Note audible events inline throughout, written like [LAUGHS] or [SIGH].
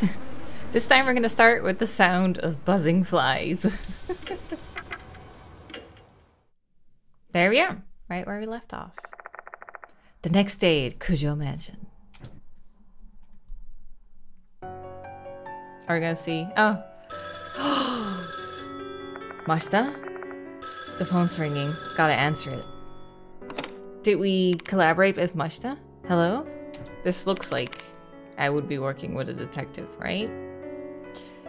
[LAUGHS] this time we're gonna start with the sound of buzzing flies. [LAUGHS] there we are, right where we left off. The next day at Kujo Mansion. Are we gonna see? Oh. [GASPS] Mashita? The phone's ringing. Gotta answer it. Did we collaborate with Mashita? Hello? This looks like I would be working with a detective, right?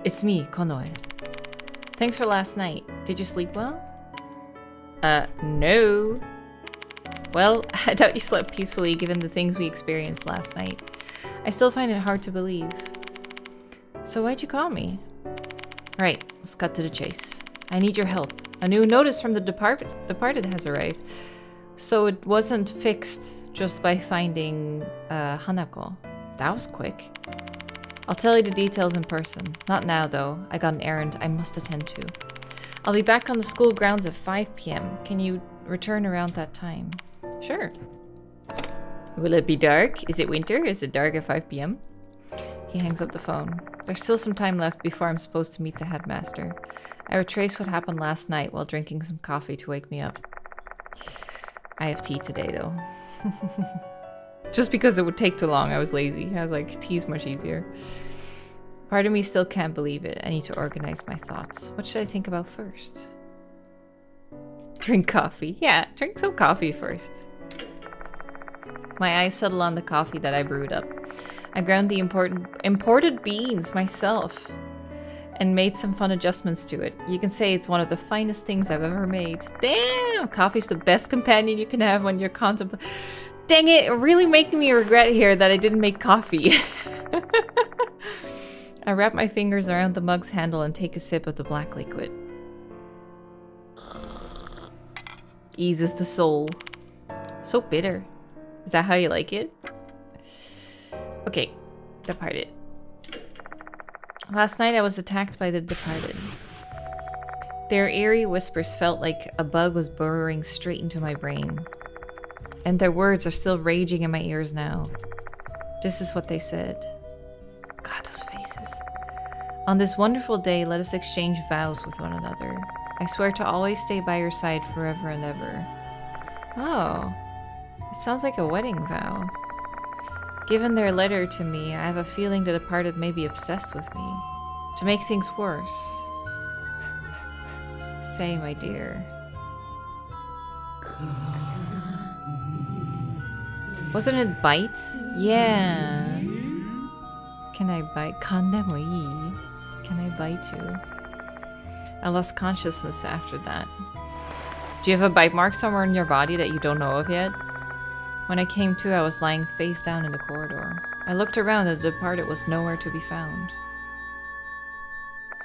It's me, Konoe. Thanks for last night. Did you sleep well? Uh, no. Well, [LAUGHS] I doubt you slept peacefully given the things we experienced last night. I still find it hard to believe. So why'd you call me? Right, let's cut to the chase. I need your help. A new notice from the depart departed has arrived. So it wasn't fixed just by finding uh, Hanako. That was quick. I'll tell you the details in person. Not now, though. I got an errand I must attend to. I'll be back on the school grounds at 5 p.m. Can you return around that time? Sure. Will it be dark? Is it winter? Is it dark at 5 p.m.? He hangs up the phone. There's still some time left before I'm supposed to meet the headmaster. I retrace what happened last night while drinking some coffee to wake me up. I have tea today, though. [LAUGHS] Just because it would take too long, I was lazy. I was like, tea's much easier. Part of me still can't believe it. I need to organize my thoughts. What should I think about first? Drink coffee. Yeah, drink some coffee first. My eyes settle on the coffee that I brewed up. I ground the important imported beans myself and made some fun adjustments to it. You can say it's one of the finest things I've ever made. Damn! Coffee's the best companion you can have when you're contemplating. Dang it, really making me regret here that I didn't make coffee. [LAUGHS] I wrap my fingers around the mug's handle and take a sip of the black liquid. Eases the soul. So bitter. Is that how you like it? Okay, departed. Last night I was attacked by the departed. Their eerie whispers felt like a bug was burrowing straight into my brain. And their words are still raging in my ears now. This is what they said. God, those faces. On this wonderful day, let us exchange vows with one another. I swear to always stay by your side forever and ever. Oh. It sounds like a wedding vow. Given their letter to me, I have a feeling the departed may be obsessed with me. To make things worse. Say, my dear. Wasn't it bite? Yeah. Can I bite? Kandemoi. Can I bite you? I lost consciousness after that. Do you have a bite mark somewhere in your body that you don't know of yet? When I came to, I was lying face down in the corridor. I looked around and the departed was nowhere to be found.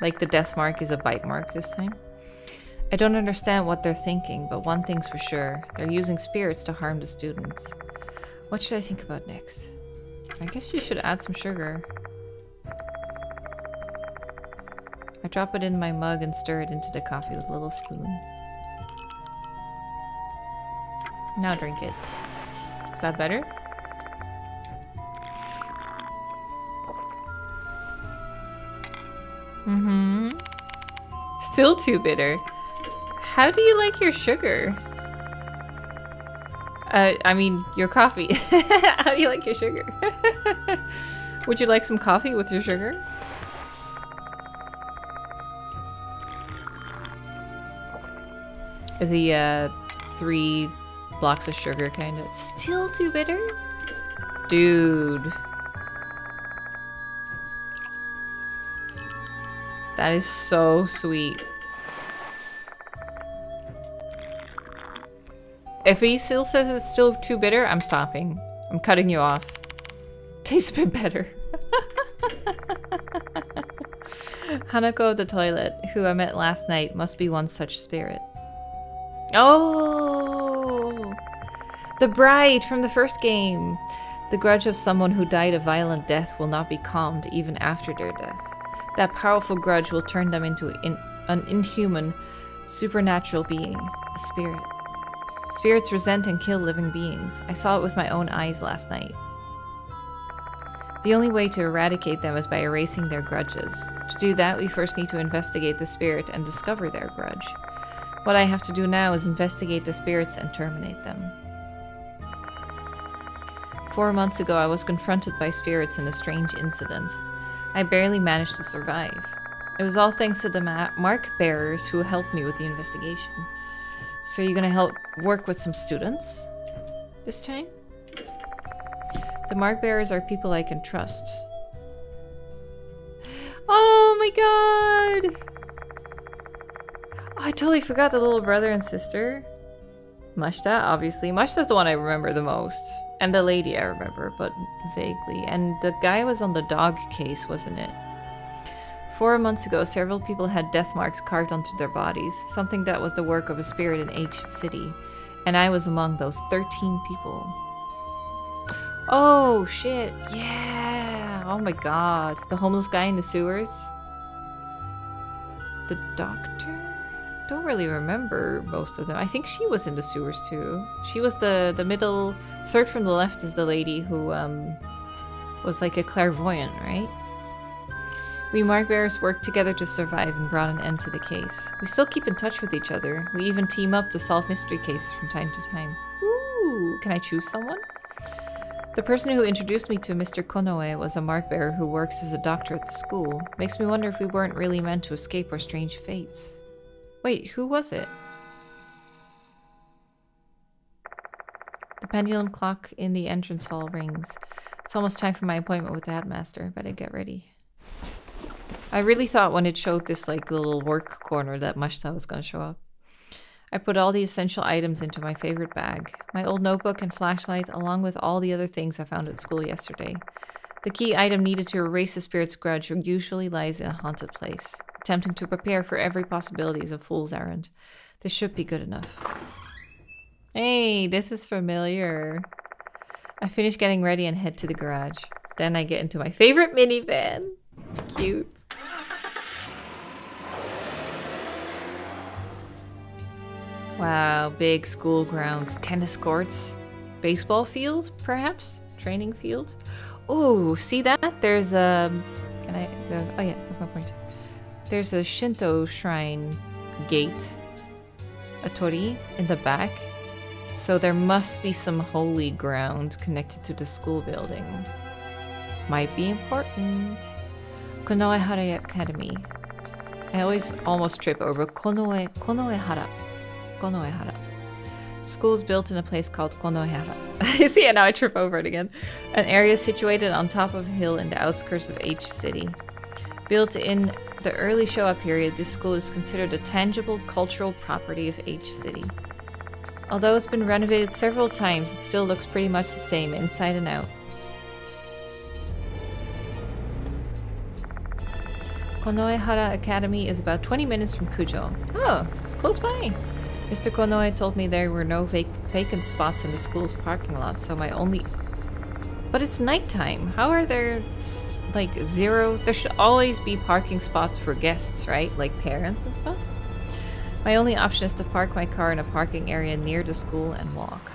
Like the death mark is a bite mark this time? I don't understand what they're thinking, but one thing's for sure. They're using spirits to harm the students. What should I think about next? I guess you should add some sugar. I drop it in my mug and stir it into the coffee with a little spoon. Now drink it. Is that better? Mm-hmm. Still too bitter. How do you like your sugar? Uh, I mean, your coffee. [LAUGHS] How do you like your sugar? [LAUGHS] Would you like some coffee with your sugar? Is he, uh, three blocks of sugar, kind of. Still too bitter? Dude. That is so sweet. If he still says it's still too bitter, I'm stopping. I'm cutting you off. [LAUGHS] Tastes a bit better. [LAUGHS] Hanako of the toilet, who I met last night, must be one such spirit. Oh! The bride from the first game. The grudge of someone who died a violent death will not be calmed even after their death. That powerful grudge will turn them into in an inhuman, supernatural being, a spirit. Spirits resent and kill living beings. I saw it with my own eyes last night. The only way to eradicate them is by erasing their grudges. To do that, we first need to investigate the spirit and discover their grudge. What I have to do now is investigate the spirits and terminate them. Four months ago, I was confronted by spirits in a strange incident. I barely managed to survive. It was all thanks to the ma mark bearers who helped me with the investigation. So you're gonna help work with some students this time? The mark bearers are people I can trust. Oh my god! Oh, I totally forgot the little brother and sister. Mashta, obviously. Mashta's the one I remember the most. And the lady I remember, but vaguely. And the guy was on the dog case, wasn't it? Four months ago, several people had death marks carved onto their bodies, something that was the work of a spirit in H City. And I was among those 13 people. Oh, shit. Yeah. Oh my god. The homeless guy in the sewers. The doctor? Don't really remember most of them. I think she was in the sewers too. She was the, the middle... Third from the left is the lady who um, was like a clairvoyant, right? We Mark worked together to survive and brought an end to the case. We still keep in touch with each other. We even team up to solve mystery cases from time to time. Ooh, can I choose someone? The person who introduced me to Mr. Konoe was a mark bearer who works as a doctor at the school. Makes me wonder if we weren't really meant to escape our strange fates. Wait, who was it? The pendulum clock in the entrance hall rings. It's almost time for my appointment with the headmaster. Better get ready. I really thought when it showed this like little work corner that Mashta was going to show up. I put all the essential items into my favorite bag, my old notebook and flashlight, along with all the other things I found at school yesterday. The key item needed to erase the spirit's grudge usually lies in a haunted place. Attempting to prepare for every possibility is a fool's errand. This should be good enough. Hey, this is familiar. I finish getting ready and head to the garage. Then I get into my favorite minivan. Cute. Wow, big school grounds, tennis courts, baseball field, perhaps? Training field? Oh, see that? There's a... Can I... Uh, oh yeah, point. There's a Shinto shrine gate, a torii, in the back. So there must be some holy ground connected to the school building. Might be important. Konoehara Academy. I always almost trip over Konoe Konoehara. Konoehara. School is built in a place called Konoehara. [LAUGHS] you see it now, I trip over it again. An area situated on top of a hill in the outskirts of H City. Built in the early Showa period, this school is considered a tangible cultural property of H City. Although it's been renovated several times, it still looks pretty much the same inside and out. Konoehara Academy is about 20 minutes from Kujo. Oh, it's close by. Mr. Konoe told me there were no vac vacant spots in the school's parking lot, so my only... But it's nighttime. How are there, like, zero... There should always be parking spots for guests, right? Like parents and stuff? My only option is to park my car in a parking area near the school and walk.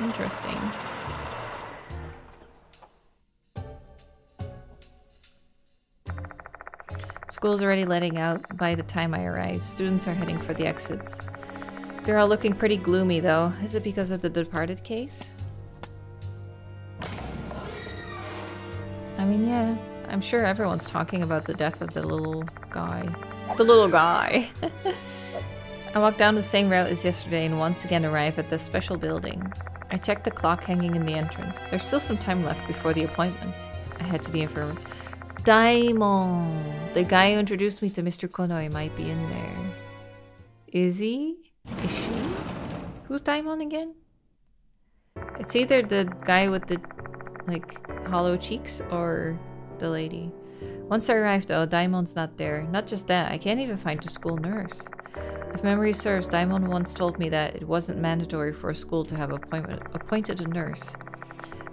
Interesting. School's already letting out by the time I arrive. Students are heading for the exits. They're all looking pretty gloomy though. Is it because of the departed case? I mean, yeah. I'm sure everyone's talking about the death of the little guy. The little guy! [LAUGHS] I walk down the same route as yesterday and once again arrive at the special building. I check the clock hanging in the entrance. There's still some time left before the appointment. I head to the infirmary. Daimon. The guy who introduced me to Mr. Konoe might be in there. Is he? Is she? Who's Daimon again? It's either the guy with the, like, hollow cheeks or the lady. Once I arrived though, Daimon's not there. Not just that, I can't even find a school nurse. If memory serves, Daimon once told me that it wasn't mandatory for a school to have appointment, appointed a nurse.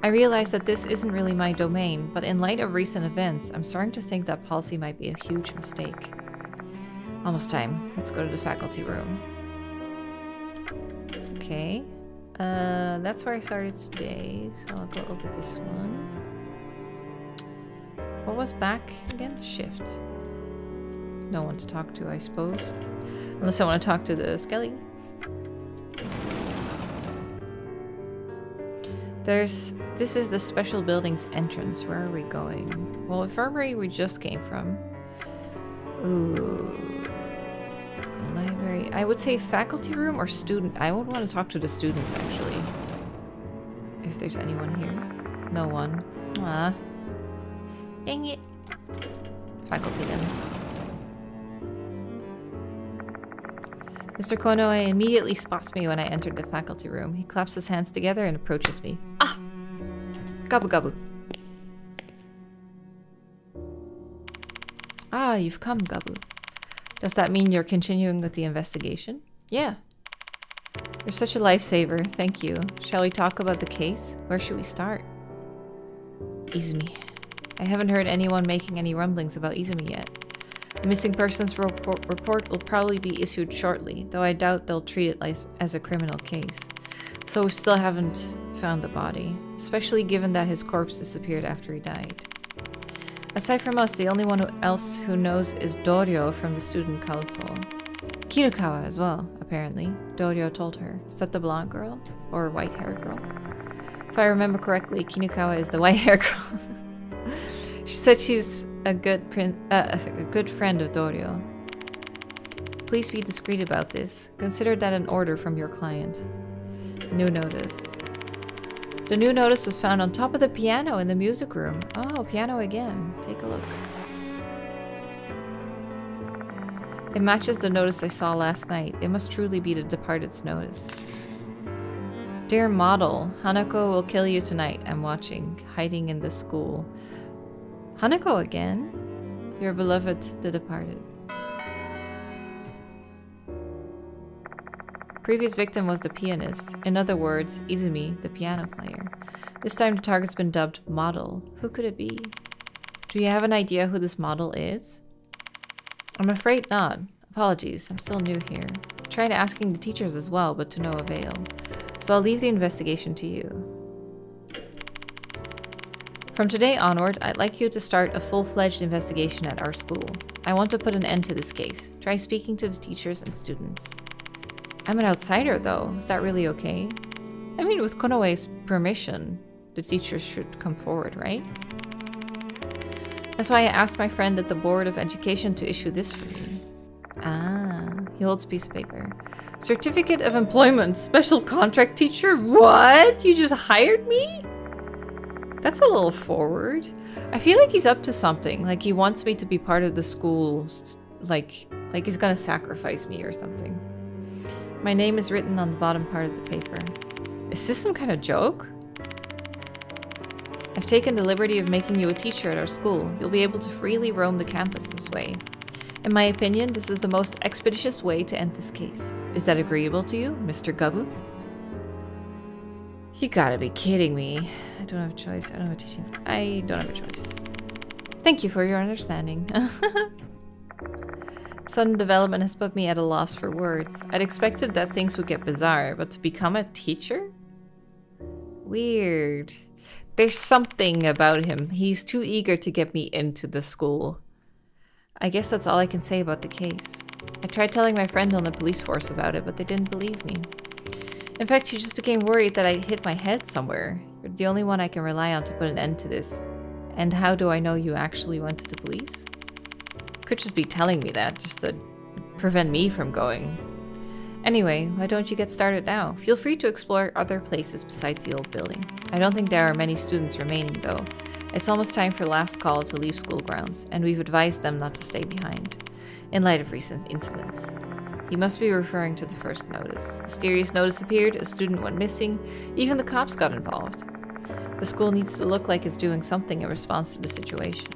I realize that this isn't really my domain, but in light of recent events, I'm starting to think that policy might be a huge mistake. Almost time. Let's go to the faculty room. Okay. Uh, that's where I started today, so I'll go over this one. What was back again? Shift. No one to talk to, I suppose. Unless I want to talk to the skelly. There's... This is the special building's entrance. Where are we going? Well, infirmary we just came from. Ooh. Library. I would say faculty room or student. I would want to talk to the students, actually. If there's anyone here. No one. Ah. Dang it. Faculty then. Mr. Konoe immediately spots me when I enter the faculty room. He claps his hands together and approaches me. Ah! Gabu gabu. Ah, you've come, Gabu. Does that mean you're continuing with the investigation? Yeah. You're such a lifesaver, thank you. Shall we talk about the case? Where should we start? Izumi. I haven't heard anyone making any rumblings about Izumi yet. The missing persons report, will probably be issued shortly, though I doubt they'll treat it like, as a criminal case. So we still haven't found the body, especially given that his corpse disappeared after he died. Aside from us, the only one else who knows is Dorio from the student council. Kinukawa as well, apparently. Dorio told her. Is that the blonde girl? Or white-haired girl? If I remember correctly, Kinukawa is the [LAUGHS] white-haired girl. she said she's a good uh, a good friend of Dorio. Please be discreet about this. Consider that an order from your client. New notice. The new notice was found on top of the piano in the music room. Oh, piano again. Take a look. It matches the notice I saw last night. It must truly be the departed's notice. Dear model, Hanako will kill you tonight. I'm watching, hiding in the school. Hanako again? Your beloved, the departed. Previous victim was the pianist. In other words, Izumi, the piano player. This time the target's been dubbed model. Who could it be? Do you have an idea who this model is? I'm afraid not. Apologies, I'm still new here. Tried asking the teachers as well, but to no avail. So I'll leave the investigation to you. From today onward, I'd like you to start a full-fledged investigation at our school. I want to put an end to this case. Try speaking to the teachers and students. I'm an outsider, though. Is that really okay? I mean, with Konoe's permission, the teachers should come forward, right? That's why I asked my friend at the Board of Education to issue this for me. Ah, he holds a piece of paper. Certificate of Employment, Special Contract Teacher? What? You just hired me? That's a little forward. I feel like he's up to something. Like he wants me to be part of the school. Like, like he's gonna sacrifice me or something. My name is written on the bottom part of the paper. Is this some kind of joke? I've taken the liberty of making you a teacher at our school. You'll be able to freely roam the campus this way. In my opinion, this is the most expeditious way to end this case. Is that agreeable to you, Mr. Gabu? You gotta be kidding me. I don't have a choice. I don't have a teaching. I don't have a choice. Thank you for your understanding. [LAUGHS] Sudden development has put me at a loss for words. I'd expected that things would get bizarre, but to become a teacher? Weird. There's something about him. He's too eager to get me into the school. I guess that's all I can say about the case. I tried telling my friend on the police force about it, but they didn't believe me. In fact, you just became worried that I'd hit my head somewhere. You're the only one I can rely on to put an end to this. And how do I know you actually went to the police? Could just be telling me that, just to prevent me from going. Anyway, why don't you get started now? Feel free to explore other places besides the old building. I don't think there are many students remaining, though. It's almost time for last call to leave school grounds, and we've advised them not to stay behind, in light of recent incidents. He must be referring to the first notice. Mysterious notice appeared, a student went missing, even the cops got involved. The school needs to look like it's doing something in response to the situation.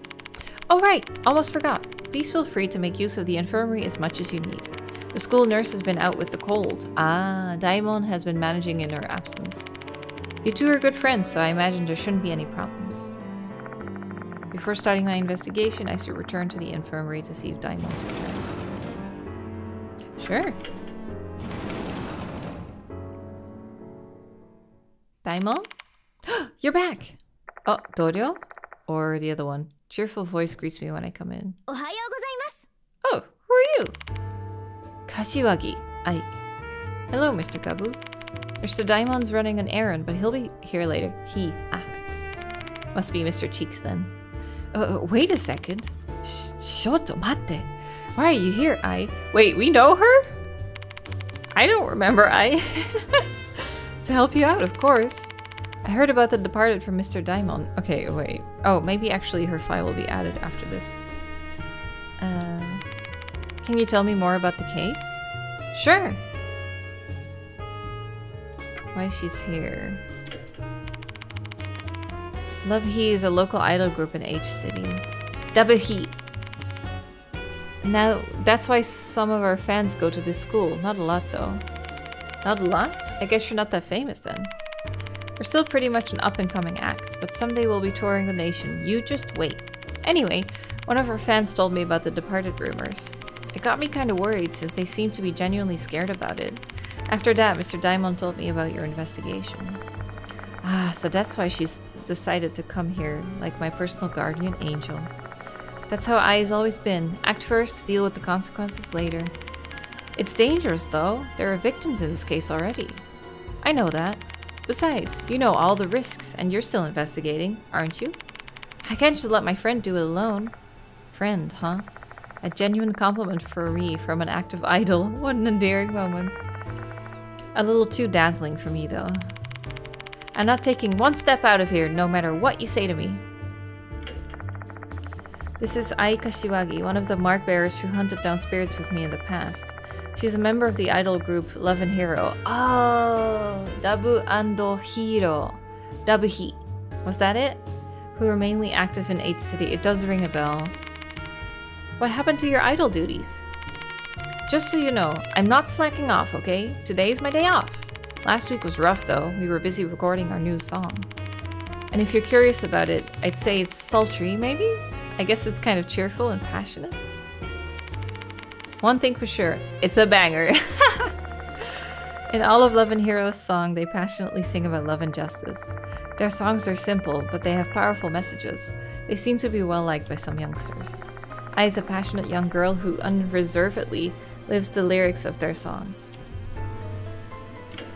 Oh right, almost forgot. Please feel free to make use of the infirmary as much as you need. The school nurse has been out with the cold. Ah, Daimon has been managing in her absence. You two are good friends, so I imagine there shouldn't be any problems. Before starting my investigation, I should return to the infirmary to see if Daimon's returned. Sure. Daimon? [GASPS] You're back! Oh, Doryo? Or the other one. Cheerful voice greets me when I come in. Oh, who are you? Kashiwagi. I... Hello, Mr. Gabu. Mr. Daimon's running an errand, but he'll be here later. He. Ah. Must be Mr. Cheeks then. Uh, wait a second. Shoto mate. Why are you here, Ai? Wait, we know her? I don't remember Ai. [LAUGHS] to help you out, of course. I heard about the departed from Mr. Daimon. Okay, wait. Oh, maybe actually her file will be added after this. Uh, can you tell me more about the case? Sure. Why she's here? Love He is a local idol group in H City. Double He. Now, that's why some of our fans go to this school. Not a lot, though. Not a lot? I guess you're not that famous, then. We're still pretty much an up-and-coming act, but someday we'll be touring the nation. You just wait. Anyway, one of our fans told me about the departed rumors. It got me kind of worried since they seemed to be genuinely scared about it. After that, Mr. Daimon told me about your investigation. Ah, so that's why she's decided to come here, like my personal guardian angel. That's how Ai's always been. Act first, deal with the consequences later. It's dangerous, though. There are victims in this case already. I know that. Besides, you know all the risks, and you're still investigating, aren't you? I can't just let my friend do it alone. Friend, huh? A genuine compliment for me from an active idol. [LAUGHS] What an endearing moment. A little too dazzling for me, though. I'm not taking one step out of here, no matter what you say to me. This is Ai Kashiwagi, one of the mark bearers who hunted down spirits with me in the past. She's a member of the idol group Love and Hero. Oh, Dabu and Hiro. Dabuhi. Was that it? Who are mainly active in H City. It does ring a bell. What happened to your idol duties? Just so you know, I'm not slacking off, okay? Today is my day off. Last week was rough though, we were busy recording our new song. And if you're curious about it, I'd say it's sultry, maybe? I guess it's kind of cheerful and passionate. One thing for sure, it's a banger. [LAUGHS] In all of Love and Heroes song, they passionately sing about love and justice. Their songs are simple, but they have powerful messages. They seem to be well liked by some youngsters. Ai is a passionate young girl who unreservedly lives the lyrics of their songs.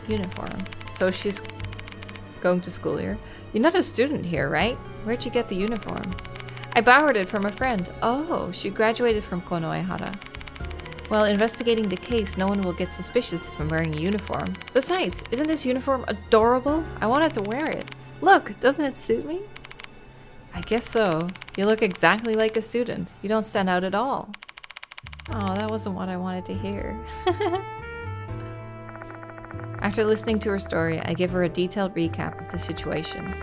Uniform. So she's going to school here. You're not a student here, right? Where'd you get the uniform? I borrowed it from a friend. Oh, she graduated from Konoehara. While investigating the case, no one will get suspicious if I'm wearing a uniform. Besides, isn't this uniform adorable? I wanted to wear it. Look, doesn't it suit me? I guess so. You look exactly like a student. You don't stand out at all. Oh, that wasn't what I wanted to hear. [LAUGHS] After listening to her story, I give her a detailed recap of the situation.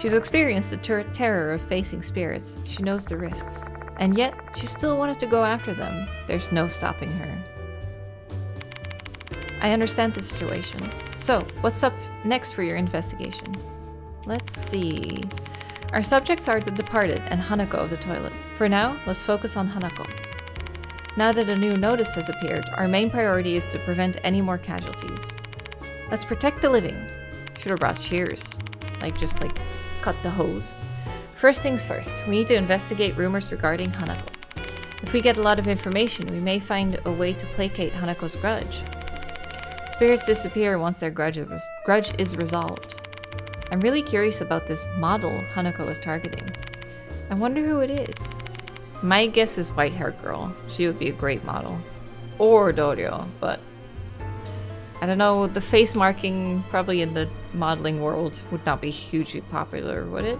She's experienced the ter terror of facing spirits. She knows the risks. And yet, she still wanted to go after them. There's no stopping her. I understand the situation. So, what's up next for your investigation? Let's see. Our subjects are the departed and Hanako of the toilet. For now, let's focus on Hanako. Now that a new notice has appeared, our main priority is to prevent any more casualties. Let's protect the living. Should have brought shears. Like, just like, cut the hose. First things first, we need to investigate rumors regarding Hanako. If we get a lot of information, we may find a way to placate Hanako's grudge. Spirits disappear once their grudge is, grudge is resolved. I'm really curious about this model Hanako is targeting. I wonder who it is. My guess is white hair girl. She would be a great model. Or Doryo, but I don't know, the face marking probably in the modeling world would not be hugely popular, would it?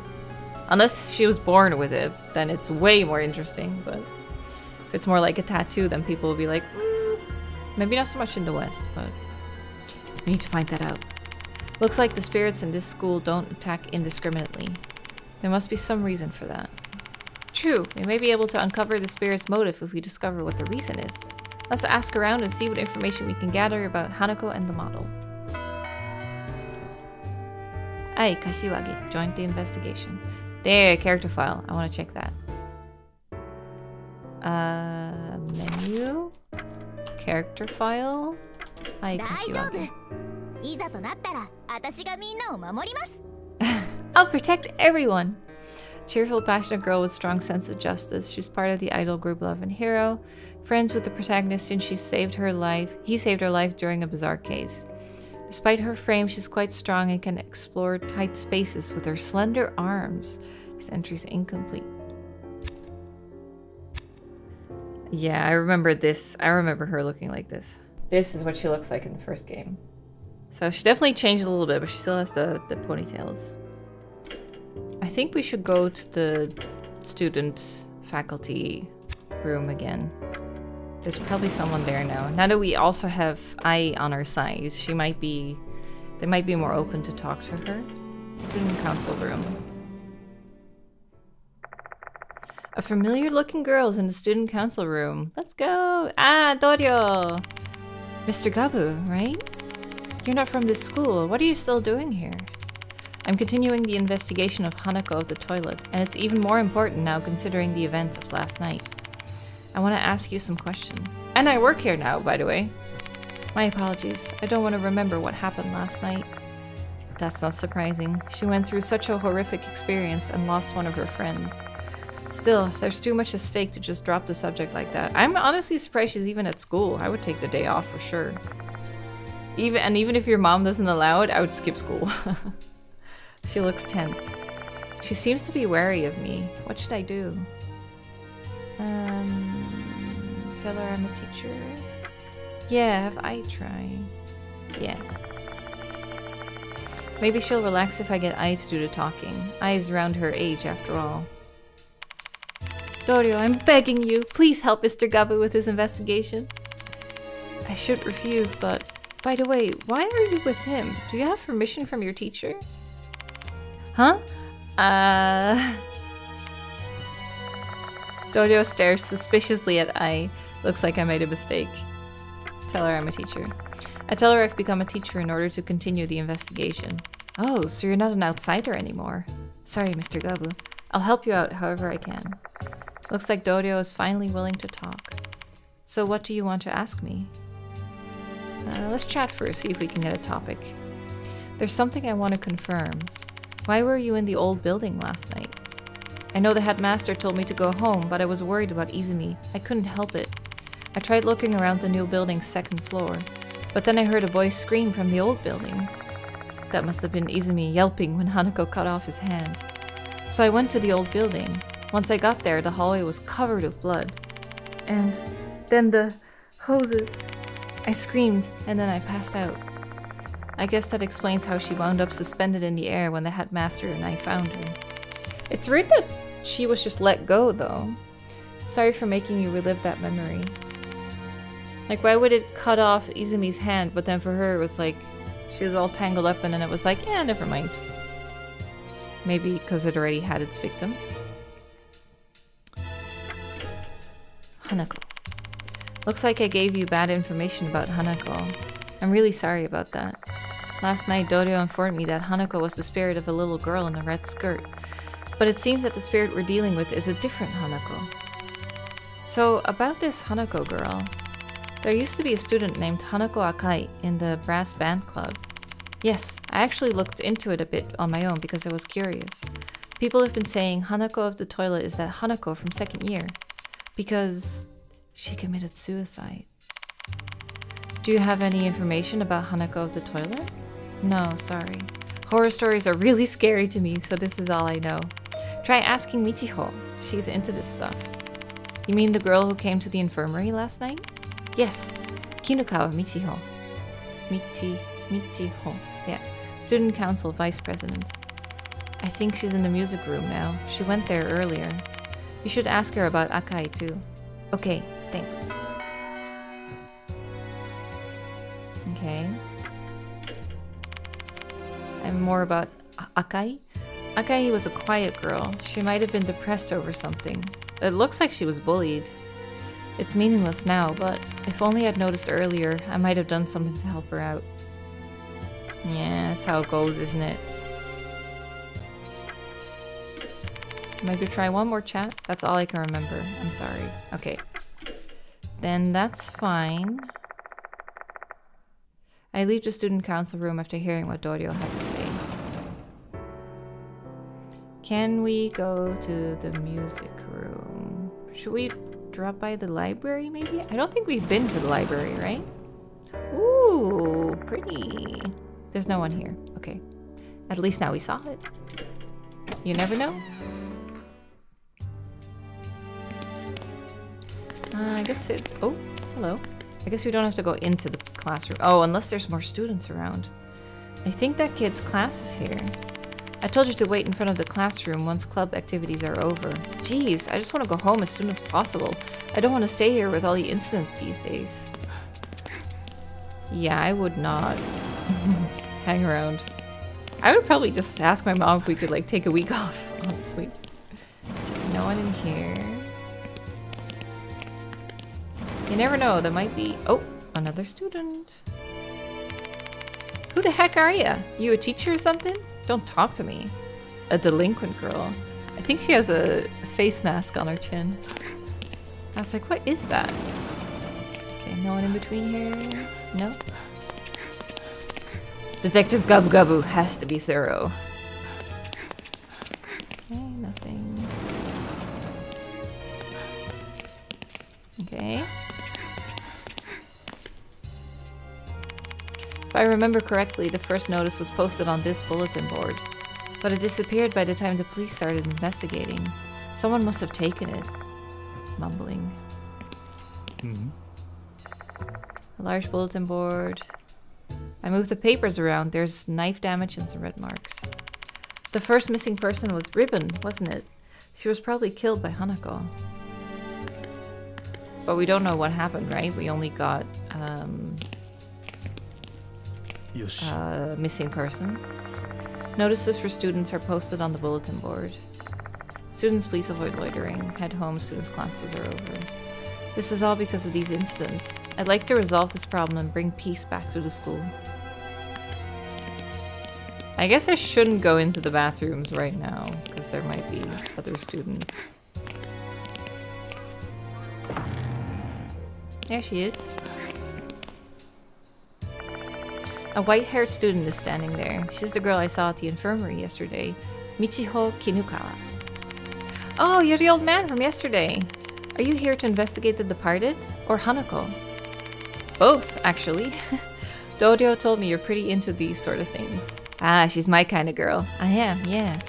Unless she was born with it, then it's way more interesting. But if it's more like a tattoo, then people will be like, mm, maybe not so much in the West, but we need to find that out. Looks like the spirits in this school don't attack indiscriminately. There must be some reason for that. True, we may be able to uncover the spirit's motive if we discover what the reason is. Let's ask around and see what information we can gather about Hanako and the model. Ai, Kashiwagi joined the investigation. There, character file. I want to check that. Uh, menu, character file. Ai, Kashiwagi. [LAUGHS] I'll protect everyone. Cheerful, passionate girl with strong sense of justice. She's part of the idol group Love and Hero friends with the protagonist since she saved her life. He saved her life during a bizarre case. Despite her frame, she's quite strong and can explore tight spaces with her slender arms. His entry's incomplete. Yeah, I remember this. I remember her looking like this. This is what she looks like in the first game. So she definitely changed a little bit, but she still has the, the ponytails. I think we should go to the student faculty room again. There's probably someone there now. Now that we also have Ai on our side, she might be... They might be more open to talk to her. Student council room. A familiar looking girl is in the student council room. Let's go! Ah, Dorio! Mr. Gabu, right? You're not from this school. What are you still doing here? I'm continuing the investigation of Hanako of the toilet, and it's even more important now considering the events of last night. I want to ask you some questions. And I work here now, by the way. My apologies. I don't want to remember what happened last night. That's not surprising. She went through such a horrific experience and lost one of her friends. Still, there's too much at stake to just drop the subject like that. I'm honestly surprised she's even at school. I would take the day off for sure. Even and even if your mom doesn't allow it, I would skip school. [LAUGHS] She looks tense. She seems to be wary of me. What should I do? Um, tell her I'm a teacher. Yeah, have Ai try? Yeah. Maybe she'll relax if I get Ai to do the talking. Ai is around her age after all. Dorio, I'm begging you. Please help Mr. Gabu with his investigation. I should refuse, but... By the way, why are you with him? Do you have permission from your teacher? Huh? Uh... [LAUGHS] Dojo stares suspiciously at Ai. Looks like I made a mistake. Tell her I'm a teacher. I tell her I've become a teacher in order to continue the investigation. Oh, so you're not an outsider anymore. Sorry, Mr. Gabu. I'll help you out however I can. Looks like Dorio is finally willing to talk. So what do you want to ask me? Uh, let's chat first, see if we can get a topic. There's something I want to confirm. Why were you in the old building last night? I know the headmaster told me to go home, but I was worried about Izumi. I couldn't help it. I tried looking around the new building's second floor, but then I heard a voice scream from the old building. That must have been Izumi yelping when Hanako cut off his hand. So I went to the old building. Once I got there, the hallway was covered with blood. And then the hoses. I screamed, and then I passed out. I guess that explains how she wound up suspended in the air when the headmaster and I found her. It's weird that she was just let go, though. Sorry for making you relive that memory. Like, why would it cut off Izumi's hand, but then for her it was like, she was all tangled up and then it was like, yeah, never mind. Maybe because it already had its victim. Hanako. Looks like I gave you bad information about Hanako. I'm really sorry about that. Last night, Dorio informed me that Hanako was the spirit of a little girl in a red skirt, but it seems that the spirit we're dealing with is a different Hanako. So, about this Hanako girl, there used to be a student named Hanako Akai in the brass band club. Yes, I actually looked into it a bit on my own because I was curious. People have been saying Hanako of the toilet is that Hanako from second year because she committed suicide. Do you have any information about Hanako of the toilet? No, sorry. Horror stories are really scary to me, so this is all I know. Try asking Michiho. She's into this stuff. You mean the girl who came to the infirmary last night? Yes, Kinukawa Michiho. Michi, Michiho. Yeah, student council vice president. I think she's in the music room now. She went there earlier. You should ask her about Akai too. Okay, thanks. Okay and more about Akai. Akai was a quiet girl. She might have been depressed over something. It looks like she was bullied. It's meaningless now, but if only I'd noticed earlier, I might have done something to help her out. Yeah, that's how it goes, isn't it? Maybe try one more chat? That's all I can remember. I'm sorry. Okay. Then that's fine. I leave the student council room after hearing what Dorio had to say. Can we go to the music room? Should we drop by the library maybe? I don't think we've been to the library, right? Ooh, pretty. There's no one here. Okay. At least now we saw it. You never know. Uh, I guess it... Oh, hello. I guess we don't have to go into the classroom. Oh, unless there's more students around. I think that kid's class is here. I told you to wait in front of the classroom once club activities are over. Jeez, I just want to go home as soon as possible. I don't want to stay here with all the incidents these days. Yeah, I would not [LAUGHS] hang around. I would probably just ask my mom if we could like take a week [LAUGHS] off, honestly. No one in here. You never know, there might be... Oh, another student. Who the heck are you? You a teacher or something? Don't talk to me. A delinquent girl. I think she has a face mask on her chin. I was like, what is that? Okay, no one in between here? No? Detective Gabu Gabu has to be thorough. Okay, nothing. Okay. If I remember correctly, the first notice was posted on this bulletin board, but it disappeared by the time the police started investigating. Someone must have taken it. Mumbling. Mm-hmm. A large bulletin board. I moved the papers around. There's knife damage and some red marks. The first missing person was Ribbon, wasn't it? She was probably killed by Hanako. But we don't know what happened, right? We only got um, Yosh. uh, missing person. Notices for students are posted on the bulletin board. Students, please avoid loitering. Head home, students' classes are over. This is all because of these incidents. I'd like to resolve this problem and bring peace back to the school. I guess I shouldn't go into the bathrooms right now, because there might be other students. There she is. A white-haired student is standing there. She's the girl I saw at the infirmary yesterday. Michiho Kinukawa. Oh, you're the old man from yesterday. Are you here to investigate the departed? Or Hanako? Both, actually. [LAUGHS] Dorio told me you're pretty into these sort of things. Ah, she's my kind of girl. I am, yeah.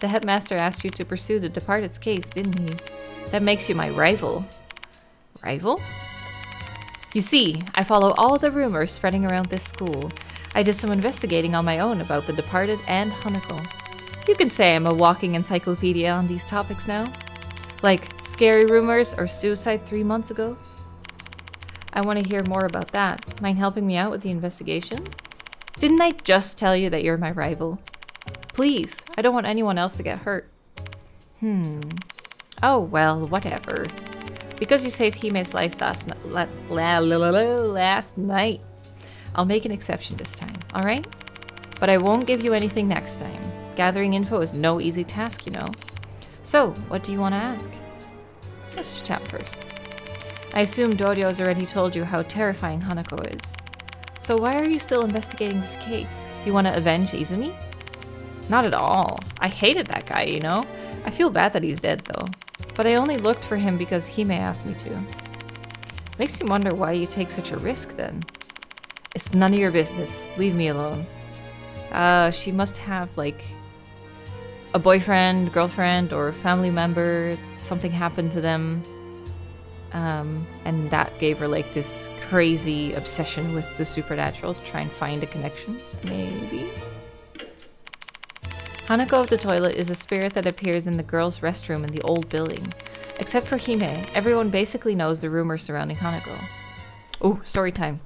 The headmaster asked you to pursue the departed's case, didn't he? That makes you my rival. Rival? You see, I follow all the rumors spreading around this school. I did some investigating on my own about the departed and Hanako. You can say I'm a walking encyclopedia on these topics now. Like scary rumors or suicide three months ago. I want to hear more about that. Mind helping me out with the investigation? Didn't I just tell you that you're my rival? Please, I don't want anyone else to get hurt. Hmm. Oh, well, whatever. Because you saved Hime's life last, la la la la last night, I'll make an exception this time, alright? But I won't give you anything next time. Gathering info is no easy task, you know. So, what do you want to ask? Let's just chat first. I assume Dorio's already told you how terrifying Hanako is. So why are you still investigating this case? You want to avenge Izumi? Not at all. I hated that guy, you know? I feel bad that he's dead, though. But I only looked for him because Hime asked me to. Makes me wonder why you take such a risk, then. It's none of your business. Leave me alone. Uh, she must have, like, a boyfriend, girlfriend, or family member. Something happened to them. Um, and that gave her, like, this crazy obsession with the supernatural to try and find a connection. Maybe? Hanako of the Toilet is a spirit that appears in the girls' restroom in the old building. Except for Hime, everyone basically knows the rumor surrounding Hanako. Oh, story time.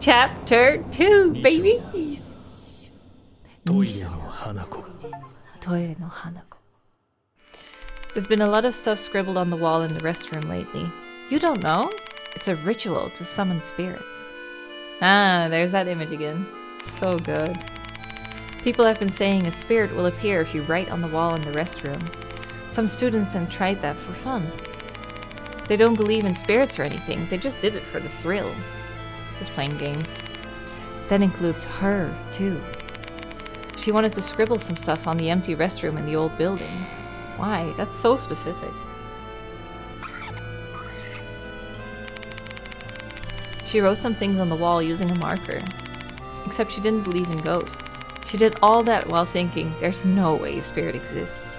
Chapter 2, baby! There's been a lot of stuff scribbled on the wall in the restroom lately. You don't know? It's a ritual to summon spirits. Ah, there's that image again. So good. People have been saying a spirit will appear if you write on the wall in the restroom. Some students have tried that for fun. They don't believe in spirits or anything, they just did it for the thrill. Just playing games. That includes her, too. She wanted to scribble some stuff on the empty restroom in the old building. Why? That's so specific. She wrote some things on the wall using a marker. Except she didn't believe in ghosts. She did all that while thinking, there's no way spirit exists.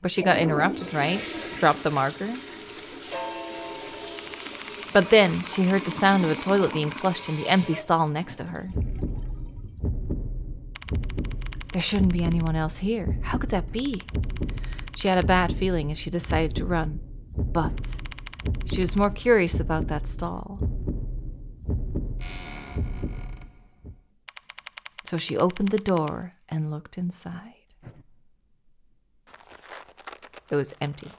But she got interrupted, right? Dropped the marker. But then she heard the sound of a toilet being flushed in the empty stall next to her. There shouldn't be anyone else here. How could that be? She had a bad feeling and she decided to run. But she was more curious about that stall. So she opened the door and looked inside. It was empty.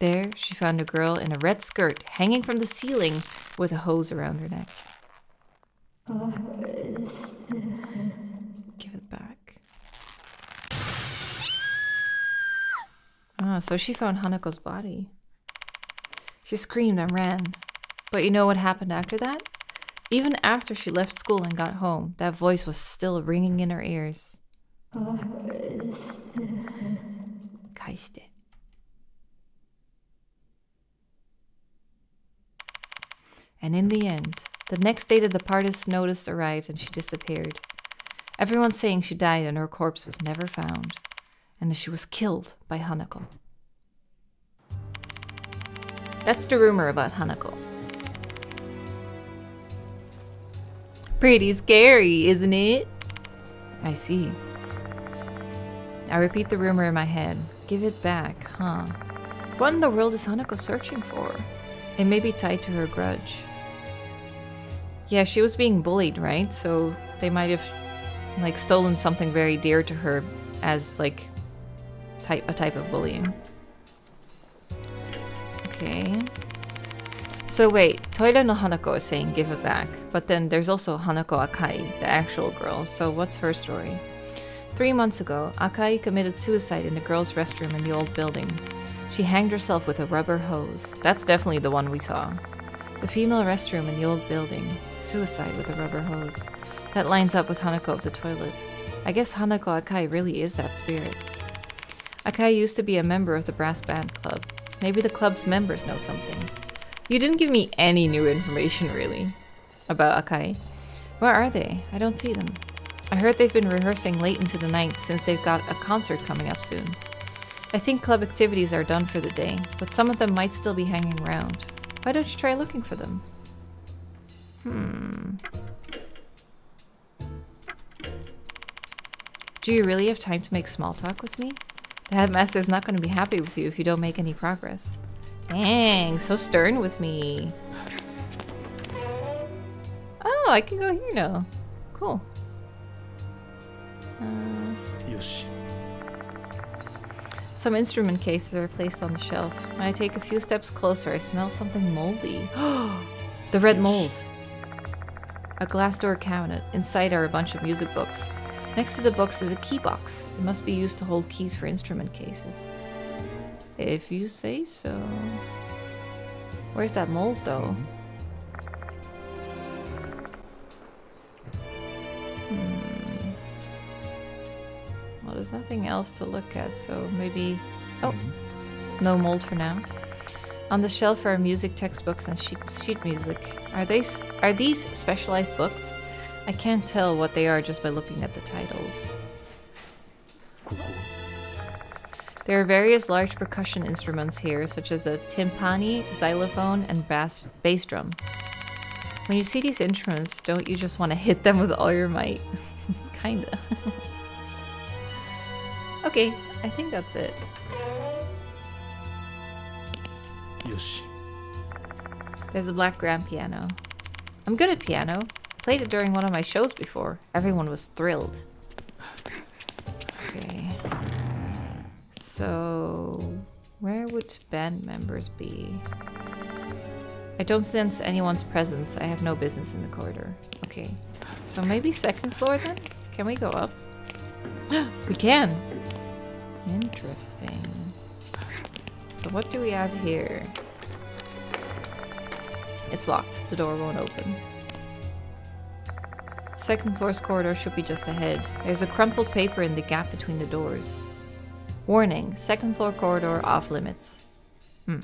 There, she found a girl in a red skirt hanging from the ceiling with a hose around her neck. Give it back. Ah, so she found Hanako's body. She screamed and ran. But you know what happened after that? Even after she left school and got home, that voice was still ringing in her ears. Kaeshite. And in the end, the next day that the departed's notice arrived and she disappeared. Everyone saying she died and her corpse was never found, and that she was killed by Hanako. That's the rumor about Hanako. Pretty scary, isn't it? I see. I repeat the rumor in my head. Give it back, huh? What in the world is Hanako searching for? It may be tied to her grudge. Yeah, she was being bullied, right? So they might have like stolen something very dear to her as like type a type of bullying. Okay. So wait, Toire no Hanako is saying give it back, but then there's also Hanako Akai, the actual girl. So what's her story? Three months ago, Akai committed suicide in the girls' restroom in the old building. She hanged herself with a rubber hose. That's definitely the one we saw. The female restroom in the old building. Suicide with a rubber hose. That lines up with Hanako of the toilet. I guess Hanako Akai really is that spirit. Akai used to be a member of the brass band club. Maybe the club's members know something. You didn't give me any new information, really, about Akai. Where are they? I don't see them. I heard they've been rehearsing late into the night since they've got a concert coming up soon. I think club activities are done for the day, but some of them might still be hanging around. Why don't you try looking for them? Hmm. Do you really have time to make small talk with me? The headmaster's not going to be happy with you if you don't make any progress. Dang, so stern with me. Oh, I can go here now. Cool. Uh, よし some instrument cases are placed on the shelf. When I take a few steps closer, I smell something moldy. [GASPS] the red mold. A glass door cabinet. Inside are a bunch of music books. Next to the books is a key box. It must be used to hold keys for instrument cases. If you say so. Where's that mold though? Hmm. Well, there's nothing else to look at, so maybe. Oh, no mold for now. On the shelf are music textbooks and sheet, sheet music. Are they are these specialized books? I can't tell what they are just by looking at the titles. There are various large percussion instruments here, such as a timpani, xylophone, and bass, bass drum. When you see these instruments, don't you just want to hit them with all your might? [LAUGHS] Kinda. [LAUGHS] okay, I think that's it. There's a black grand piano. I'm good at piano. Played it during one of my shows before. Everyone was thrilled. Okay. So, where would band members be? I don't sense anyone's presence. I have no business in the corridor. Okay. So maybe second floor then? Can we go up? [GASPS] we can. Interesting. So what do we have here? it's locked. The door won't open. Second floor's corridor should be just ahead. There's a crumpled paper in the gap between the doors. Warning, second floor corridor off limits. Hmm.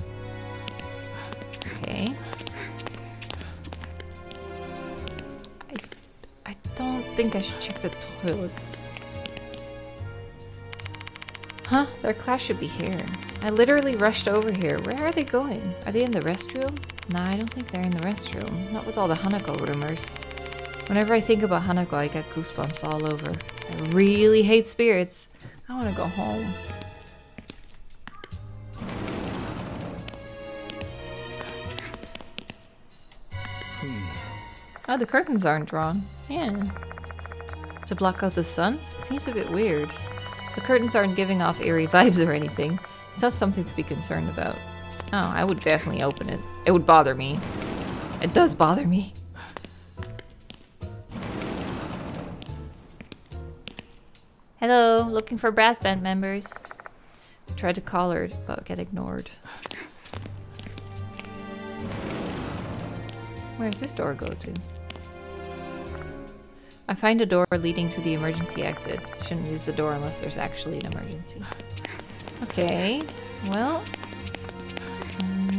Okay. I, I don't think I should check the toilets. Huh? Their class should be here. I literally rushed over here. Where are they going? Are they in the restroom? Nah, I don't think they're in the restroom. Not with all the Hanako rumors. Whenever I think about Hanako, I get goosebumps all over. I really hate spirits. I want to go home. Hmm. Oh, the curtains aren't drawn. Yeah. To block out the sun? Seems a bit weird. The curtains aren't giving off eerie vibes or anything. It's not something to be concerned about. Oh, I would definitely open it. It would bother me. It does bother me. Hello, looking for brass band members. Tried to call her, but get ignored. Where does this door go to? I find a door leading to the emergency exit. Shouldn't use the door unless there's actually an emergency. Okay, well,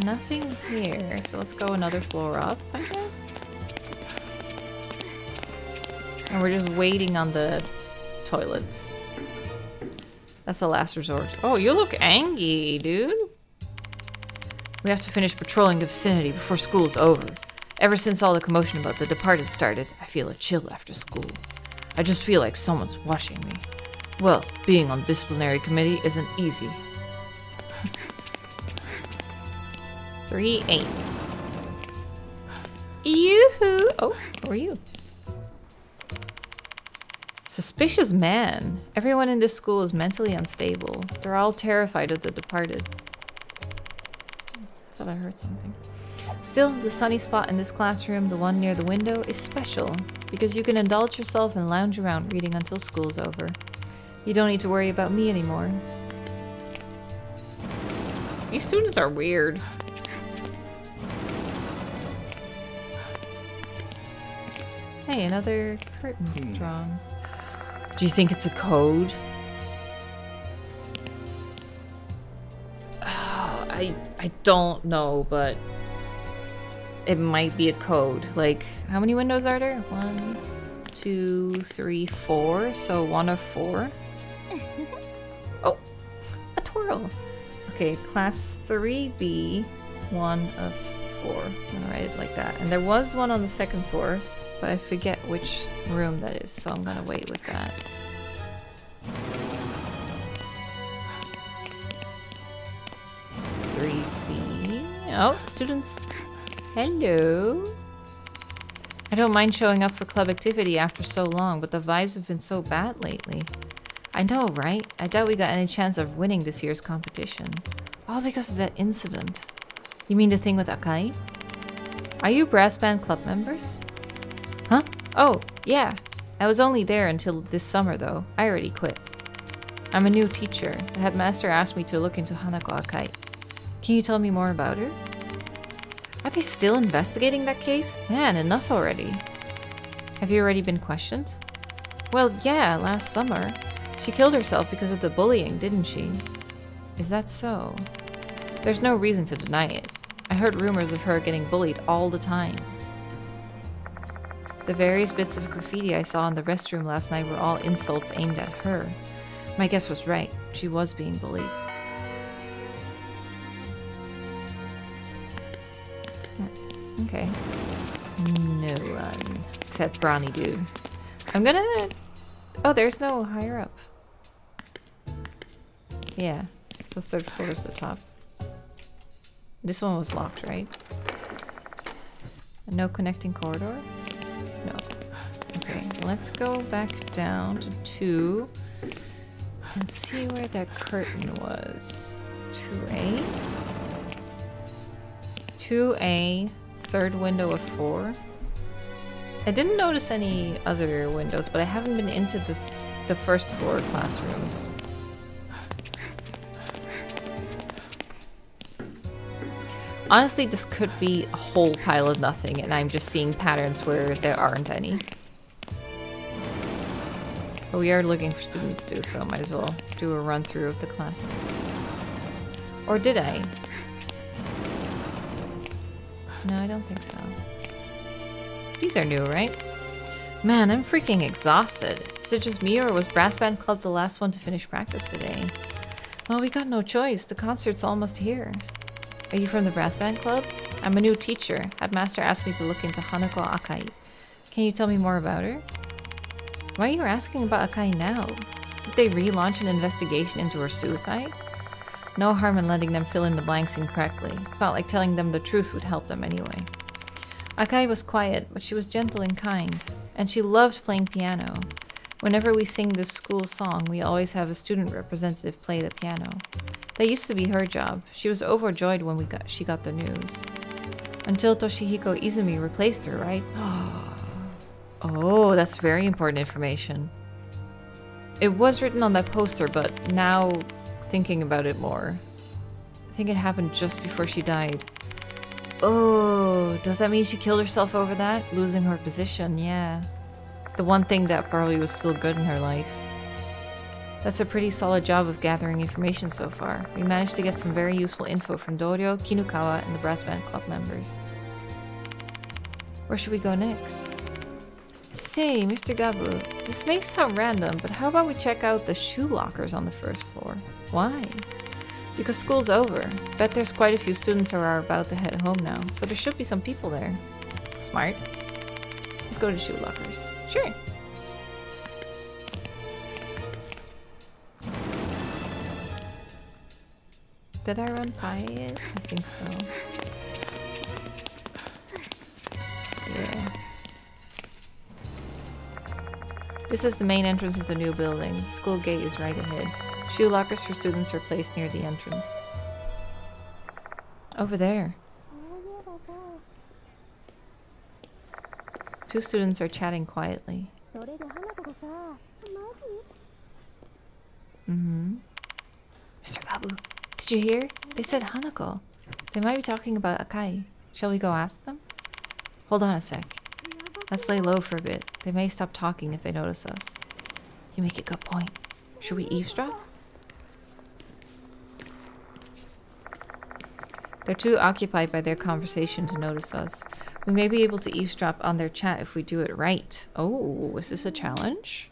nothing here. So let's go another floor up, I guess. And we're just waiting on the toilets. That's the last resort. Oh, you look angry, dude. We have to finish patrolling the vicinity before school's over. Ever since all the commotion about the departed started, I feel a chill after school. I just feel like someone's watching me. Well, being on disciplinary committee isn't easy. [LAUGHS] 3 8. Yoo-hoo! Oh, who are you? Suspicious man. Everyone in this school is mentally unstable. They're all terrified of the departed. I thought I heard something. Still, the sunny spot in this classroom, the one near the window, is special because you can indulge yourself and lounge around reading until school's over. You don't need to worry about me anymore. These students are weird. Hey, another curtain hmm. drawn. Do you think it's a code? Oh, [SIGHS] I I don't know, but it might be a code. Like, how many windows are there? One, two, three, four. So one of four. [LAUGHS] oh, a twirl. Okay, class 3B, one of four. I'm gonna write it like that. And there was one on the second floor, but I forget which room that is, so I'm gonna wait with that. Three C. Oh, students. Hello. I don't mind showing up for club activity after so long, but the vibes have been so bad lately. I know, right? I doubt we got any chance of winning this year's competition. All because of that incident. You mean the thing with Akai? Are you brass band club members? Huh? Oh, yeah. I was only there until this summer, though. I already quit. I'm a new teacher. The headmaster asked me to look into Hanako Akai. Can you tell me more about her? Are they still investigating that case? Man, enough already. Have you already been questioned? Well, yeah, last summer. She killed herself because of the bullying, didn't she? Is that so? There's no reason to deny it. I heard rumors of her getting bullied all the time. The various bits of graffiti I saw in the restroom last night were all insults aimed at her. My guess was right. She was being bullied. Okay. No run. Except Brawny Dude. I'm gonna... Oh, there's no higher up. Yeah. So third floor is the top. This one was locked, right? No connecting corridor? No. Okay, let's go back down to two and see where that curtain was. 2A? 2A, third window of four. I didn't notice any other windows, but I haven't been into the, th the first floor classrooms. Honestly, this could be a whole pile of nothing, and I'm just seeing patterns where there aren't any. But we are looking for students too, so might as well do a run through of the classes. Or did I? No, I don't think so. These are new, right? Man, I'm freaking exhausted. Is it just me or was Brass Band Club the last one to finish practice today? Well, we got no choice. The concert's almost here. Are you from the Brass Band Club? I'm a new teacher. Headmaster asked me to look into Hanako Akai. Can you tell me more about her? Why are you asking about Akai now? Did they relaunch an investigation into her suicide? No harm in letting them fill in the blanks incorrectly. It's not like telling them the truth would help them anyway. Akai was quiet, but she was gentle and kind, and she loved playing piano. Whenever we sing the school song, we always have a student representative play the piano. That used to be her job. She was overjoyed when we got she got the news. Until Toshihiko Izumi replaced her, right? [GASPS] oh, that's very important information. It was written on that poster, but now thinking about it more. I think it happened just before she died. Oh, does that mean she killed herself over that? Losing her position, yeah. The one thing that probably was still good in her life. That's a pretty solid job of gathering information so far. We managed to get some very useful info from Dorio, Kinukawa, and the Brass Band Club members. Where should we go next? Say, Mr. Gabu, this may sound random, but how about we check out the shoe lockers on the first floor? Why? Because school's over. Bet there's quite a few students who are about to head home now, so there should be some people there. Smart. Let's go to shoe lockers. Sure. Did I run by it? I think so. Yeah. This is the main entrance of the new building. The school gate is right ahead. Shoe lockers for students are placed near the entrance. Over there. Two students are chatting quietly. Mm-hmm. Mr. Gabu, did you hear? They said Hanako. They might be talking about Akai. Shall we go ask them? Hold on a sec. Let's lay low for a bit. They may stop talking if they notice us. You make a good point. Should we eavesdrop? They're too occupied by their conversation to notice us. We may be able to eavesdrop on their chat if we do it right. Oh, is this a challenge?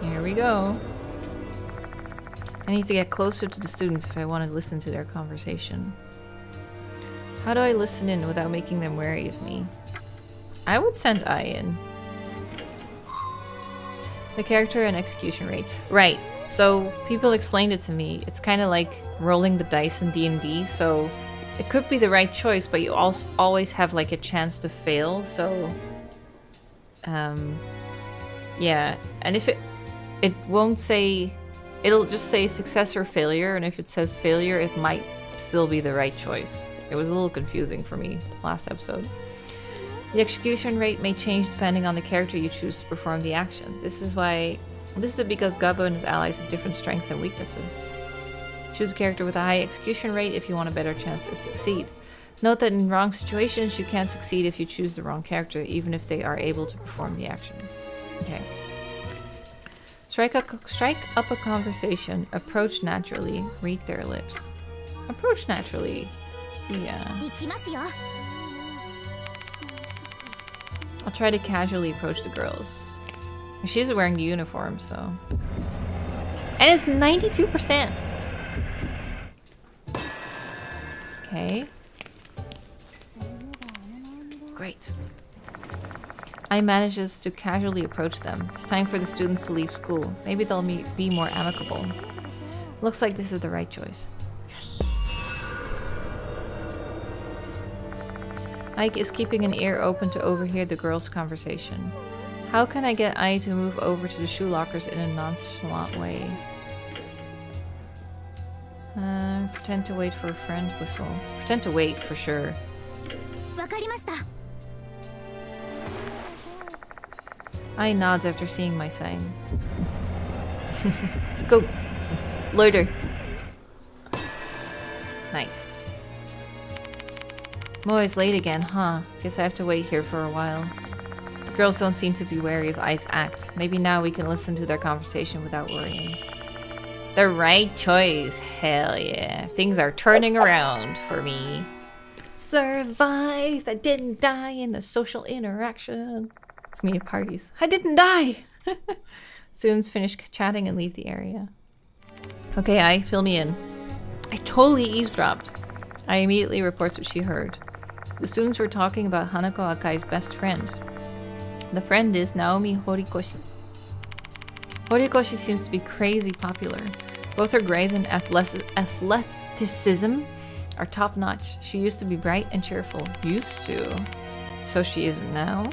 Here we go. I need to get closer to the students if I want to listen to their conversation. How do I listen in without making them wary of me? Ai would send I in. The character and execution rate. Right. So people explained it to me. It's kind of like rolling the dice in D&D. So it could be the right choice, but you also always have like a chance to fail. So um yeah, and if it it won't say it'll just say success or failure and if it says failure it might still be the right choice it was a little confusing for me last episode the execution rate may change depending on the character you choose to perform the action this is why this is because Gabu and his allies have different strengths and weaknesses choose a character with a high execution rate if you want a better chance to succeed note that in wrong situations you can't succeed if you choose the wrong character even if they are able to perform the action okay Strike, a, strike up a conversation. Approach naturally. Read their lips. Approach naturally. Yeah. I'll try to casually approach the girls. She's wearing the uniform, so. And it's 92%. Okay. Great. Ai manages to casually approach them. It's time for the students to leave school. Maybe they'll be more amicable. Looks like this is the right choice. Yes. Ai is keeping an ear open to overhear the girls' conversation. How can I get Ai to move over to the shoe lockers in a nonchalant way? Uh, pretend to wait for a friend whistle. Pretend to wait for sure. Ai nods after seeing my sign. [LAUGHS] Go. Loiter. Nice. Always late again, huh? Guess I have to wait here for a while. The girls don't seem to be wary of Ice Act. Maybe now we can listen to their conversation without worrying. The right choice. Hell yeah. Things are turning around for me. Survived. I didn't die in a social interaction. It's me at parties. I didn't die. [LAUGHS] Students finish chatting and leave the area. Okay, Ai fill me in. I totally eavesdropped. Ai immediately reports what she heard. The students were talking about Hanako Akai's best friend. The friend is Naomi Horikoshi. Horikoshi seems to be crazy popular. Both her grades and athleticism are top notch. She used to be bright and cheerful. Used to. So she isn't now?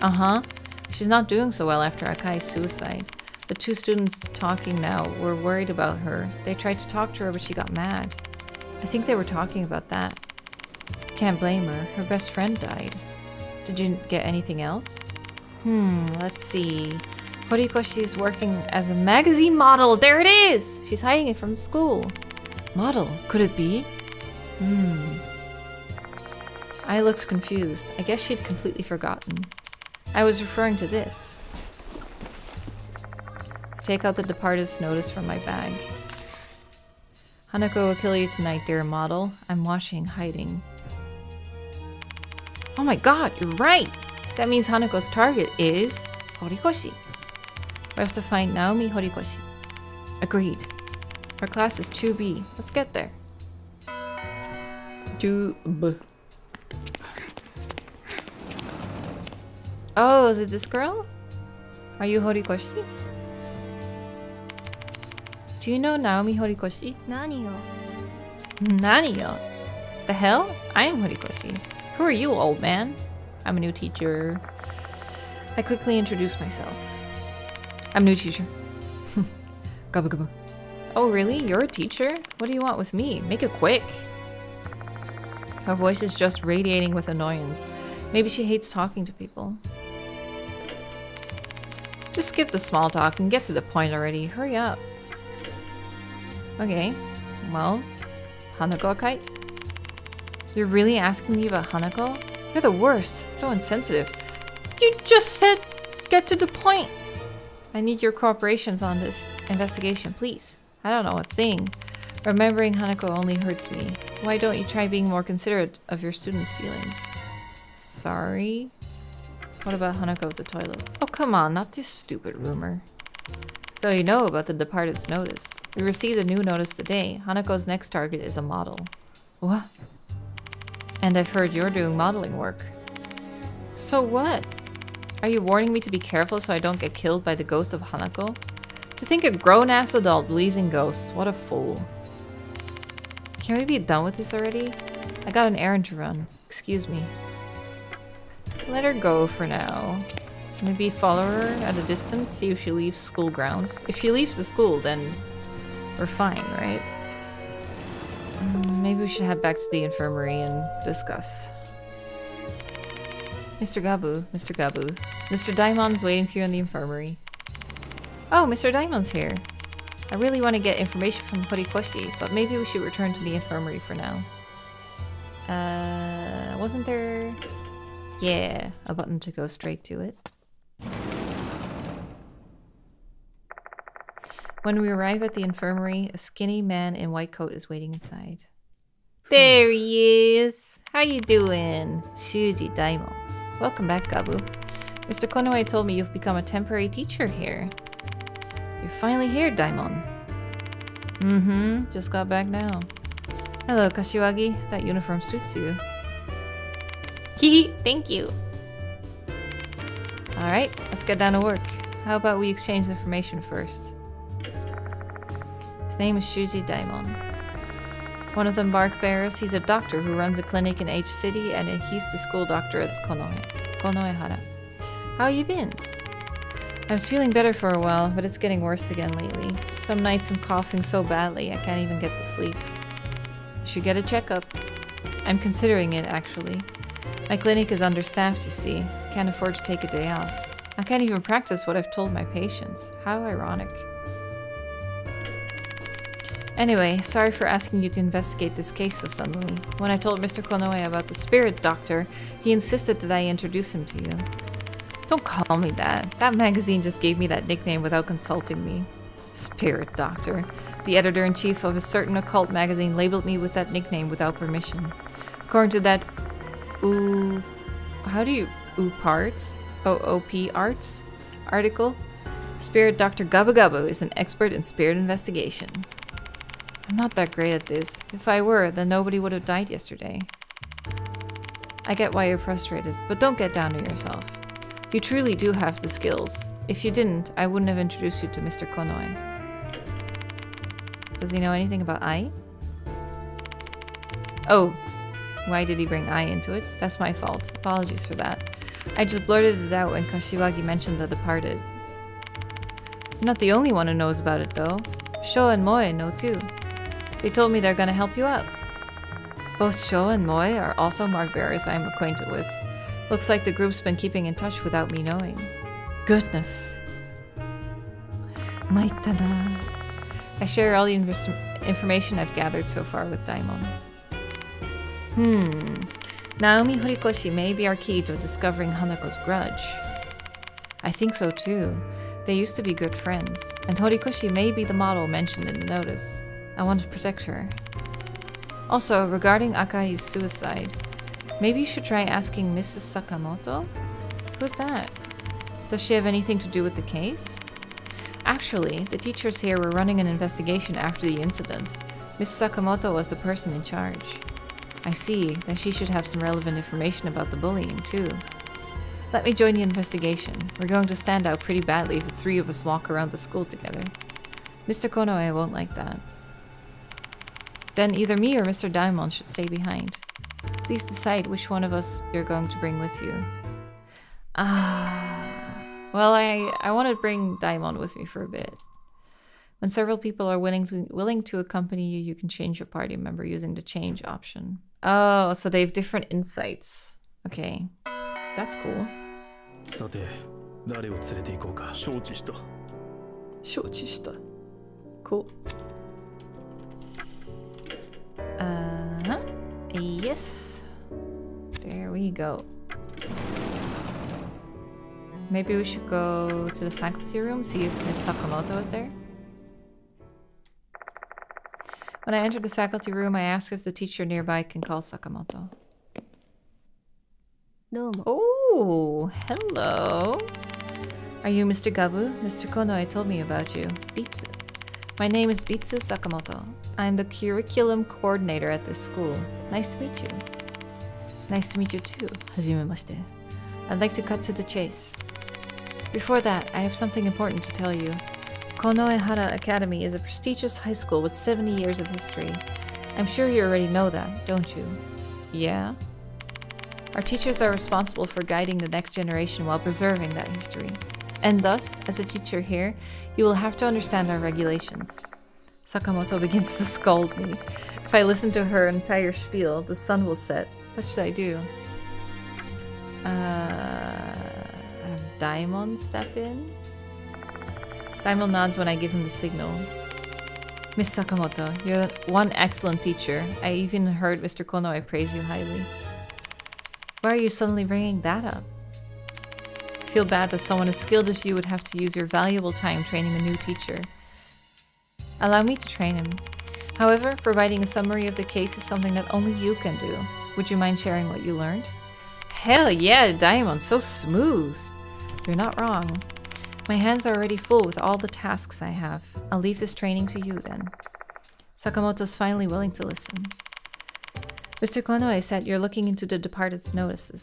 Uh huh. She's not doing so well after Akai's suicide. The two students talking now were worried about her. They tried to talk to her, but she got mad. I think they were talking about that. Can't blame her. Her best friend died. Did you get anything else? Hmm, let's see. Horikoshi's working as a magazine model. There it is! She's hiding it from school. Model? Could it be? Hmm. Ai looks confused. I guess she'd completely forgotten. I was referring to this. Take out the departed's notice from my bag. Hanako will kill you tonight, dear model. I'm watching, hiding. Oh my god, you're right! That means Hanako's target is Horikoshi. We have to find Naomi Horikoshi. Agreed. Her class is 2B. Let's get there. 2B. Oh, is it this girl? Are you Horikoshi? Do you know Naomi Horikoshi? 何よ Naniyo? The hell? I am Horikoshi. Who are you, old man? I'm a new teacher. I quickly introduce myself. I'm new teacher. [LAUGHS] gubba gubba. Oh, really? You're a teacher? What do you want with me? Make it quick. Her voice is just radiating with annoyance. Maybe she hates talking to people. Just skip the small talk and get to the point already. Hurry up. Okay. Well, Hanako Akai? You're really asking me about Hanako? You're the worst. So insensitive. You just said get to the point. I need your cooperations on this investigation, please. I don't know a thing. Remembering Hanako only hurts me. Why don't you try being more considerate of your students' feelings? Sorry? What about Hanako at the toilet? Oh, come on, not this stupid rumor. So you know about the departed's notice. We received a new notice today. Hanako's next target is a model. What? And I've heard you're doing modeling work. So what? Are you warning me to be careful so I don't get killed by the ghost of Hanako? To think a grown-ass adult believes in ghosts, what a fool. Can we be done with this already? I got an errand to run. Excuse me. Let her go for now. Maybe follow her at a distance, see if she leaves school grounds. If she leaves the school, then we're fine, right? Maybe we should head back to the infirmary and discuss. Mr. Gabu, Mr. Gabu. Mr. Daimon's waiting for you in the infirmary. Oh, Mr. Daimon's here. I really want to get information from Horikoshi, but maybe we should return to the infirmary for now. Uh, wasn't there... Yeah, a button to go straight to it. When we arrive at the infirmary, a skinny man in white coat is waiting inside. There he is! How you doing? Shuji Daimon. Welcome back, Gabu. Mr. Konoe told me you've become a temporary teacher here. You're finally here, Daimon. Mm-hmm, just got back now. Hello, Kashiwagi. That uniform suits you. Hee thank you. Alright, let's get down to work. How about we exchange information first? His name is Shuji Daimon. One of the bark bearers, he's a doctor who runs a clinic in H City and he's the school doctor at Konoe. Konoehara. How you been? I was feeling better for a while, but it's getting worse again lately. Some nights I'm coughing so badly I can't even get to sleep. Should get a checkup. I'm considering it, actually. My clinic is understaffed, you see. Can't afford to take a day off. I can't even practice what I've told my patients. How ironic. Anyway, sorry for asking you to investigate this case so suddenly. When I told Mr. Konoe about the spirit doctor, he insisted that I introduce him to you. Don't call me that. That magazine just gave me that nickname without consulting me. Spirit doctor. The editor in chief of a certain occult magazine labeled me with that nickname without permission. According to that ooh how do you ooh parts? OOP arts article, Spirit Dr. Gubba Gubba is an expert in spirit investigation. I'm not that great at this. If I were, then nobody would have died yesterday. I get why you're frustrated, but don't get down on yourself. You truly do have the skills. If you didn't, I wouldn't have introduced you to Mr. Konoe. Does he know anything about Ai? Oh, why did he bring Ai into it? That's my fault. Apologies for that. I just blurted it out when Kashiwagi mentioned The Departed. I'm not the only one who knows about it, though. Sho and Moe know too. They told me they're gonna help you out. Both Sho and Moe are also mark bearers I'm acquainted with. Looks like the group's been keeping in touch without me knowing. Goodness. Maitana. I share all the information I've gathered so far with Daimon. Hmm. Naomi Horikoshi may be our key to discovering Hanako's grudge. I think so too. They used to be good friends, and Horikoshi may be the model mentioned in the notice. I want to protect her. Also, regarding Akai's suicide, maybe you should try asking Mrs. Sakamoto? Who's that? Does she have anything to do with the case? Actually, the teachers here were running an investigation after the incident. Miss Sakamoto was the person in charge. I see, then she should have some relevant information about the bullying, too. Let me join the investigation. We're going to stand out pretty badly if the three of us walk around the school together. Mr. Konoe won't like that. Then either me or Mr. Daimon should stay behind. Please decide which one of us you're going to bring with you. Ah. Well, I, I want to bring Daimon with me for a bit. When several people are willing to willing to accompany you, you can change your party member using the change option. Oh, so they have different insights. Okay. That's cool. さて、誰を連れて行こうか。承知した。承知した。Cool. Uh, yes. There we go. Maybe we should go to the faculty room, see if Miss Sakamoto is there. When I entered the faculty room, I asked if the teacher nearby can call Sakamoto. No. Oh, hello. Are you Mr. Gabu? Mr. Konoe told me about you. Pizza. My name is Bitsu Sakamoto. I'm the curriculum coordinator at this school. Nice to meet you. Nice to meet you too. Hajimemashite. I'd like to cut to the chase. Before that, I have something important to tell you. Konoehara Academy is a prestigious high school with 70 years of history. I'm sure you already know that, don't you? Yeah? Our teachers are responsible for guiding the next generation while preserving that history. And thus, as a teacher here, you will have to understand our regulations. Sakamoto begins to scold me. If I listen to her entire spiel, the sun will set. What should I do? Uh, Daimon step in? Daimon nods when I give him the signal. Miss Sakamoto, you're one excellent teacher. I even heard Mr. Konoe praise you highly. Why are you suddenly bringing that up? Feel bad that someone as skilled as you would have to use your valuable time training a new teacher. Allow me to train him. However, providing a summary of the case is something that only you can do. Would you mind sharing what you learned? Hell yeah, Daimon, so smooth. You're not wrong. My hands are already full with all the tasks I have. I'll leave this training to you then. Sakamoto's finally willing to listen. Mr. Konoe said you're looking into the departed's notices.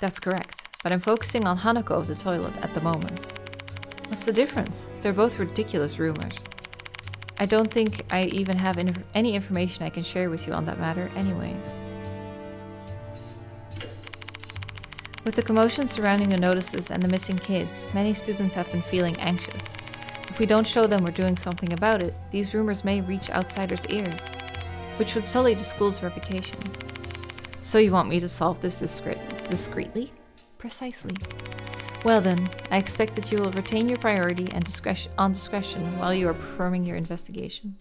That's correct, but I'm focusing on Hanako of the toilet at the moment. What's the difference? They're both ridiculous rumors. I don't think I even have in- any information I can share with you on that matter anyway. With the commotion surrounding the notices and the missing kids, many students have been feeling anxious. If we don't show them we're doing something about it, these rumors may reach outsiders' ears, which would sully the school's reputation. So you want me to solve this discre- discreetly? Precisely. Well then, I expect that you will retain your priority and discretion on discretion while you are performing your investigation.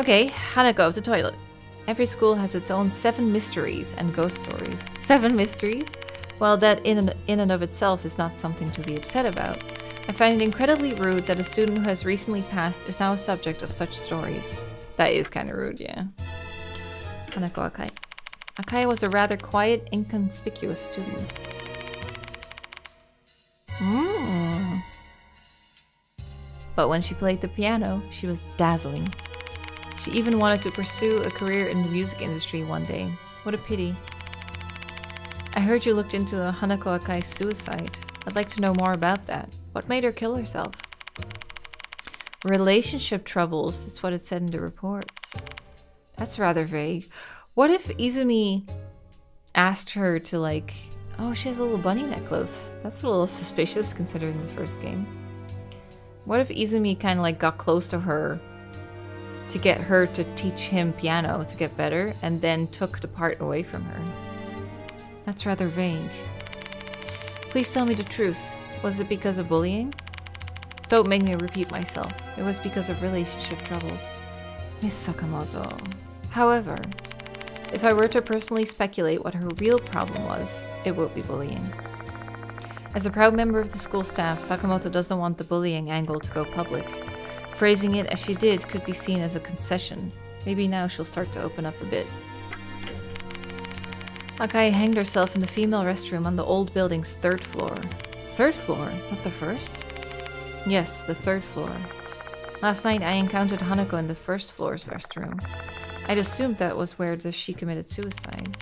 Okay, Hanako of the toilet. Every school has its own seven mysteries and ghost stories. [LAUGHS] Seven mysteries? Well, that in and, in and of itself is not something to be upset about. I find it incredibly rude that a student who has recently passed is now a subject of such stories. That is kind of rude, yeah. Hanako Akai. Akai was a rather quiet, inconspicuous student. Mm. But when she played the piano, she was dazzling. She even wanted to pursue a career in the music industry one day. What a pity. I heard you looked into Hanako Akai's suicide. I'd like to know more about that. What made her kill herself? Relationship troubles, that's what it said in the reports. That's rather vague. What if Izumi asked her to like, oh, she has a little bunny necklace. That's a little suspicious considering the first game. What if Izumi kind of like got close to her to get her to teach him piano to get better and then took the part away from her? That's rather vague. Please tell me the truth. Was it because of bullying? Don't make me repeat myself. It was because of relationship troubles. Miss Sakamoto. However, if I were to personally speculate what her real problem was, it would be bullying. As a proud member of the school staff, Sakamoto doesn't want the bullying angle to go public. Phrasing it as she did could be seen as a concession. Maybe now she'll start to open up a bit. Akai hanged herself in the female restroom on the old building's third floor. Third floor? Not the first? Yes, the third floor. Last night I encountered Hanako in the first floor's restroom. I'd assumed that was where she committed suicide.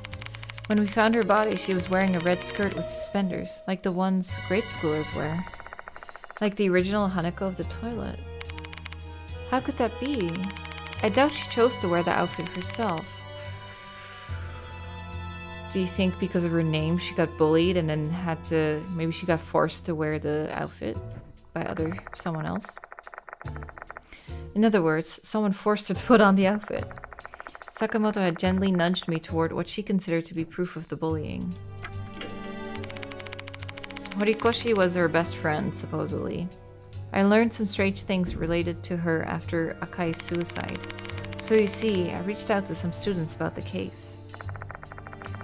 When we found her body, she was wearing a red skirt with suspenders, like the ones grade schoolers wear. Like the original Hanako of the toilet. How could that be? I doubt she chose to wear the outfit herself. Do you think because of her name she got bullied and then had to maybe she got forced to wear the outfit by other someone else? In other words, someone forced her to put on the outfit. Sakamoto had gently nudged me toward what she considered to be proof of the bullying. Horikoshi was her best friend, supposedly. I learned some strange things related to her after Akai's suicide. So you see, I reached out to some students about the case.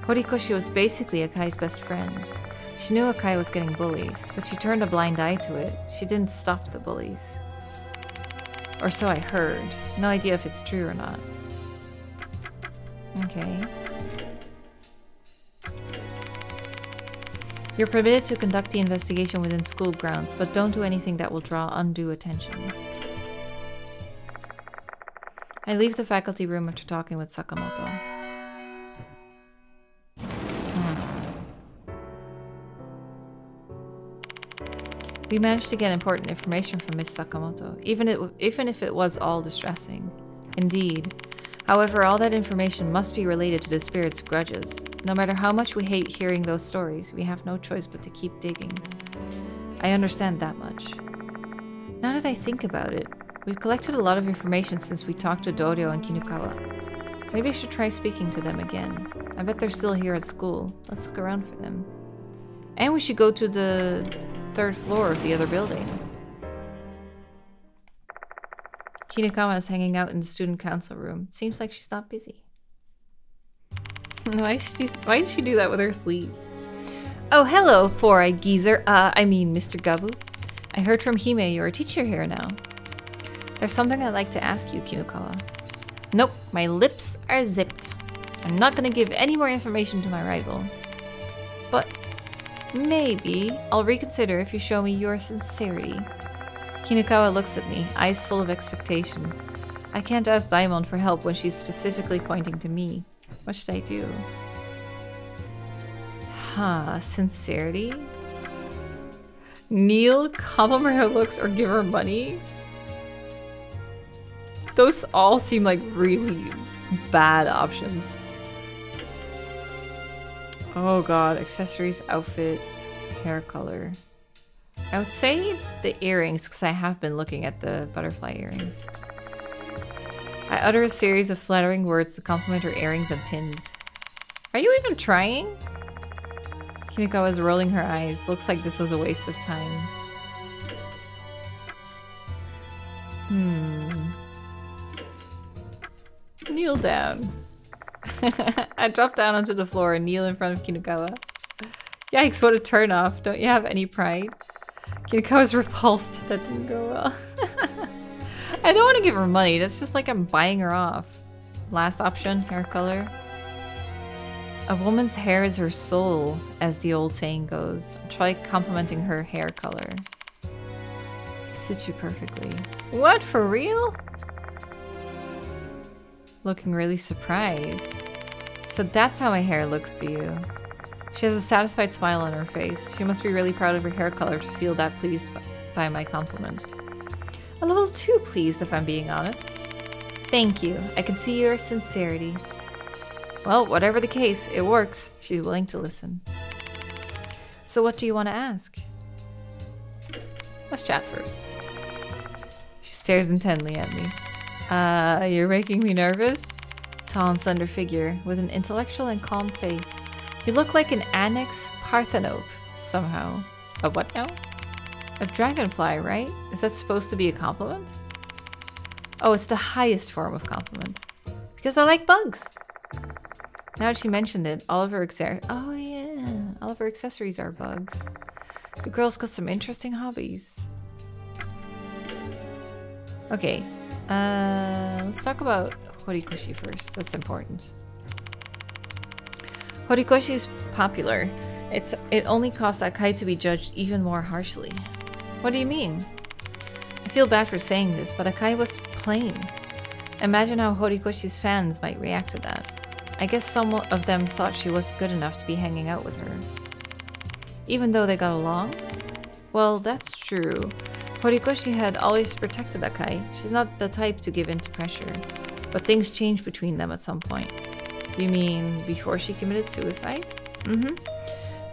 Horikoshi was basically Akai's best friend. She knew Akai was getting bullied, but she turned a blind eye to it. She didn't stop the bullies. Or so I heard. No idea if it's true or not. Okay. You're permitted to conduct the investigation within school grounds, but don't do anything that will draw undue attention. I leave the faculty room after talking with Sakamoto. Hmm. We managed to get important information from Miss Sakamoto, even, it, even if it was all distressing. Indeed. However, all that information must be related to the spirit's grudges. No matter how much we hate hearing those stories, we have no choice but to keep digging. I understand that much. Now that I think about it, we've collected a lot of information since we talked to Dorio and Kinukawa. Maybe I should try speaking to them again. I bet they're still here at school. Let's look around for them. And we should go to the third floor of the other building. Kinukawa is hanging out in the student council room. Seems like she's not busy. [LAUGHS] why, she, why did she do that with her sleeve? Oh, hello, four-eyed geezer. Uh, I mean, Mr. Gabu. I heard from Hime you're a teacher here now. There's something I'd like to ask you, Kinukawa. Nope, my lips are zipped. I'm not gonna give any more information to my rival. But maybe I'll reconsider if you show me your sincerity. Kinukawa looks at me, eyes full of expectations. I can't ask Daimon for help when she's specifically pointing to me. What should I do? Huh, sincerity? Kneel, compliment her looks, or give her money? Those all seem like really bad options. Oh god, accessories, outfit, hair color. I would say the earrings, because I have been looking at the butterfly earrings. I utter a series of flattering words to compliment her earrings and pins. Are you even trying? Kinukawa is rolling her eyes. Looks like this was a waste of time. Hmm. kneel down. [LAUGHS] I drop down onto the floor and kneel in front of Kinukawa. Yikes, what a turnoff. Don't you have any pride? Kinukawa's repulsed. That didn't go well. [LAUGHS] I don't want to give her money. That's just like I'm buying her off. Last option, hair color. A woman's hair is her soul, as the old saying goes. Try complimenting her hair color. Suits you perfectly. What, for real? Looking really surprised. So that's how my hair looks to you. She has a satisfied smile on her face. She must be really proud of her hair color to feel that pleased by my compliment. A little too pleased, if I'm being honest. Thank you. I can see your sincerity. Well, whatever the case, it works. She's willing to listen. So what do you want to ask? Let's chat first. She stares intently at me. Uh, you're making me nervous? Tall and slender figure with an intellectual and calm face. You look like an Anax Parthenope, somehow. A what now? A dragonfly, right? Is that supposed to be a compliment? Oh, it's the highest form of compliment. Because I like bugs. Now that she mentioned it, all of her Oh yeah, all of her accessories are bugs. The girl's got some interesting hobbies. Okay, uh, let's talk about Horikoshi first. That's important. Horikoshi is popular. It's it only caused Akai to be judged even more harshly. What do you mean? I feel bad for saying this, but Akai was plain. Imagine how Horikoshi's fans might react to that. I guess some of them thought she was good enough to be hanging out with her. Even though they got along? Well, that's true. Horikoshi had always protected Akai. She's not the type to give in to pressure. But things changed between them at some point. You mean before she committed suicide? Mm-hmm.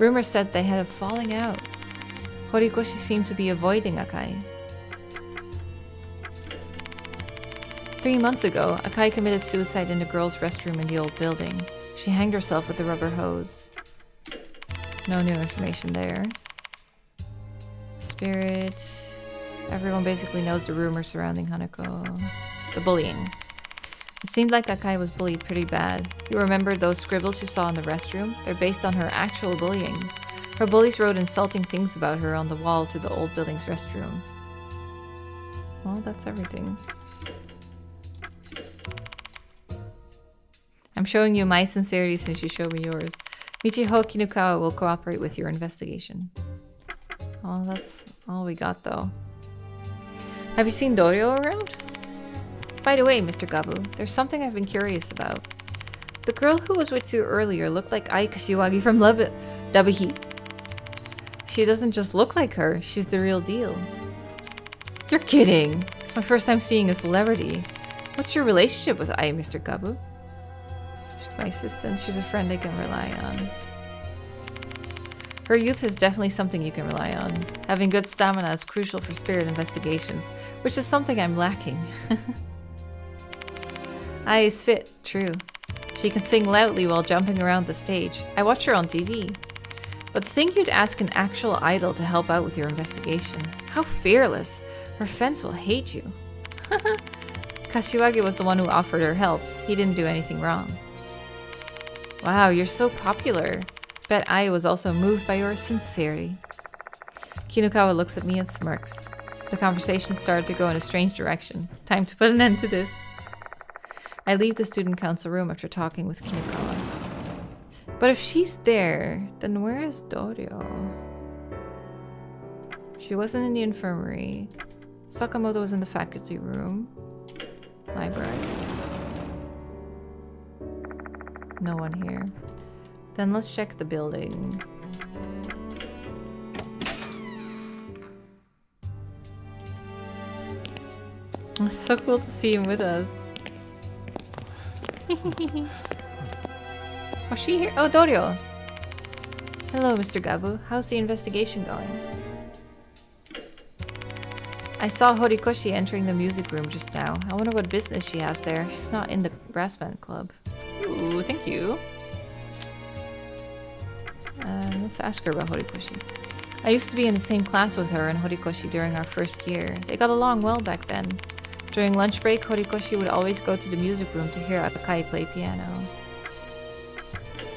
Rumors said they had a falling out. Horikoshi seemed to be avoiding Akai. Three months ago, Akai committed suicide in the girls' restroom in the old building. She hanged herself with a rubber hose. No new information there. Spirit. Everyone basically knows the rumors surrounding Hanako. The bullying. It seemed like Akai was bullied pretty bad. You remember those scribbles you saw in the restroom? They're based on her actual bullying. Her bullies wrote insulting things about her on the wall to the old building's restroom. Well, that's everything. I'm showing you my sincerity since you showed me yours. Michiho Kinukawa will cooperate with your investigation. Oh, that's all we got though. Have you seen Dorio around? By the way, Mr. Gabu, there's something I've been curious about. The girl who was with you earlier looked like Ai Kashiwagi from Love Heat. She doesn't just look like her, she's the real deal. You're kidding! It's my first time seeing a celebrity. What's your relationship with Ai, Mr. Gabu? She's my assistant. She's a friend I can rely on. Her youth is definitely something you can rely on. Having good stamina is crucial for spirit investigations, which is something I'm lacking. [LAUGHS] Is fit, true. She can sing loudly while jumping around the stage. I watch her on TV. But think you'd ask an actual idol to help out with your investigation. How fearless! Her fence will hate you. [LAUGHS] Kashiwagi was the one who offered her help. He didn't do anything wrong. Wow, you're so popular. Bet I was also moved by your sincerity. Kinukawa looks at me and smirks. The conversation started to go in a strange direction. Time to put an end to this. I leave the student council room after talking with Kinukawa. But if she's there, then where is Dorio? She wasn't in the infirmary. Sakamoto was in the faculty room. Library. No one here. Then let's check the building. It's so cool to see him with us. [LAUGHS] Was she here? Oh, Dorio! Hello, Mr. Gabu. How's the investigation going? I saw Horikoshi entering the music room just now. I wonder what business she has there. She's not in the brass band club. Ooh, thank you. Uh, let's ask her about Horikoshi. I used to be in the same class with her and Horikoshi during our first year. They got along well back then. During lunch break, Horikoshi would always go to the music room to hear Atakai play piano.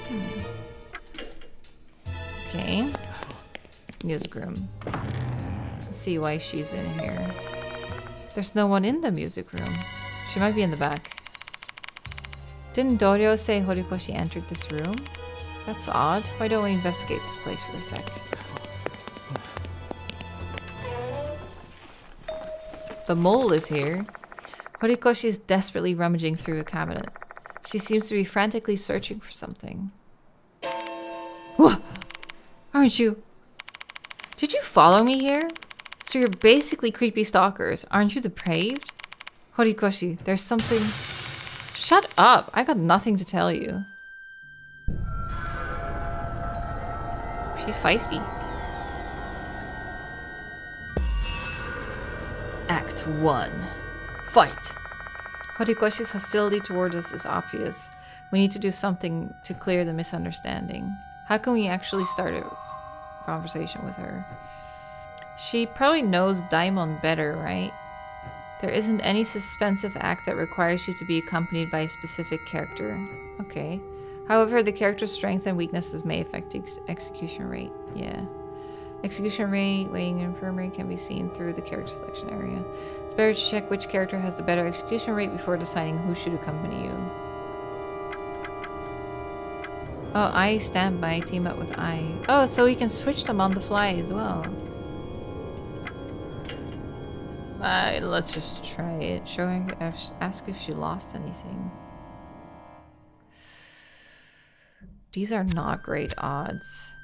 Hmm. Okay. Music room. Let's see why she's in here. There's no one in the music room. She might be in the back. Didn't Dorio say Horikoshi entered this room? That's odd. Why don't we investigate this place for a sec? The mole is here. Horikoshi is desperately rummaging through a cabinet. She seems to be frantically searching for something. What? Aren't you? Did you follow me here? So you're basically creepy stalkers. Aren't you depraved? Horikoshi, there's something... Shut up! I got nothing to tell you. She's feisty. Act 1. Fight! Horikoshi's hostility toward us is obvious. We need to do something to clear the misunderstanding. How can we actually start a conversation with her? She probably knows Daimon better, right? There isn't any suspensive act that requires you to be accompanied by a specific character. Okay. However, the character's strengths and weaknesses may affect the ex execution rate. Yeah. Execution rate, weighing and infirmary can be seen through the character selection area. It's better to check which character has the better execution rate before deciding who should accompany you. Oh, I stand by, team up with Ai. Oh, so we can switch them on the fly as well. Uh, let's just try it. Showing, ask if she lost anything. These are not great odds.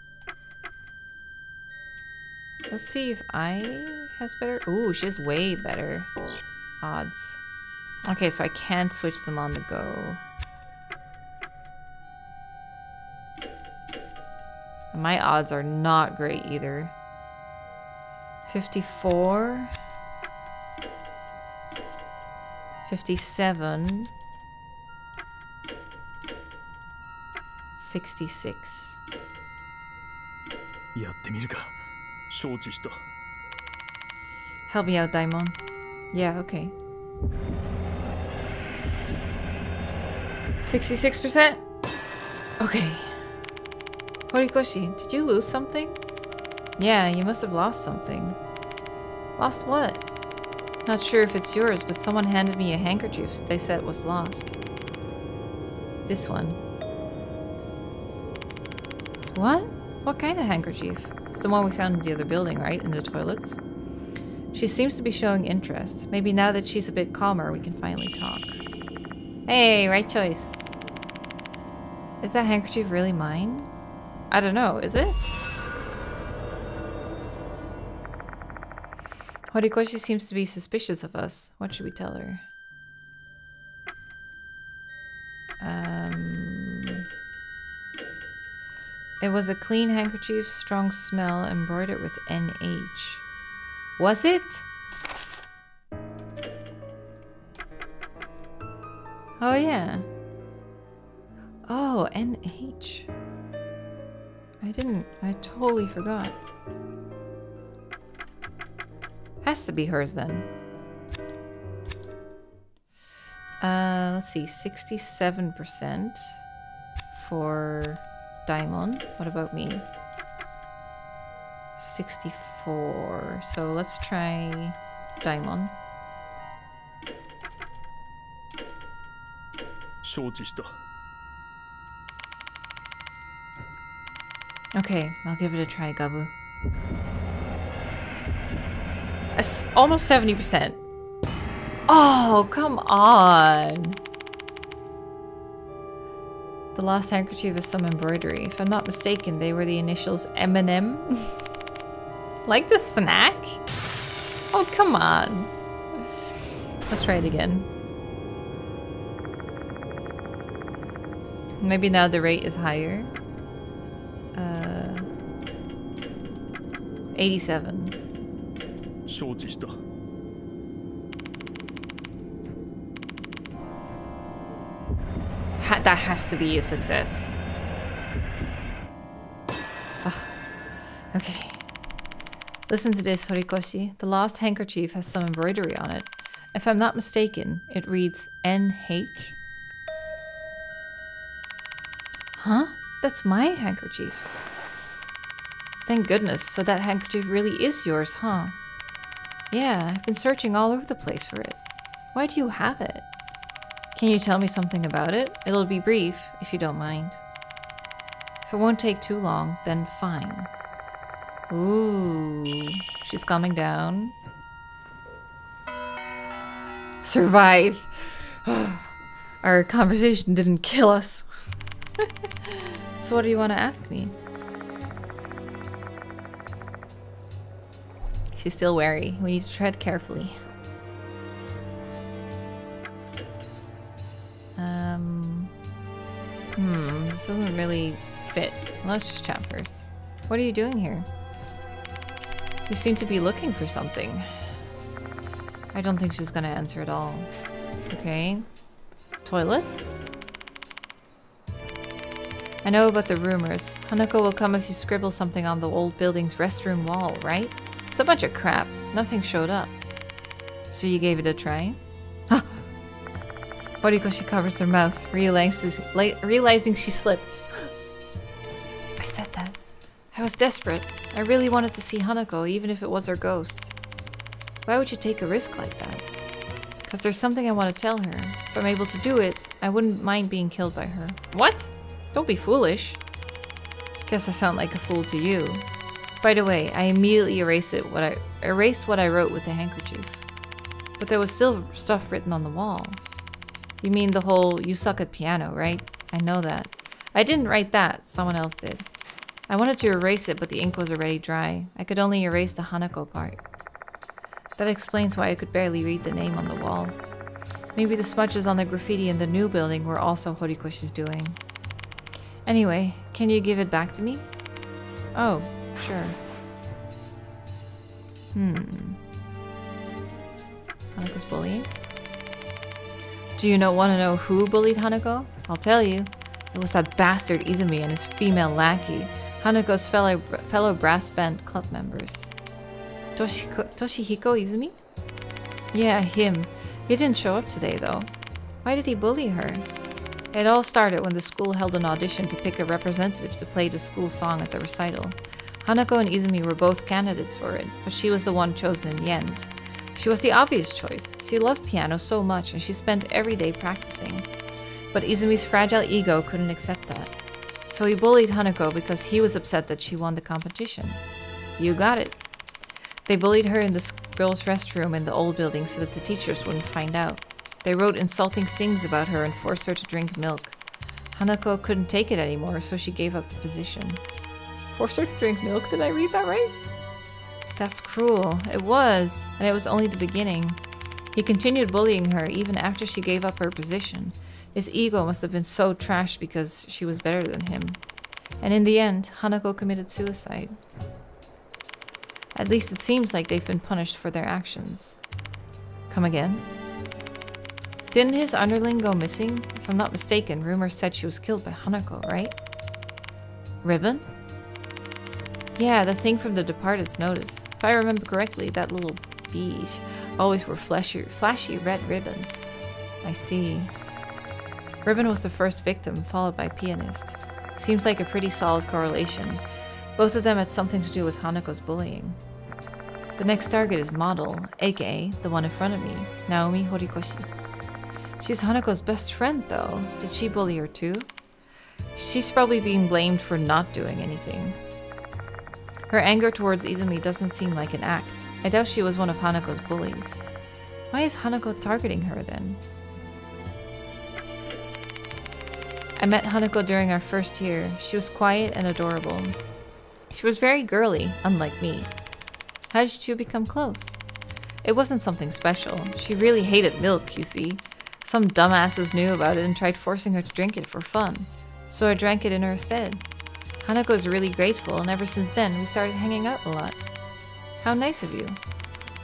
Let's see if Ai has better. Ooh, she has way better odds. Okay, so I can't switch them on the go. My odds are not great either. 54. 57. 66. やってみるか。承知した Help me out, Daimon. Yeah, okay. 66%? Okay. Horikoshi, did you lose something? Yeah, you must have lost something. Lost what? Not sure if it's yours, but someone handed me a handkerchief they said was lost. This one. What? What kind of handkerchief? It's the one we found in the other building, right? In the toilets? She seems to be showing interest. Maybe now that she's a bit calmer, we can finally talk. Hey, right choice. Is that handkerchief really mine? I don't know, is it? Horikoshi seems to be suspicious of us. What should we tell her? Um, it was a clean handkerchief, strong smell, embroidered with NH. Was it? Oh, yeah. Oh, NH. I didn't. I totally forgot. Has to be hers then. Uh, let's see, 67% for Daimon. What about me? 64. So let's try Daimon. 承知した. Okay, I'll give it a try, Gabu. Almost 70%. Oh, come on. The last handkerchief is some embroidery. If I'm not mistaken, they were the initials M&M. [LAUGHS] like the snack? Oh, come on. Let's try it again. Maybe now the rate is higher. Uh, 87. that, that has to be a success. Ugh. Okay. Listen to this, Horikoshi. The last handkerchief has some embroidery on it. If I'm not mistaken, it reads NH. Huh? That's my handkerchief. Thank goodness, so that handkerchief really is yours, huh? Yeah, I've been searching all over the place for it. Why do you have it? Can you tell me something about it? It'll be brief, if you don't mind. If it won't take too long, then fine. Ooh, she's calming down. Survived. [SIGHS] Our conversation didn't kill us. [LAUGHS] so what do you want to ask me? She's still wary. We need to tread carefully. Doesn't really fit. Let's just chat first. What are you doing here? You seem to be looking for something. I don't think she's gonna answer at all. Okay. Toilet? I know about the rumors. Hanako will come if you scribble something on the old building's restroom wall, right? It's a bunch of crap. Nothing showed up. So you gave it a try? [LAUGHS] Horikoshi covers her mouth, realizes, realizing she slipped. [GASPS] I said that. I was desperate. I really wanted to see Hanako, even if it was her ghost. Why would you take a risk like that? Because there's something I want to tell her. If I'm able to do it, I wouldn't mind being killed by her. What? Don't be foolish. Guess I sound like a fool to you. By the way, I immediately erased it what I erased what I wrote with the handkerchief. But there was still stuff written on the wall. You mean the whole you suck at piano, right? I know that. I didn't write that, someone else did. I wanted to erase it, but the ink was already dry. I could only erase the Hanako part. That explains why I could barely read the name on the wall. Maybe the smudges on the graffiti in the new building were also Horikoshi's doing. Anyway, can you give it back to me? Oh, sure. Hmm. Hanako's bullying? Do you not want to know who bullied Hanako? I'll tell you. It was that bastard Izumi and his female lackey, Hanako's fellow, fellow brass band club members. Toshiko, Toshihiko Izumi? Yeah, him. He didn't show up today, though. Why did he bully her? It all started when the school held an audition to pick a representative to play the school song at the recital. Hanako and Izumi were both candidates for it, but she was the one chosen in the end. She was the obvious choice. She loved piano so much and she spent every day practicing. But Izumi's fragile ego couldn't accept that. So he bullied Hanako because he was upset that she won the competition. You got it. They bullied her in the girls' restroom in the old building so that the teachers wouldn't find out. They wrote insulting things about her and forced her to drink milk. Hanako couldn't take it anymore, so she gave up the position. Forced her to drink milk? Did I read that right? That's cruel. It was, and it was only the beginning. He continued bullying her even after she gave up her position. His ego must have been so trashed because she was better than him. And in the end, Hanako committed suicide. At least it seems like they've been punished for their actions. Come again? Didn't his underling go missing? If I'm not mistaken, rumors said she was killed by Hanako, right? Ribbon? Yeah, the thing from the Departed's notice. If I remember correctly, that little bees always wore flashy, flashy red ribbons. I see. Ribbon was the first victim, followed by pianist. Seems like a pretty solid correlation. Both of them had something to do with Hanako's bullying. The next target is Model, aka the one in front of me, Naomi Horikoshi. She's Hanako's best friend though. Did she bully her too? She's probably being blamed for not doing anything. Her anger towards Izumi doesn't seem like an act. I doubt she was one of Hanako's bullies. Why is Hanako targeting her then? I met Hanako during our first year. She was quiet and adorable. She was very girly, unlike me. How did you become close? It wasn't something special. She really hated milk, you see. Some dumbasses knew about it and tried forcing her to drink it for fun. So I drank it in her stead. Hanako is really grateful, and ever since then, we started hanging out a lot. How nice of you.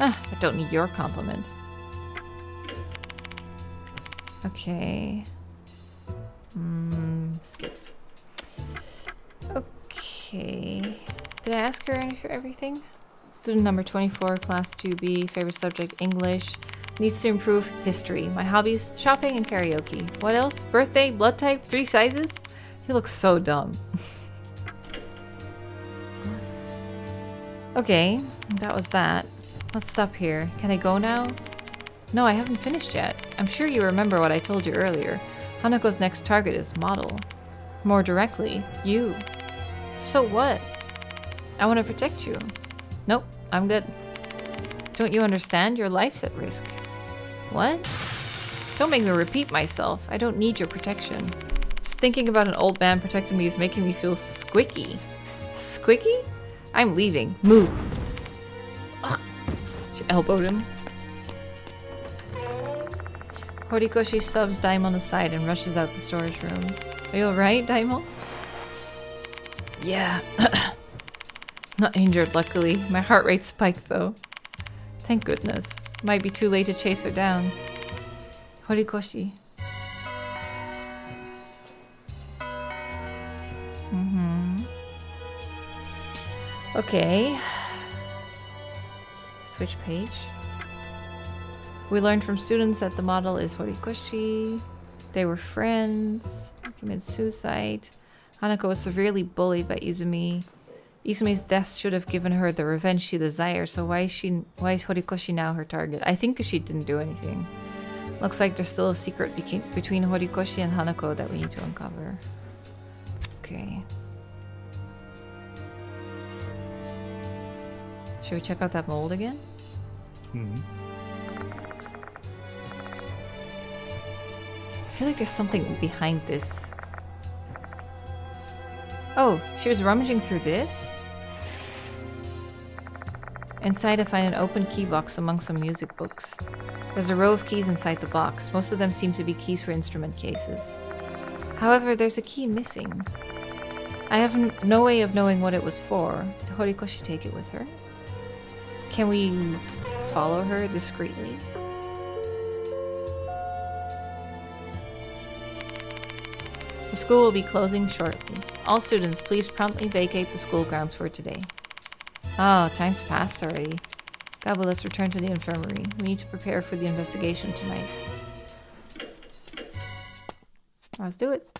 Ah, I don't need your compliment. Okay. Mm, skip. Okay. Did I ask her for everything? Student number 24, class 2B, favorite subject English. Needs to improve history. My hobbies, shopping and karaoke. What else? Birthday, blood type, three sizes? He looks so dumb. [LAUGHS] okay, that was that. Let's stop here. Can I go now? No, I haven't finished yet. I'm sure you remember what I told you earlier. Hanako's next target is model. More directly, you. So what? I want to protect you. Nope, I'm good. Don't you understand? Your life's at risk. What? Don't make me repeat myself. I don't need your protection. Just thinking about an old man protecting me is making me feel squicky. Squicky? I'm leaving. Move. Ugh. She elbowed him. Horikoshi shoves Daimon aside and rushes out the storage room. Are you alright, Daimon? Yeah. [COUGHS] Not injured, luckily. My heart rate spiked, though. Thank goodness. Might be too late to chase her down. Horikoshi. Okay. Switch page. We learned from students that the model is Horikoshi. They were friends. Committed suicide. Hanako was severely bullied by Izumi. Izumi's death should have given her the revenge she desires, so why is she why is Horikoshi now her target? I think she didn't do anything. Looks like there's still a secret between Horikoshi and Hanako that we need to uncover. Okay. Should we check out that mold again? Hmm. I feel like there's something behind this. Oh, she was rummaging through this? Inside I find an open key box among some music books. There's a row of keys inside the box. Most of them seem to be keys for instrument cases. However, there's a key missing. I have no way of knowing what it was for. Did Horikoshi take it with her? Can we follow her discreetly? The school will be closing shortly. All students, please promptly vacate the school grounds for today. Oh, time's passed already. Gabu, let's return to the infirmary. We need to prepare for the investigation tonight. Let's do it.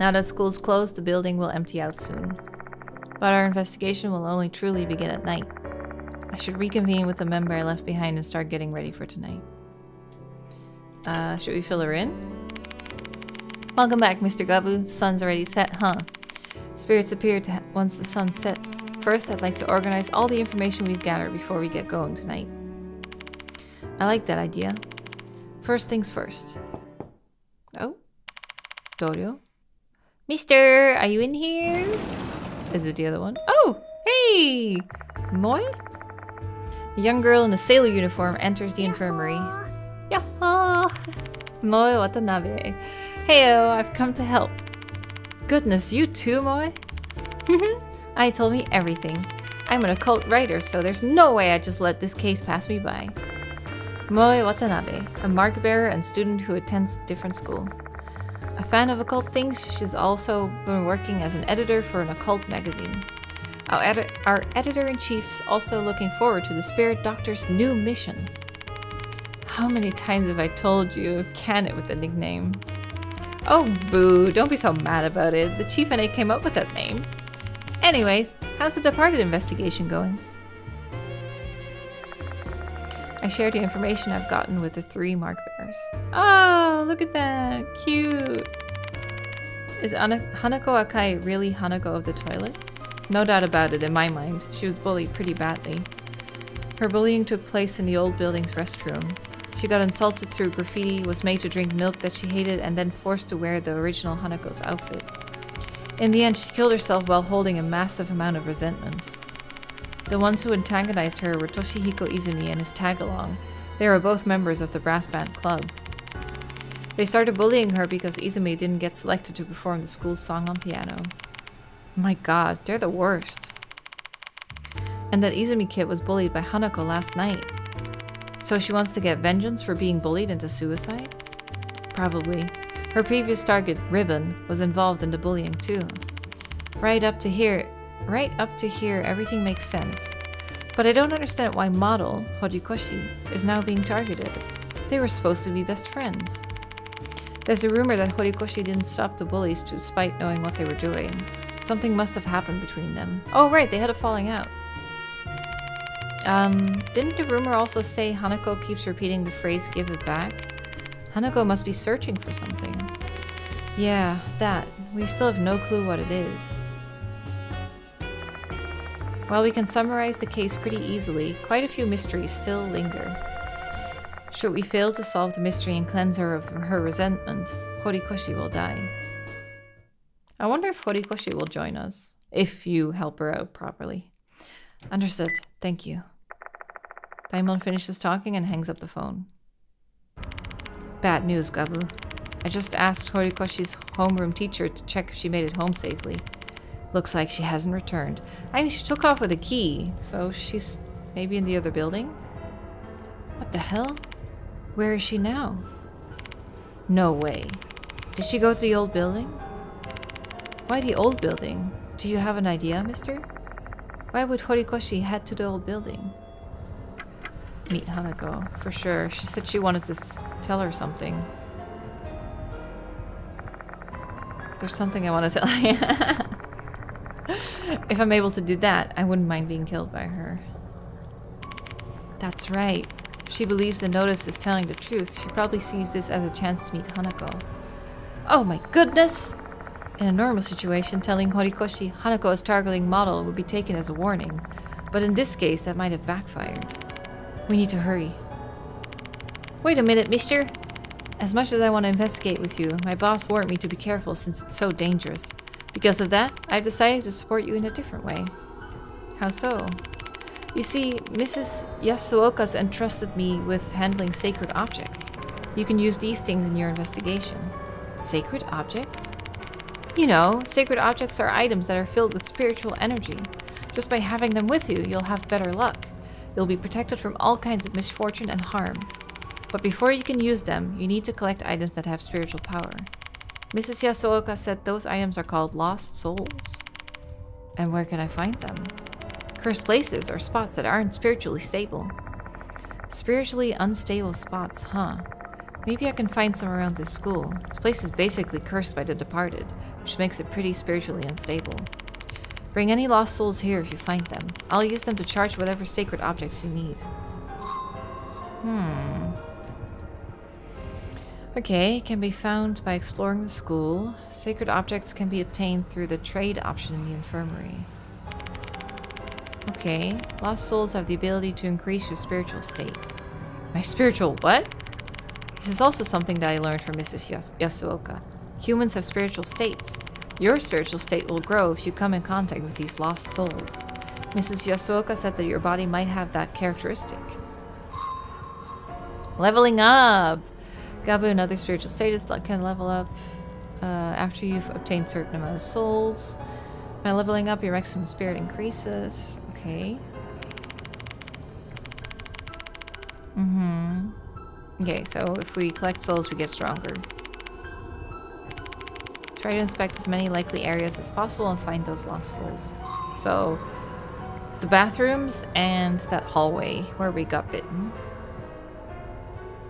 Now that school's closed, the building will empty out soon. But our investigation will only truly begin at night. I should reconvene with the member I left behind and start getting ready for tonight. Uh, should we fill her in? Welcome back, Mr. Gabu. Sun's already set, huh? Spirits appear once the sun sets. First, I'd like to organize all the information we've gathered before we get going tonight. I like that idea. First things first. Oh. Dorio. Mister, are you in here? Is it the other one? Oh, hey! Moi? A young girl in a sailor uniform enters the infirmary. Yahoo! Moi Watanabe. Heyo, I've come to help. Goodness, you too, Moi? [LAUGHS] Ai told me everything. I'm an occult writer, so there's no way I'd just let this case pass me by. Moi Watanabe, a mark bearer and student who attends different school. A fan of occult things, she's also been working as an editor for an occult magazine. Our, edi our editor-in-chief's also looking forward to the Spirit Doctor's new mission. How many times have I told you, can it with the nickname? Oh boo, don't be so mad about it. The chief and I came up with that name. Anyways, how's the departed investigation going? I shared the information I've gotten with the three mark Oh, look at that. Cute. Is Ana Hanako Akai really Hanako of the toilet? No doubt about it in my mind. She was bullied pretty badly. Her bullying took place in the old building's restroom. She got insulted through graffiti, was made to drink milk that she hated, and then forced to wear the original Hanako's outfit. In the end, she killed herself while holding a massive amount of resentment. The ones who antagonized her were Toshihiko Izumi and his tag-along. They were both members of the brass band club. They started bullying her because Izumi didn't get selected to perform the school's song on piano. My god, they're the worst. And that Izumi kid was bullied by Hanako last night. So she wants to get vengeance for being bullied into suicide? Probably. Her previous target, Ribbon, was involved in the bullying too. Right up to here, Right up to here, everything makes sense. But I don't understand why model, Horikoshi, is now being targeted. They were supposed to be best friends. There's a rumor that Horikoshi didn't stop the bullies despite knowing what they were doing. Something must have happened between them. Oh right, they had a falling out. Um, didn't the rumor also say Hanako keeps repeating the phrase give it back? Hanako must be searching for something. Yeah, that. We still have no clue what it is. While we can summarize the case pretty easily, quite a few mysteries still linger. Should we fail to solve the mystery and cleanse her of her resentment, Horikoshi will die. I wonder if Horikoshi will join us, if you help her out properly. Understood. Thank you. Daimon finishes talking and hangs up the phone. Bad news, Gabu. I just asked Horikoshi's homeroom teacher to check if she made it home safely. Looks like she hasn't returned. I mean, she took off with a key, so she's maybe in the other building? What the hell? Where is she now? No way. Did she go to the old building? Why the old building? Do you have an idea, mister? Why would Horikoshi head to the old building? Meet Hanako, for sure. She said she wanted to tell her something. There's something I want to tell [LAUGHS] you. If I'm able to do that, I wouldn't mind being killed by her. That's right. She believes the notice is telling the truth. She probably sees this as a chance to meet Hanako. Oh my goodness! In a normal situation, telling Horikoshi Hanako is targeting model would be taken as a warning. But in this case, that might have backfired. We need to hurry. Wait a minute, mister! As much as I want to investigate with you, my boss warned me to be careful since it's so dangerous. Because of that, I've decided to support you in a different way. How so? You see, Mrs. Yasuoka's entrusted me with handling sacred objects. You can use these things in your investigation. Sacred objects? You know, sacred objects are items that are filled with spiritual energy. Just by having them with you, you'll have better luck. You'll be protected from all kinds of misfortune and harm. But before you can use them, you need to collect items that have spiritual power. Mrs. Yasuoka said those items are called lost souls. And where can I find them? Cursed places or spots that aren't spiritually stable. Spiritually unstable spots, huh? Maybe I can find some around this school. This place is basically cursed by the departed, which makes it pretty spiritually unstable. Bring any lost souls here if you find them. I'll use them to charge whatever sacred objects you need. Hmm. Okay, can be found by exploring the school. Sacred objects can be obtained through the trade option in the infirmary. Okay, lost souls have the ability to increase your spiritual state. My spiritual what? This is also something that I learned from Mrs. Yas Yasuoka. Humans have spiritual states. Your spiritual state will grow if you come in contact with these lost souls. Mrs. Yasuoka said that your body might have that characteristic. Leveling up! Gabu, another spiritual status that can level up uh, after you've obtained certain amount of souls. By leveling up, your maximum spirit increases. Okay. Mm-hmm. Okay, so if we collect souls, we get stronger. Try to inspect as many likely areas as possible and find those lost souls. So, the bathrooms and that hallway where we got bitten.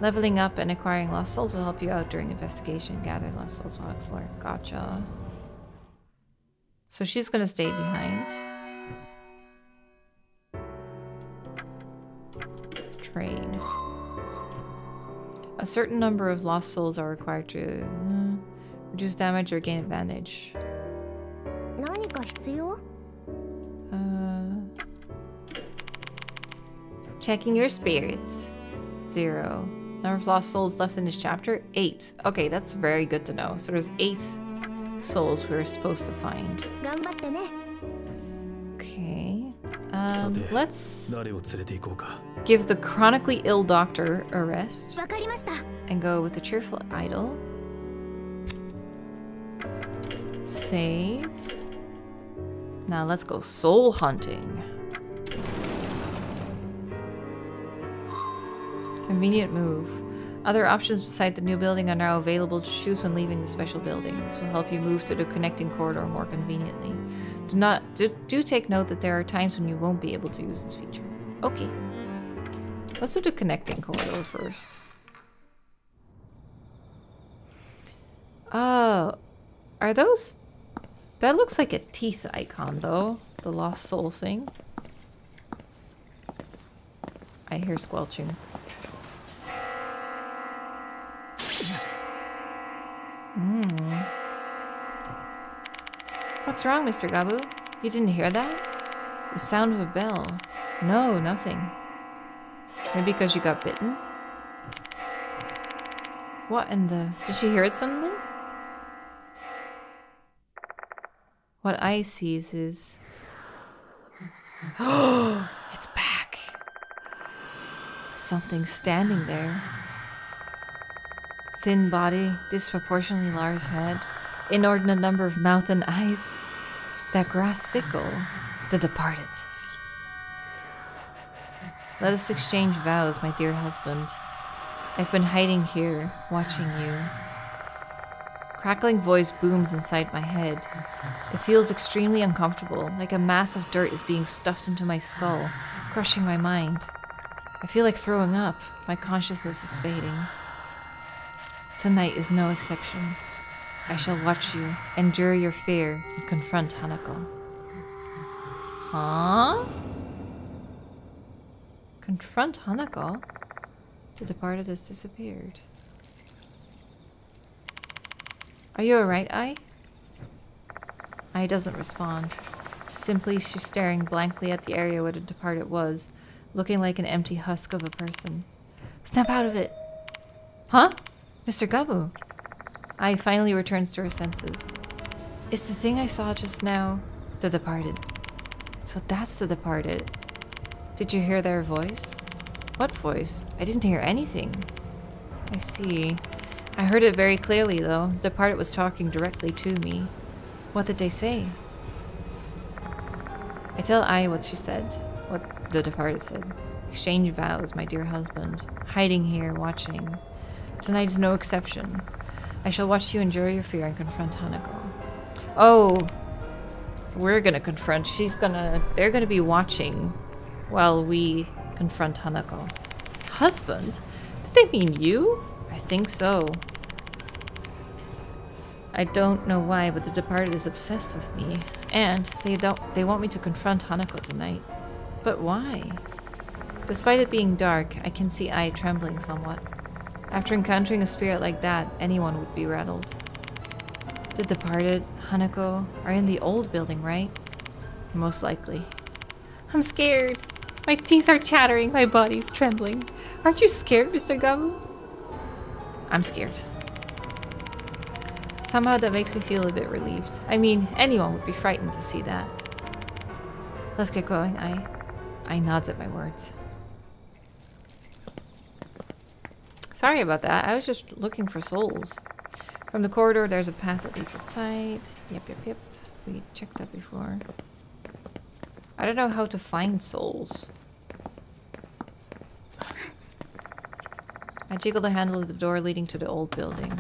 Leveling up and acquiring lost souls will help you out during investigation. Gather lost souls while exploring. Gotcha. So she's gonna stay behind. Trade. A certain number of lost souls are required to hmm, reduce damage or gain advantage. Uh, checking your spirits. Zero. Number of lost souls left in this chapter? Eight. Okay, that's very good to know. So there's eight souls we are supposed to find. Okay. Um, let's give the chronically ill doctor a rest and go with the cheerful idol. Save. Now let's go soul hunting. Convenient move. Other options beside the new building are now available to choose when leaving the special building. This will help you move to the connecting corridor more conveniently. Do not do, do take note that there are times when you won't be able to use this feature. Okay. Let's do the connecting corridor first. Oh, are those? That looks like a teeth icon, though. The lost soul thing. I hear squelching. Hmm. What's wrong, Mr. Gabu? You didn't hear that? The sound of a bell. No, nothing. Maybe because you got bitten? What in the... Did she hear it suddenly? What Ai sees is... Oh, [GASPS] it's back. Something standing there. Thin body, disproportionately large head, inordinate number of mouth and eyes. That grass sickle, the departed. Let us exchange vows, my dear husband. I've been hiding here, watching you. Crackling voice booms inside my head. It feels extremely uncomfortable, like a mass of dirt is being stuffed into my skull, crushing my mind. I feel like throwing up. My consciousness is fading. Tonight is no exception. I shall watch you, endure your fear, and confront Hanako. Huh? Confront Hanako? The departed has disappeared. Are you alright, Ai? Ai doesn't respond. Simply, she's staring blankly at the area where the departed was, looking like an empty husk of a person. Snap out of it! Huh? Mr. Gabu! Ai finally returns to her senses. Is the thing I saw just now the departed? So that's the departed. Did you hear their voice? What voice? I didn't hear anything. I see. I heard it very clearly, though. The departed was talking directly to me. What did they say? I tell Ai what she said, what the departed said. Exchange vows, my dear husband. Hiding here, watching. Tonight is no exception. I shall watch you endure your fear and confront Hanako. Oh, we're gonna confront. She's gonna. They're gonna be watching while we confront Hanako. Husband? Did they mean you? I think so. I don't know why, but the departed is obsessed with me, and they don't. They want me to confront Hanako tonight. But why? Despite it being dark, I can see Ai trembling somewhat. After encountering a spirit like that, anyone would be rattled. Did the departed, Hanako, are in the old building, right? Most likely. I'm scared. My teeth are chattering, my body's trembling. Aren't you scared, Mr. Gabu? I'm scared. Somehow that makes me feel a bit relieved. I mean, anyone would be frightened to see that. Let's get going, Ai... Ai nods at my words. Sorry about that. I was just looking for souls. From the corridor, there's a path that leads outside. Yep, yep, yep. We checked that before. I don't know how to find souls. I jiggle the handle of the door leading to the old building.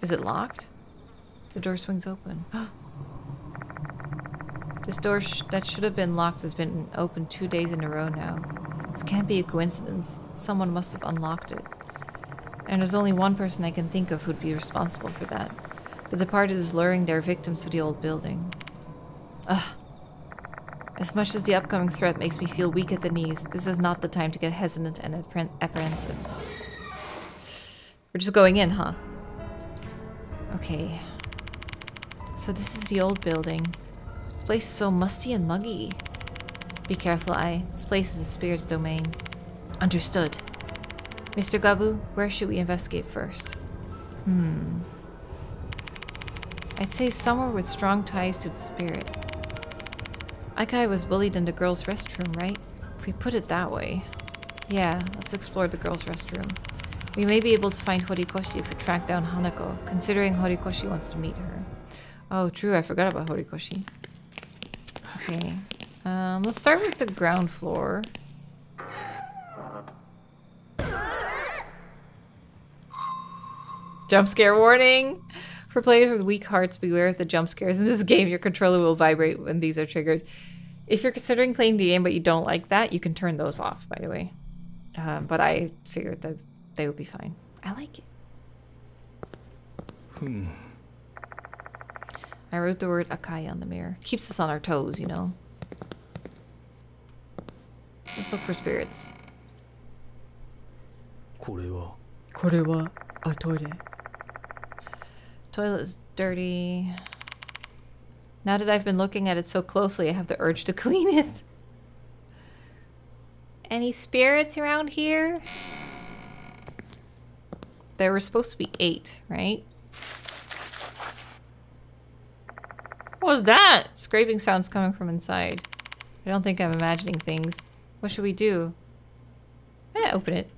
Is it locked? The door swings open. [GASPS] this door sh that should have been locked has been open two days in a row now. This can't be a coincidence. Someone must have unlocked it. And there's only one person I can think of who'd be responsible for that. The departed is luring their victims to the old building. Ugh. As much as the upcoming threat makes me feel weak at the knees, this is not the time to get hesitant and apprehensive. We're just going in, huh? Okay. So this is the old building. This place is so musty and muggy. Be careful, Ai. This place is a spirit's domain. Understood. Mr. Gabu, where should we investigate first? Hmm. I'd say somewhere with strong ties to the spirit. Akai was bullied in the girls' restroom, right? If we put it that way. Yeah, let's explore the girls' restroom. We may be able to find Horikoshi if we track down Hanako, considering Horikoshi wants to meet her. Oh, true, I forgot about Horikoshi. Okay. Um, let's start with the ground floor. Jump scare warning! For players with weak hearts, beware of the jump scares. In this game, your controller will vibrate when these are triggered. If you're considering playing the game but you don't like that, you can turn those off, by the way. Uh, but I figured that they would be fine. I like it. Hmm. I wrote the word Akai on the mirror. Keeps us on our toes, you know. Let's look for spirits. これは Toilet Is dirty. Now that I've been looking at it so closely, I have the urge to [LAUGHS] clean it. Any spirits around here? There were supposed to be eight, right? What was that? Scraping sounds coming from inside. I don't think I'm imagining things. What should we do? Eh, open it.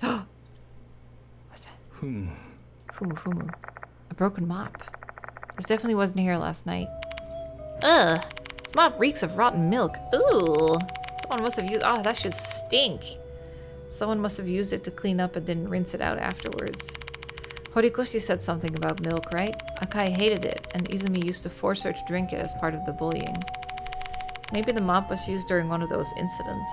[GASPS] What's that? ふん Fumu Fumu. A broken mop. This definitely wasn't here last night. Ugh. This mop reeks of rotten milk. Ooh. Someone must have used. Oh, that should stink. Someone must have used it to clean up and then rinse it out afterwards. Horikoshi said something about milk, right? Akai hated it, and Izumi used to force her to drink it as part of the bullying. Maybe the mop was used during one of those incidents.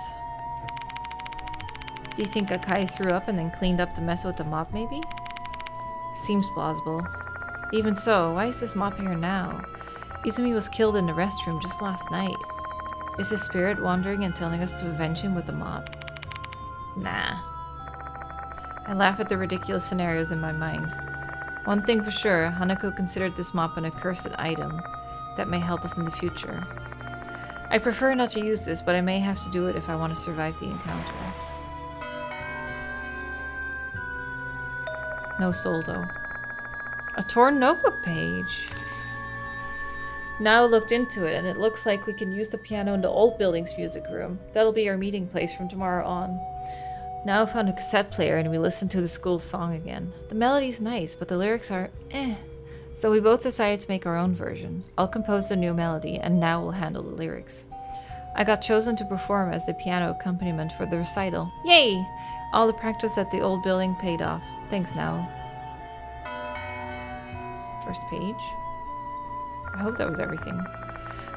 Do you think Akai threw up and then cleaned up the mess with the mop, maybe? Seems plausible. Even so, why is this mop here now? Izumi was killed in the restroom just last night. Is his spirit wandering and telling us to avenge him with the mop? Nah. I laugh at the ridiculous scenarios in my mind. One thing for sure, Hanako considered this mop an accursed item that may help us in the future. I prefer not to use this, but I may have to do it if I want to survive the encounter. No soul, though. A torn notebook page. Nao looked into it, and it looks like we can use the piano in the old building's music room. That'll be our meeting place from tomorrow on. Nao found a cassette player, and we listened to the school song again. The melody's nice, but the lyrics are eh. So we both decided to make our own version. I'll compose the new melody, and now we'll handle the lyrics. I got chosen to perform as the piano accompaniment for the recital. Yay! All the practice at the old building paid off. Thanks, Nell. First page. I hope that was everything.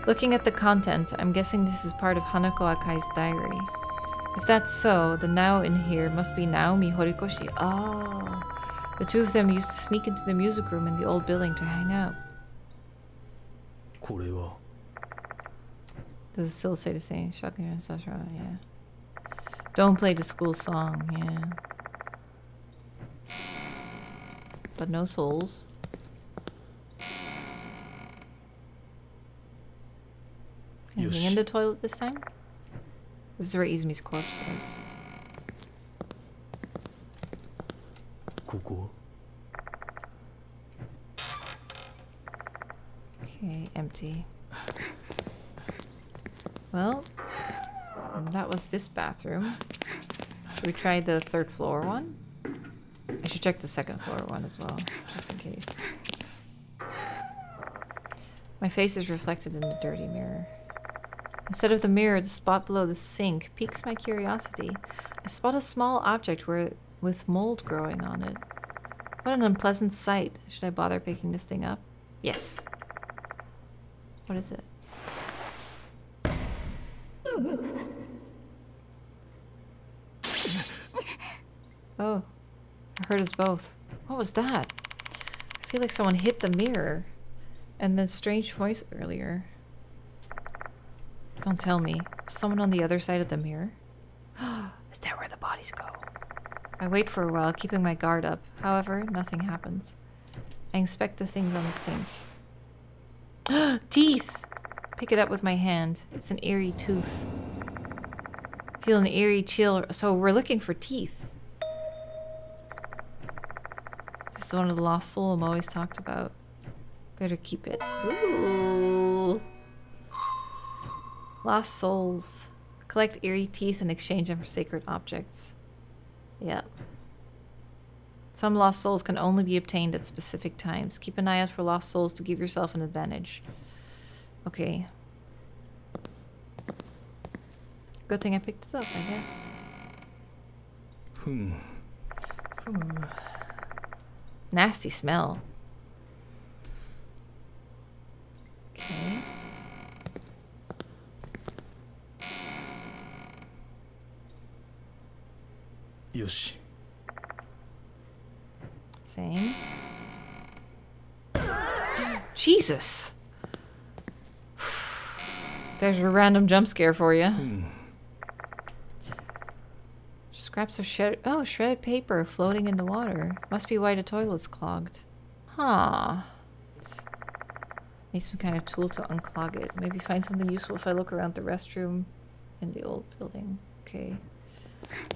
Looking at the content, I'm guessing this is part of Hanako Akai's diary. If that's so, the Nao in here must be Naomi Horikoshi. Oh. The two of them used to sneak into the music room in the old building to hang out. Does it still say the same? Shocking and Sasha, yeah. Don't play the school song, yeah. But no souls. Anything in the toilet this time? This is where Izumi's corpse is. Okay, empty. Well, that was this bathroom. Should we try the third floor one? I should check the second floor one as well, just in case. My face is reflected in the dirty mirror. Instead of the mirror, the spot below the sink piques my curiosity. I spot a small object where, with mold growing on it. What an unpleasant sight. Should I bother picking this thing up? Yes. What is it? Oh, I heard us both. What was that? I feel like someone hit the mirror. And then strange voice earlier. Don't tell me. Someone on the other side of the mirror? [GASPS] is that where the bodies go? I wait for a while, keeping my guard up. However, nothing happens. I inspect the things on the sink. [GASPS] Teeth! Pick it up with my hand. It's an eerie tooth. Feel an eerie chill. So we're looking for teeth. This is one of the lost soul I'm always talked about. Better keep it. Ooh. Lost souls. Collect eerie teeth and exchange them for sacred objects. Yep. Some lost souls can only be obtained at specific times. Keep an eye out for lost souls to give yourself an advantage. Okay. Good thing I picked it up, I guess. ふん Nasty smell. Okay. Yoshi. Same. Jesus! [SIGHS] There's your random jump scare for you. Hmm. Scraps of shredded oh shredded paper floating in the water. Must be why the toilet's clogged. Huh. Need some kind of tool to unclog it. Maybe find something useful if I look around the restroom in the old building. Okay.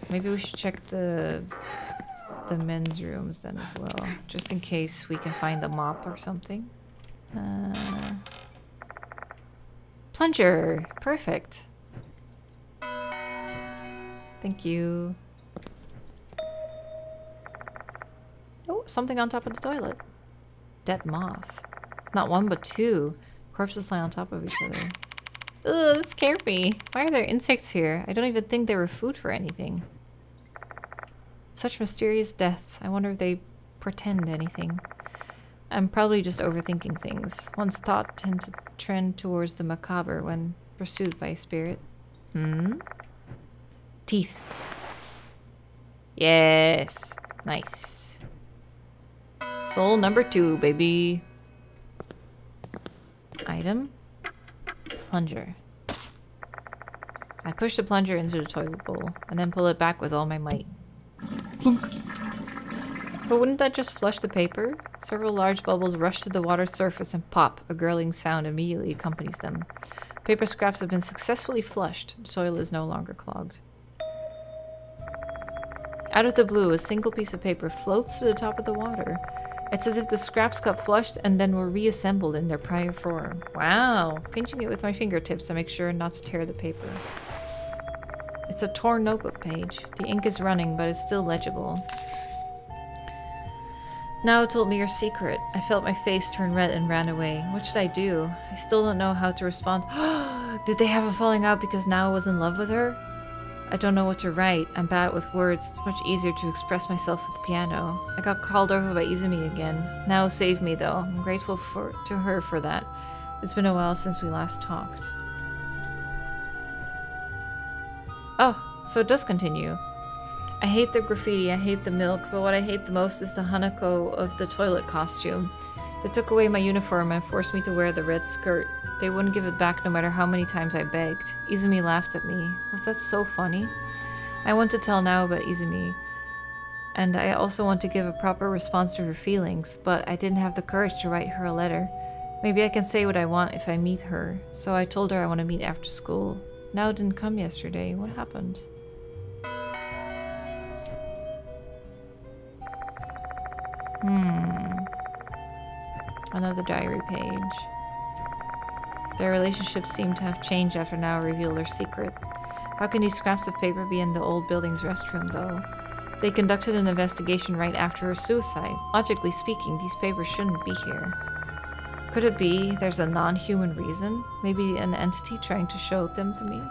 Maybe we should check the the men's rooms then as well, just in case we can find the mop or something. Uh, plunger, perfect. Thank you. Oh, something on top of the toilet. Dead moth. Not one, but two. Corpses lie on top of each other. Ugh, that scared me. Why are there insects here? I don't even think they were food for anything. Such mysterious deaths. I wonder if they portend anything. I'm probably just overthinking things. One's thought tend to trend towards the macabre when pursued by a spirit. Hmm? Teeth. Yes. Nice. Soul number two, baby. Item. Plunger. I push the plunger into the toilet bowl and then pull it back with all my might. But wouldn't that just flush the paper? Several large bubbles rush to the water's surface and pop. A gurgling sound immediately accompanies them. Paper scraps have been successfully flushed. Soil is no longer clogged. Out of the blue, a single piece of paper floats to the top of the water. It's as if the scraps got flushed and then were reassembled in their prior form. Wow! Pinching it with my fingertips, I make sure not to tear the paper. It's a torn notebook page. The ink is running, but it's still legible. Nao told me your secret. I felt my face turn red and ran away. What should I do? I still don't know how to respond. [GASPS] Did they have a falling out because Nao was in love with her? I don't know what to write. I'm bad with words. It's much easier to express myself with the piano. I got called over by Izumi again. Nao saved me though. I'm grateful for to her for that. It's been a while since we last talked. Oh, so it does continue. I hate the graffiti, I hate the milk, but what I hate the most is the Hanako of the toilet costume. They took away my uniform and forced me to wear the red skirt. They wouldn't give it back no matter how many times I begged. Izumi laughed at me. Was that so funny? I want to tell Nao about Izumi. And I also want to give a proper response to her feelings, but I didn't have the courage to write her a letter. Maybe I can say what I want if I meet her. So I told her I want to meet after school. Nao didn't come yesterday. What happened? Hmm. Another diary page. Their relationship seemed to have changed after Nao revealed their secret. How can these scraps of paper be in the old building's restroom, though? They conducted an investigation right after her suicide. Logically speaking, these papers shouldn't be here. Could it be there's a non-human reason? Maybe an entity trying to show them to me?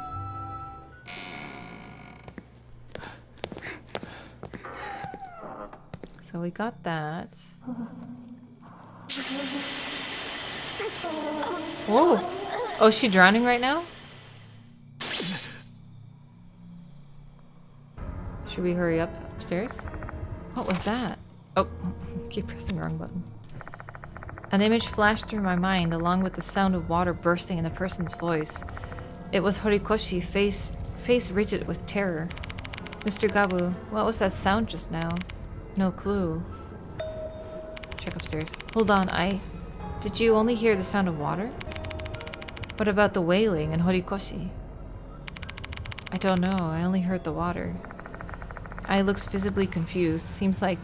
So we got that. Whoa! Oh, is she drowning right now? Should we hurry up upstairs? What was that? Oh, [LAUGHS] keep pressing the wrong button. An image flashed through my mind along with the sound of water bursting in a person's voice. It was Horikoshi, face, face rigid with terror. Mr. Gabu, what was that sound just now? No clue. Check upstairs. Hold on, I... Did you only hear the sound of water? What about the wailing and Horikoshi? I don't know, I only heard the water. Ai looks visibly confused. Seems like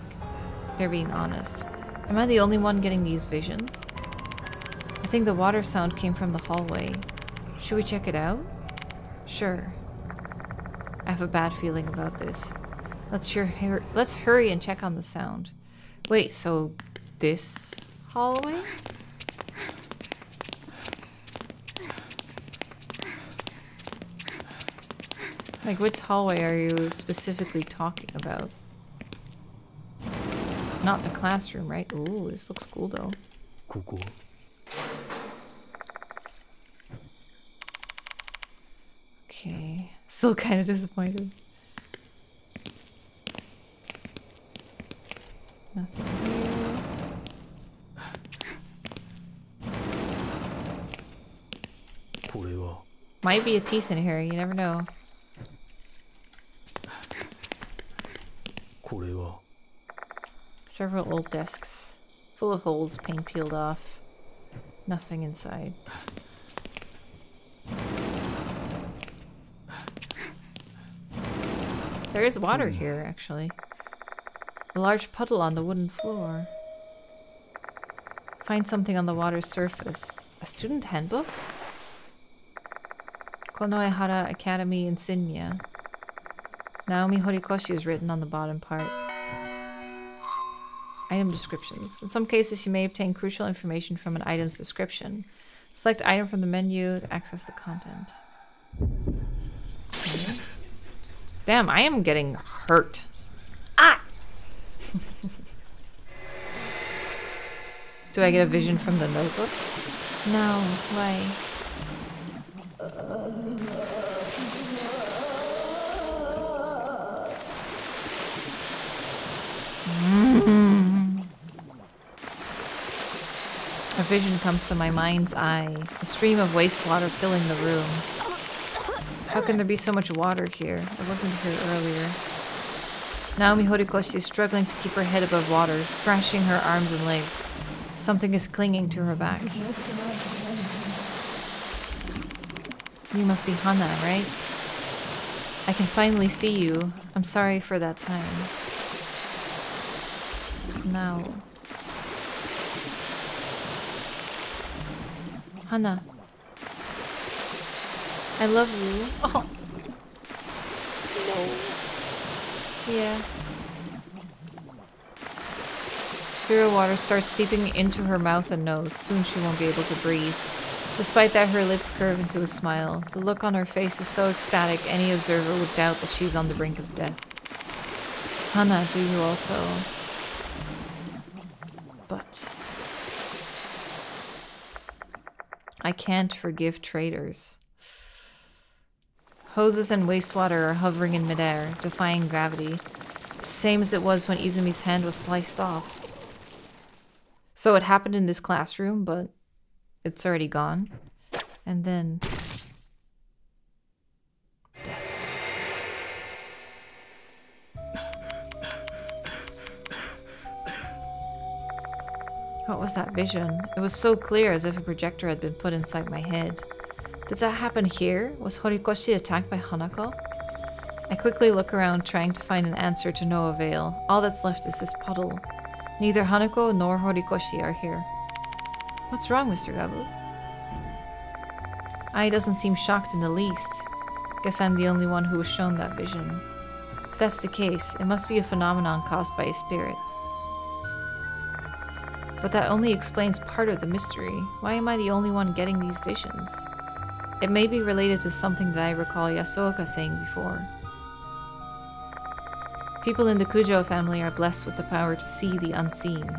they're being honest. Am I the only one getting these visions? I think the water sound came from the hallway. Should we check it out? Sure. I have a bad feeling about this. Let's sure let's hurry and check on the sound. Wait, so this hallway? Like which hallway are you specifically talking about? Not the classroom, right? Ooh, this looks cool though. Cool, cool. Okay. Still kind of disappointed. Nothing here. Might be a teeth in here, you never know. Several old desks, full of holes, paint peeled off. Nothing inside. There is water hmm. here, actually. A large puddle on the wooden floor. Find something on the water's surface. A student handbook? Konoehara Academy insignia. Naomi Horikoshi is written on the bottom part. Item descriptions. In some cases, you may obtain crucial information from an item's description. Select item from the menu to access the content. Damn, I am getting hurt. Ah! [LAUGHS] Do I get a vision from the notebook? No, why? Mm-hmm. A vision comes to my mind's eye, a stream of wastewater filling the room. How can there be so much water here? It wasn't here earlier. Naomi Horikoshi is struggling to keep her head above water, thrashing her arms and legs. Something is clinging to her back. You must be Hana, right? I can finally see you. I'm sorry for that time. Now. Hana. I love you. Oh. [LAUGHS] No. Yeah. Cereal water starts seeping into her mouth and nose. Soon she won't be able to breathe. Despite that, her lips curve into a smile. The look on her face is so ecstatic any observer would doubt that she's on the brink of death. Hana, do you also? But... I can't forgive traitors. Hoses and wastewater are hovering in midair, defying gravity. Same as it was when Izumi's hand was sliced off. So it happened in this classroom, but it's already gone. And then... Death. What was that vision? It was so clear as if a projector had been put inside my head. Did that happen here? Was Horikoshi attacked by Hanako? I quickly look around trying to find an answer to no avail. All that's left is this puddle. Neither Hanako nor Horikoshi are here. What's wrong, Mr. Gabu? Ai doesn't seem shocked in the least. Guess I'm the only one who was shown that vision. If that's the case, it must be a phenomenon caused by a spirit. But that only explains part of the mystery. Why am I the only one getting these visions? It may be related to something that I recall Yasuoka saying before. People in the Kujo family are blessed with the power to see the unseen.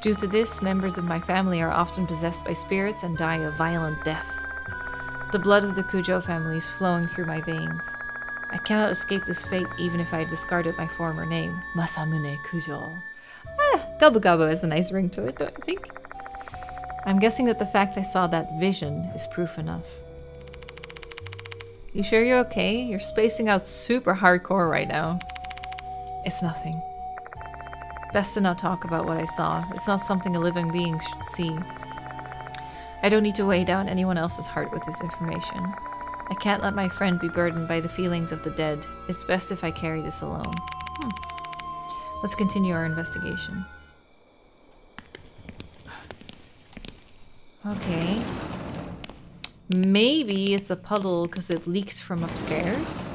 Due to this, members of my family are often possessed by spirits and die a violent death. The blood of the Kujo family is flowing through my veins. I cannot escape this fate even if I discarded my former name, Masamune Kujo. Ah, Gabu Gabu has a nice ring to it, don't you think? I'm guessing that the fact I saw that vision is proof enough. You sure you're okay? You're spacing out super hardcore right now. It's nothing. Best to not talk about what I saw. It's not something a living being should see. I don't need to weigh down anyone else's heart with this information. I can't let my friend be burdened by the feelings of the dead. It's best if I carry this alone. Hmm. Let's continue our investigation. Okay. Maybe it's a puddle because it leaked from upstairs.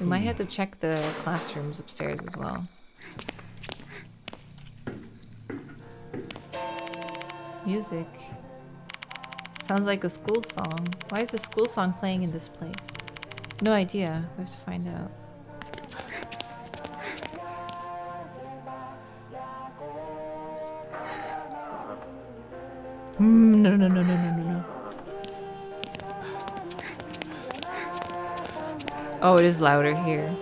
We might have to check the classrooms upstairs as well. Music. Sounds like a school song. Why is a school song playing in this place? No idea. We have to find out. Mm, no, no, no, no, no, no, no. Oh, it is louder here.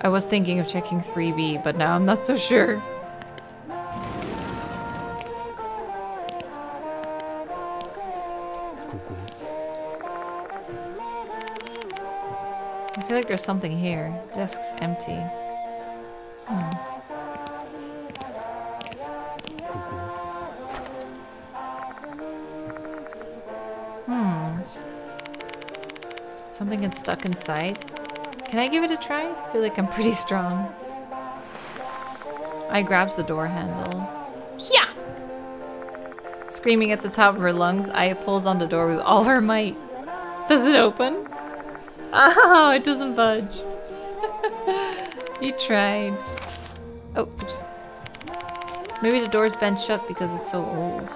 I was thinking of checking 3B, but now I'm not so sure. Feel like there's something here. Desk's empty. Hmm. Hmm. Something gets stuck inside. Can I give it a try? I feel like I'm pretty strong. Ai grabs the door handle. Yeah! Screaming at the top of her lungs, Ai pulls on the door with all her might. Does it open? Oh, it doesn't budge. [LAUGHS] you tried. Oh, oops. Maybe the door's bent shut because it's so old.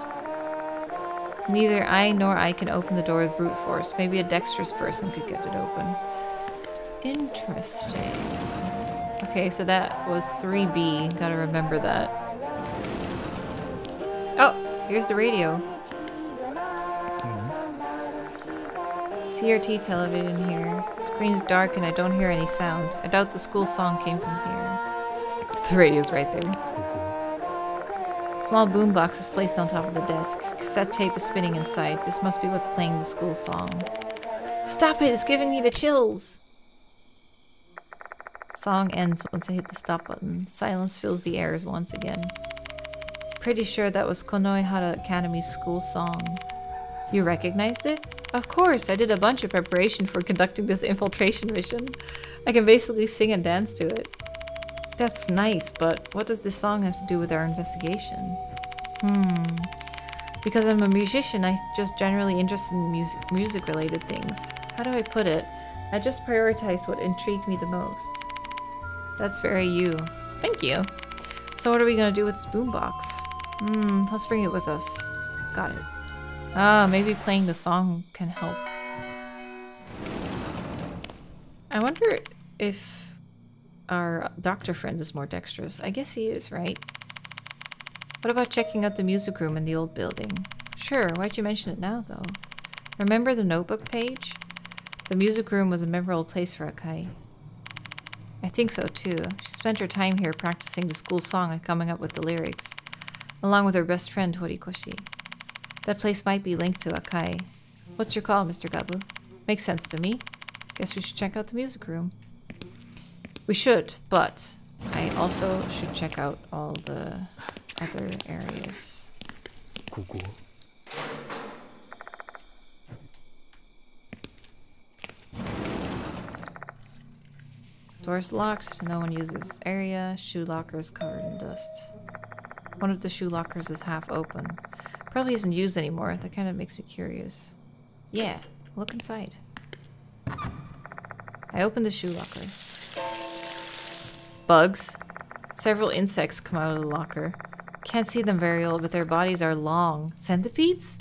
Neither Ai nor I can open the door with brute force. Maybe a dexterous person could get it open. Interesting. Okay, so that was 3B. Gotta remember that. Oh, here's the radio. CRT television here. Screen's dark and I don't hear any sound. I doubt the school song came from here. [LAUGHS] The radio's right there. Small boombox is placed on top of the desk. Cassette tape is spinning inside. This must be what's playing the school song. Stop it! It's giving me the chills! Song ends once I hit the stop button. Silence fills the air once again. Pretty sure that was Konohara Academy's school song. You recognized it? Of course, I did a bunch of preparation for conducting this infiltration mission. I can basically sing and dance to it. That's nice, but what does this song have to do with our investigation? Hmm. Because I'm a musician, I'm just generally interested in music, music related things. How do I put it? I just prioritize what intrigued me the most. That's very you. Thank you. So what are we gonna do with this boombox? Hmm, let's bring it with us. Got it. Ah, maybe playing the song can help. I wonder if our doctor friend is more dexterous. I guess he is, right? What about checking out the music room in the old building? Sure, why'd you mention it now, though? Remember the notebook page? The music room was a memorable place for Akai. I think so, too. She spent her time here practicing the school song and coming up with the lyrics, along with her best friend, Horikoshi. That place might be linked to Akai. What's your call, Mr. Gabu? Makes sense to me. Guess we should check out the music room. We should, but I also should check out all the other areas. ここ Door's locked. No one uses this area. Shoe locker is covered in dust. One of the shoe lockers is half open. Probably isn't used anymore. That kind of makes me curious. Yeah, look inside. I open the shoe locker. Bugs. Several insects come out of the locker. Can't see them very well, but their bodies are long. Centipedes?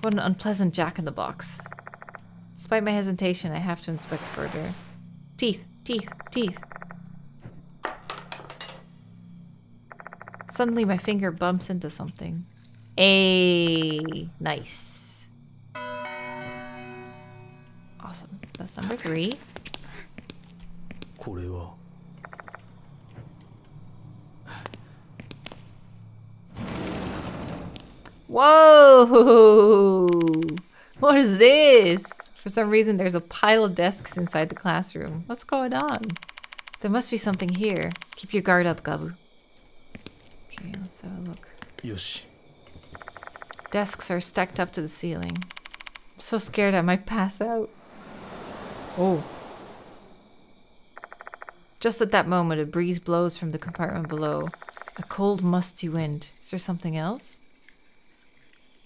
What an unpleasant jack in the box. Despite my hesitation, I have to inspect further. Teeth, teeth, teeth. Suddenly, my finger bumps into something. A nice. Awesome. That's number three. これは Whoa! [LAUGHS] What is this? For some reason, there's a pile of desks inside the classroom. What's going on? There must be something here. Keep your guard up, Gabu. Okay, let's have a look. よし Desks are stacked up to the ceiling. I'm so scared I might pass out. Oh. Just at that moment, a breeze blows from the compartment below. A cold, musty wind. Is there something else?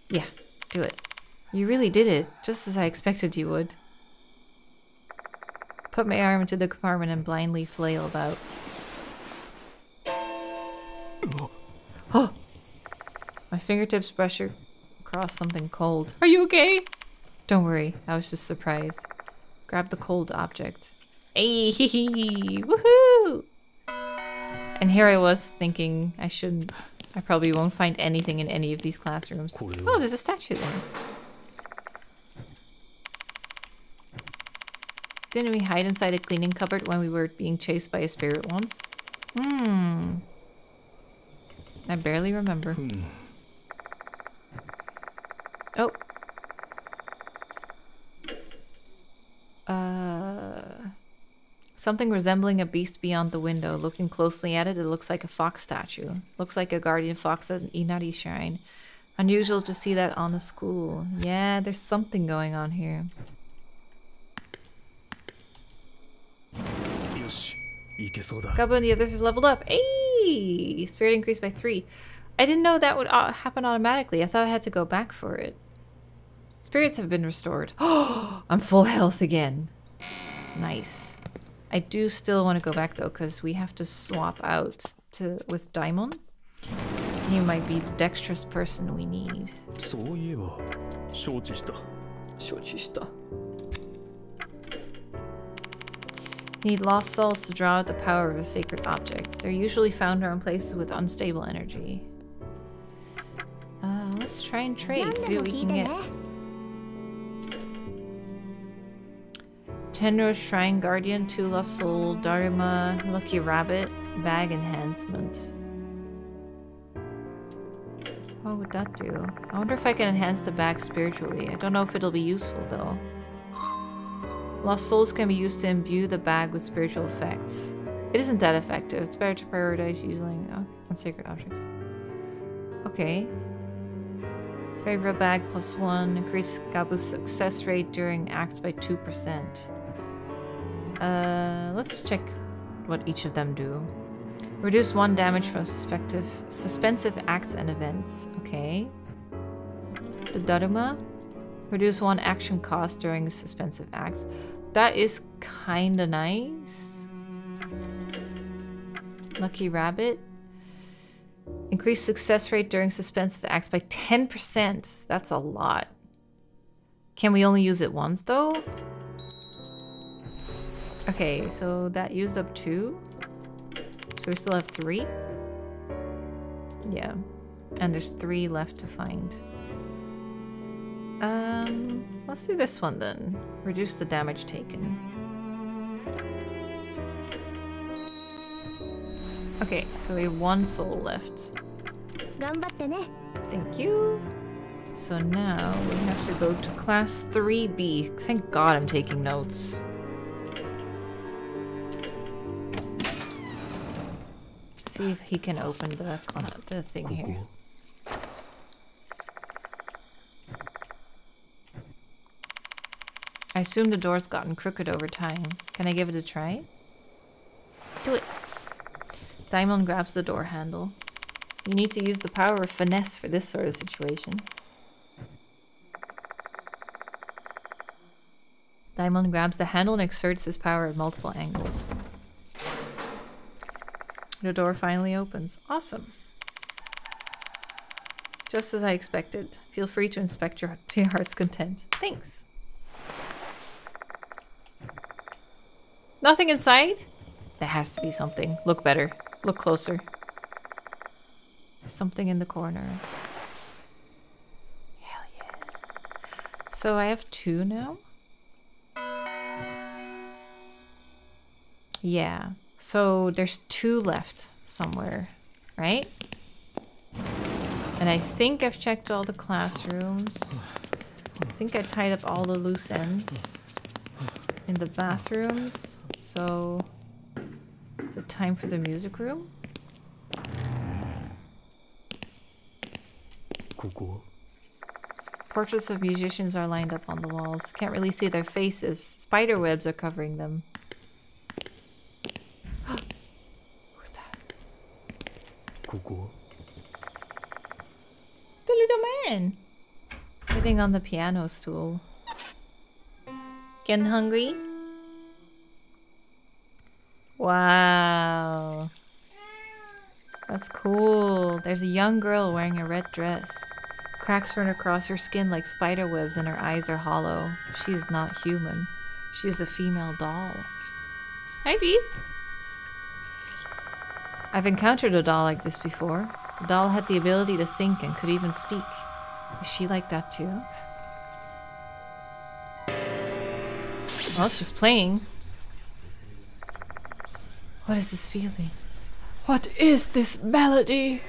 Yeah, do it. You really did it, just as I expected you would. Put my arm into the compartment and blindly flail about. [GASPS] Oh! My fingertips brush across something cold. Are you okay? Don't worry, I was just surprised. Grab the cold object. Hey, [LAUGHS] woohoo! And here I was thinking I shouldn't. I probably won't find anything in any of these classrooms. Oh, there's a statue there. Didn't we hide inside a cleaning cupboard when we were being chased by a spirit once? Hmm. I barely remember. Hmm. Oh. Uh, something resembling a beast beyond the window. Looking closely at it, it looks like a fox statue. Looks like a guardian fox at an Inari shrine. Unusual to see that on a school. Yeah, there's something going on here. Gabu and the others have leveled up. Hey! Spirit increased by three. I didn't know that would uh, happen automatically. I thought I had to go back for it. Spirits have been restored. Oh, [GASPS] I'm full health again. Nice. I do still want to go back though, because we have to swap out to with Daimon. Because he might be the dexterous person we need. Need lost souls to draw out the power of a sacred object. They're usually found around places with unstable energy. Uh, let's try and trade, see what we can get. Tenro Shrine Guardian, lost soul, Daruma, Lucky Rabbit, bag enhancement. What would that do? I wonder if I can enhance the bag spiritually. I don't know if it'll be useful though. Lost souls can be used to imbue the bag with spiritual effects. It isn't that effective. It's better to prioritize using uh, on sacred objects. Okay. Favor bag plus one. Increase Gabu's success rate during acts by 2%. Uh, let's check what each of them do. Reduce one damage from suspective, suspensive acts and events. Okay. The Daruma. Reduce one action cost during suspensive acts. That is kinda nice. Lucky Rabbit. Increase success rate during suspensive acts by 10%. That's a lot. Can we only use it once though? Okay, so that used up two. So we still have three? Yeah. And there's three left to find. Um, let's do this one then. Reduce the damage taken. Okay, so we have one soul left. Thank you. So now we have to go to class 3B. Thank god I'm taking notes. Let's see if he can open the, uh, the thing here. I assume the door's gotten crooked over time. Can I give it a try? Do it. Daimon grabs the door handle. You need to use the power of finesse for this sort of situation. Daimon grabs the handle and exerts his power at multiple angles. The door finally opens. Awesome. Just as I expected. Feel free to inspect your to your heart's content. Thanks. Nothing inside? There has to be something. Look better. Look closer. Something in the corner. Hell yeah. So I have two now? Yeah. So there's two left somewhere, right? And I think I've checked all the classrooms. I think I tied up all the loose ends in the bathrooms. So the time for the music room? Portraits of musicians are lined up on the walls. Can't really see their faces. Spider webs are covering them. [GASPS] Who's that? The little man! Sitting on the piano stool. Getting hungry? Wow. That's cool. There's a young girl wearing a red dress. Cracks run across her skin like spider webs and her eyes are hollow. She's not human. She's a female doll. Hi, Beep. I've encountered a doll like this before. The doll had the ability to think and could even speak. Is she like that too? Well, she's playing. What is this feeling? What is this melody?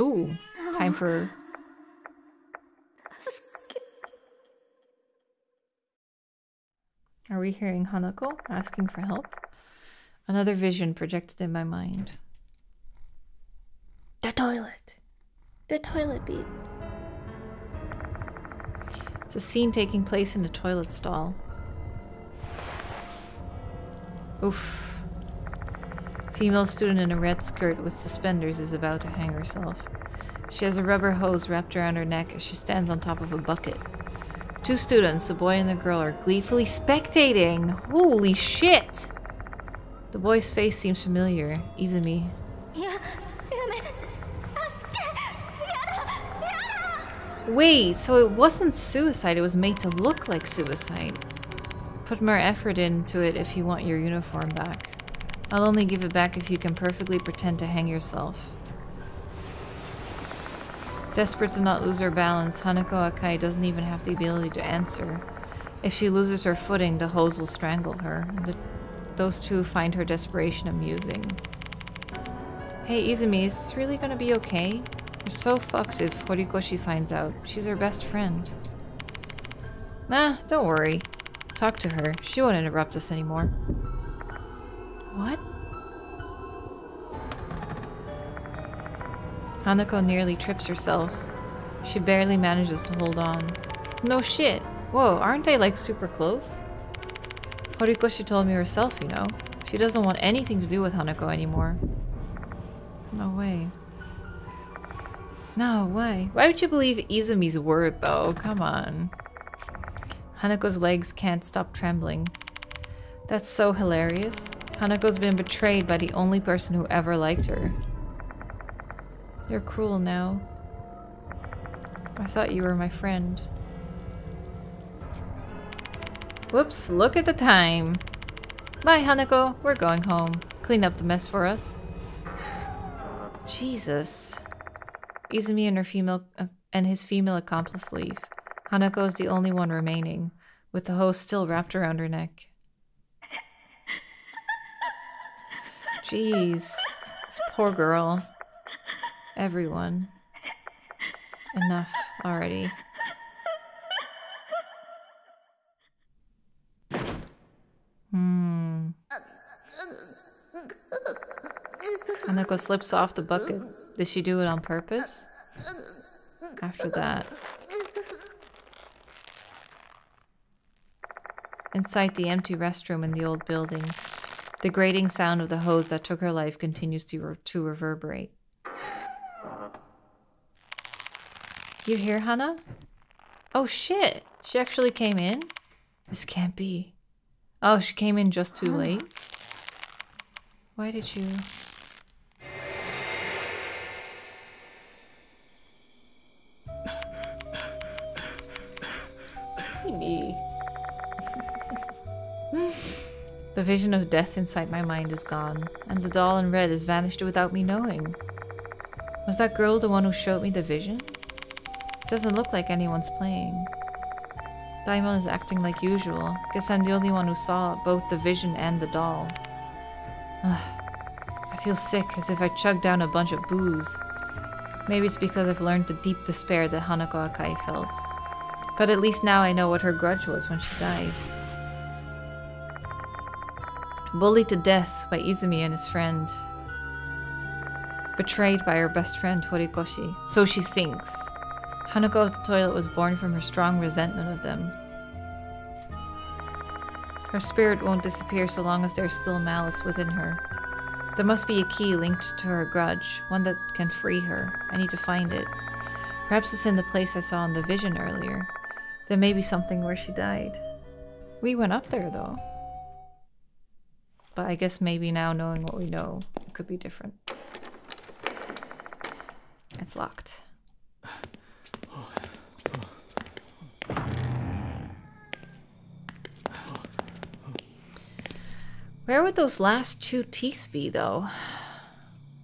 Ooh, time for. Are we hearing Hanako asking for help? Another vision projected in my mind. The toilet. The toilet beep. It's a scene taking place in a toilet stall. Oof. Female student in a red skirt with suspenders is about to hang herself. She has a rubber hose wrapped around her neck as she stands on top of a bucket. Two students, a boy and a girl, are gleefully spectating. Holy shit! The boy's face seems familiar. Izumi. Wait, so it wasn't suicide, it was made to look like suicide. Put more effort into it if you want your uniform back. I'll only give it back if you can perfectly pretend to hang yourself. Desperate to not lose her balance, Hanako Akai doesn't even have the ability to answer. If she loses her footing, the hose will strangle her. the- those two find her desperation amusing. Hey, Izumi, is this really gonna be okay? You're so fucked if Horikoshi finds out. She's her best friend. Nah, don't worry. Talk to her. She won't interrupt us anymore. What? Hanako nearly trips herself. She barely manages to hold on. No shit. Whoa, aren't they like super close? Horikoshi told me herself, you know. She doesn't want anything to do with Hanako anymore. No way. No way. Why would you believe Izumi's word, though? Come on. Hanako's legs can't stop trembling. That's so hilarious. Hanako's been betrayed by the only person who ever liked her. You're cruel now. I thought you were my friend. Whoops, look at the time. Bye, Hanako. We're going home. Clean up the mess for us. Jesus. Izumi and her female uh, and his female accomplice leave. Hanako is the only one remaining, with the hose still wrapped around her neck. Jeez. This poor girl. Everyone. Enough already. Hmm. Hanako slips off the bucket. Did she do it on purpose? After that. Inside the empty restroom in the old building, the grating sound of the hose that took her life continues to, re- to reverberate. You hear, Hannah? Oh shit! She actually came in? This can't be. Oh, she came in just too late? Why did you. Me. The vision of death inside my mind is gone, and the doll in red has vanished without me knowing. Was that girl the one who showed me the vision? Doesn't look like anyone's playing. Daimon is acting like usual. Guess I'm the only one who saw both the vision and the doll. Ugh. I feel sick, as if I chugged down a bunch of booze. Maybe it's because I've learned the deep despair that Hanako Akai felt. But at least now I know what her grudge was when she died. Bullied to death by Izumi and his friend. Betrayed by her best friend Horikoshi. So she thinks. Hanako of the toilet was born from her strong resentment of them. Her spirit won't disappear so long as there's still malice within her. There must be a key linked to her grudge, one that can free her. I need to find it. Perhaps it's in the place I saw in the vision earlier. There may be something where she died. We went up there though. But I guess maybe now knowing what we know, it could be different. It's locked. Where would those last two teeth be, though?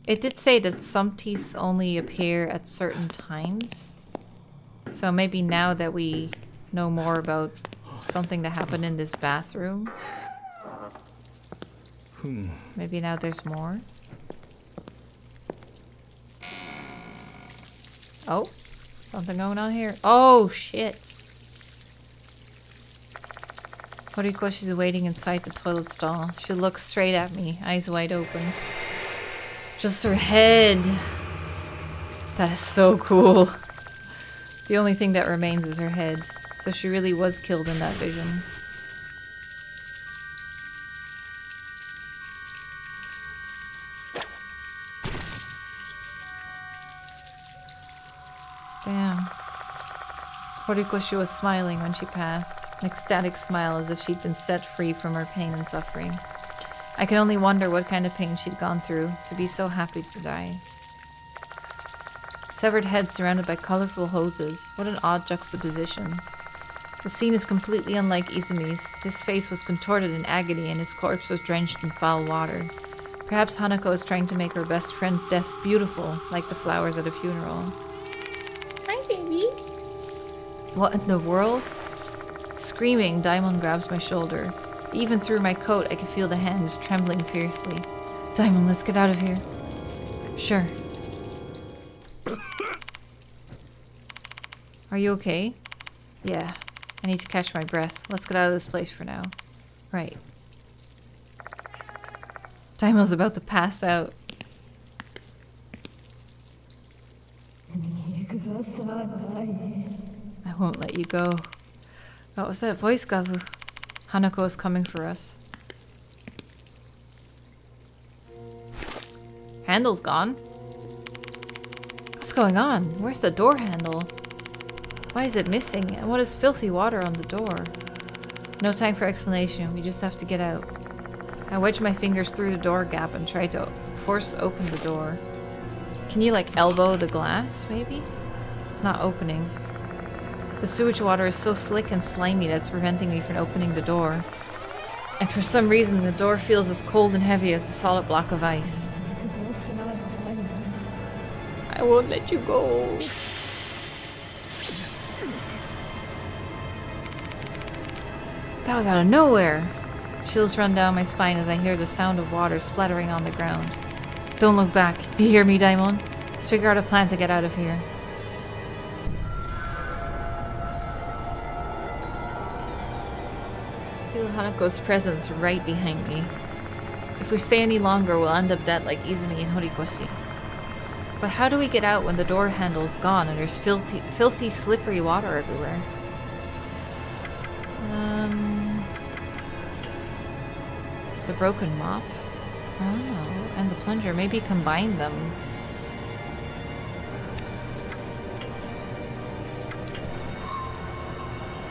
It did say that some teeth only appear at certain times. So maybe now that we know more about something that happened in this bathroom. Hmm. Maybe now there's more. Oh, something going on here. Oh, shit. Horikoshi's waiting inside the toilet stall. She looks straight at me, eyes wide open. Just her head. That is so cool. The only thing that remains is her head. So she really was killed in that vision. Horikoshi was smiling when she passed, an ecstatic smile as if she'd been set free from her pain and suffering. I can only wonder what kind of pain she'd gone through to be so happy to die. Severed head surrounded by colorful hoses. What an odd juxtaposition. The scene is completely unlike Izumi's. His face was contorted in agony and his corpse was drenched in foul water. Perhaps Hanako is trying to make her best friend's death beautiful, like the flowers at a funeral. Hi, baby. What in the world? Screaming, Daimon grabs my shoulder. Even through my coat, I can feel the hands trembling fiercely. Daimon, let's get out of here. Sure. Are you okay? Yeah. I need to catch my breath. Let's get out of this place for now. Right. Daimon's about to pass out. [LAUGHS] I won't let you go. What was that voice, Gabu? Hanako is coming for us. Handle's gone. What's going on? Where's the door handle? Why is it missing? And what is filthy water on the door? No time for explanation. We just have to get out. I wedge my fingers through the door gap and try to force open the door. Can you like elbow the glass, maybe? It's not opening. The sewage water is so slick and slimy that's preventing me from opening the door. And for some reason, the door feels as cold and heavy as a solid block of ice. I won't let you go. That was out of nowhere. Chills run down my spine as I hear the sound of water splattering on the ground. Don't look back. You hear me, Daimon? Let's figure out a plan to get out of here. Hanako's presence right behind me. If we stay any longer, we'll end up dead like Izumi and Horikoshi. But how do we get out when the door handle's gone and there's filthy, filthy slippery water everywhere? Um, the broken mop? Oh, and the plunger. Maybe combine them.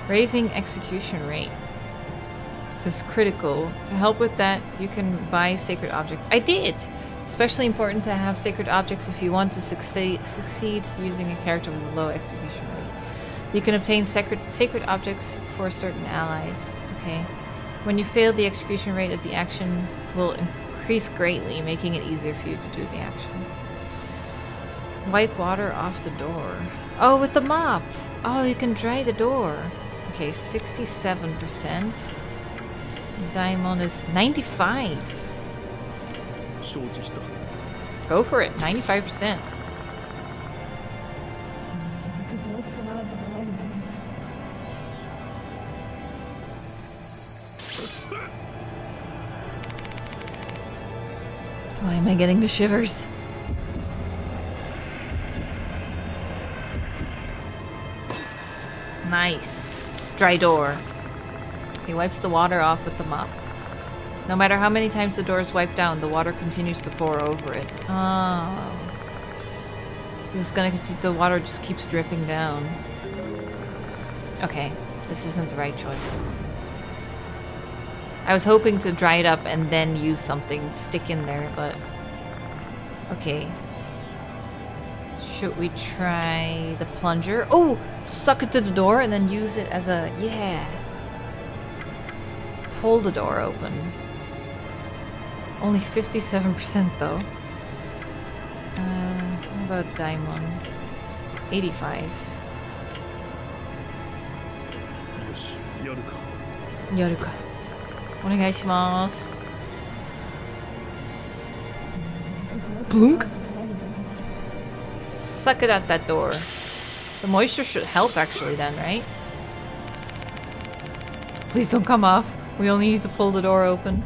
Raising execution rate is critical. To help with that, you can buy sacred objects. I did! Especially important to have sacred objects if you want to succeed, succeed using a character with a low execution rate. You can obtain sacred, sacred objects for certain allies. Okay. When you fail, the execution rate of the action will increase greatly, making it easier for you to do the action. Wipe water off the door. Oh, with the mop! Oh, you can dry the door. Okay, 67%. Daimon is 95. Go for it, 95%. Why am I getting the shivers? Nice. Dry door. He wipes the water off with the mop. No matter how many times the door is wiped down, the water continues to pour over it. Oh. This is gonna continue, the water just keeps dripping down. Okay, this isn't the right choice. I was hoping to dry it up and then use something to stick in there, but... Okay. Should we try the plunger? Oh! Suck it to the door and then use it as a... Yeah! hold the door open. Only 57% though. Uh, about Daimon? 85. Yoruka. Yoruka. Onegaishimasu. Blunk? Suck it at that door. The moisture should help actually then, right? Please don't come off. We only need to pull the door open.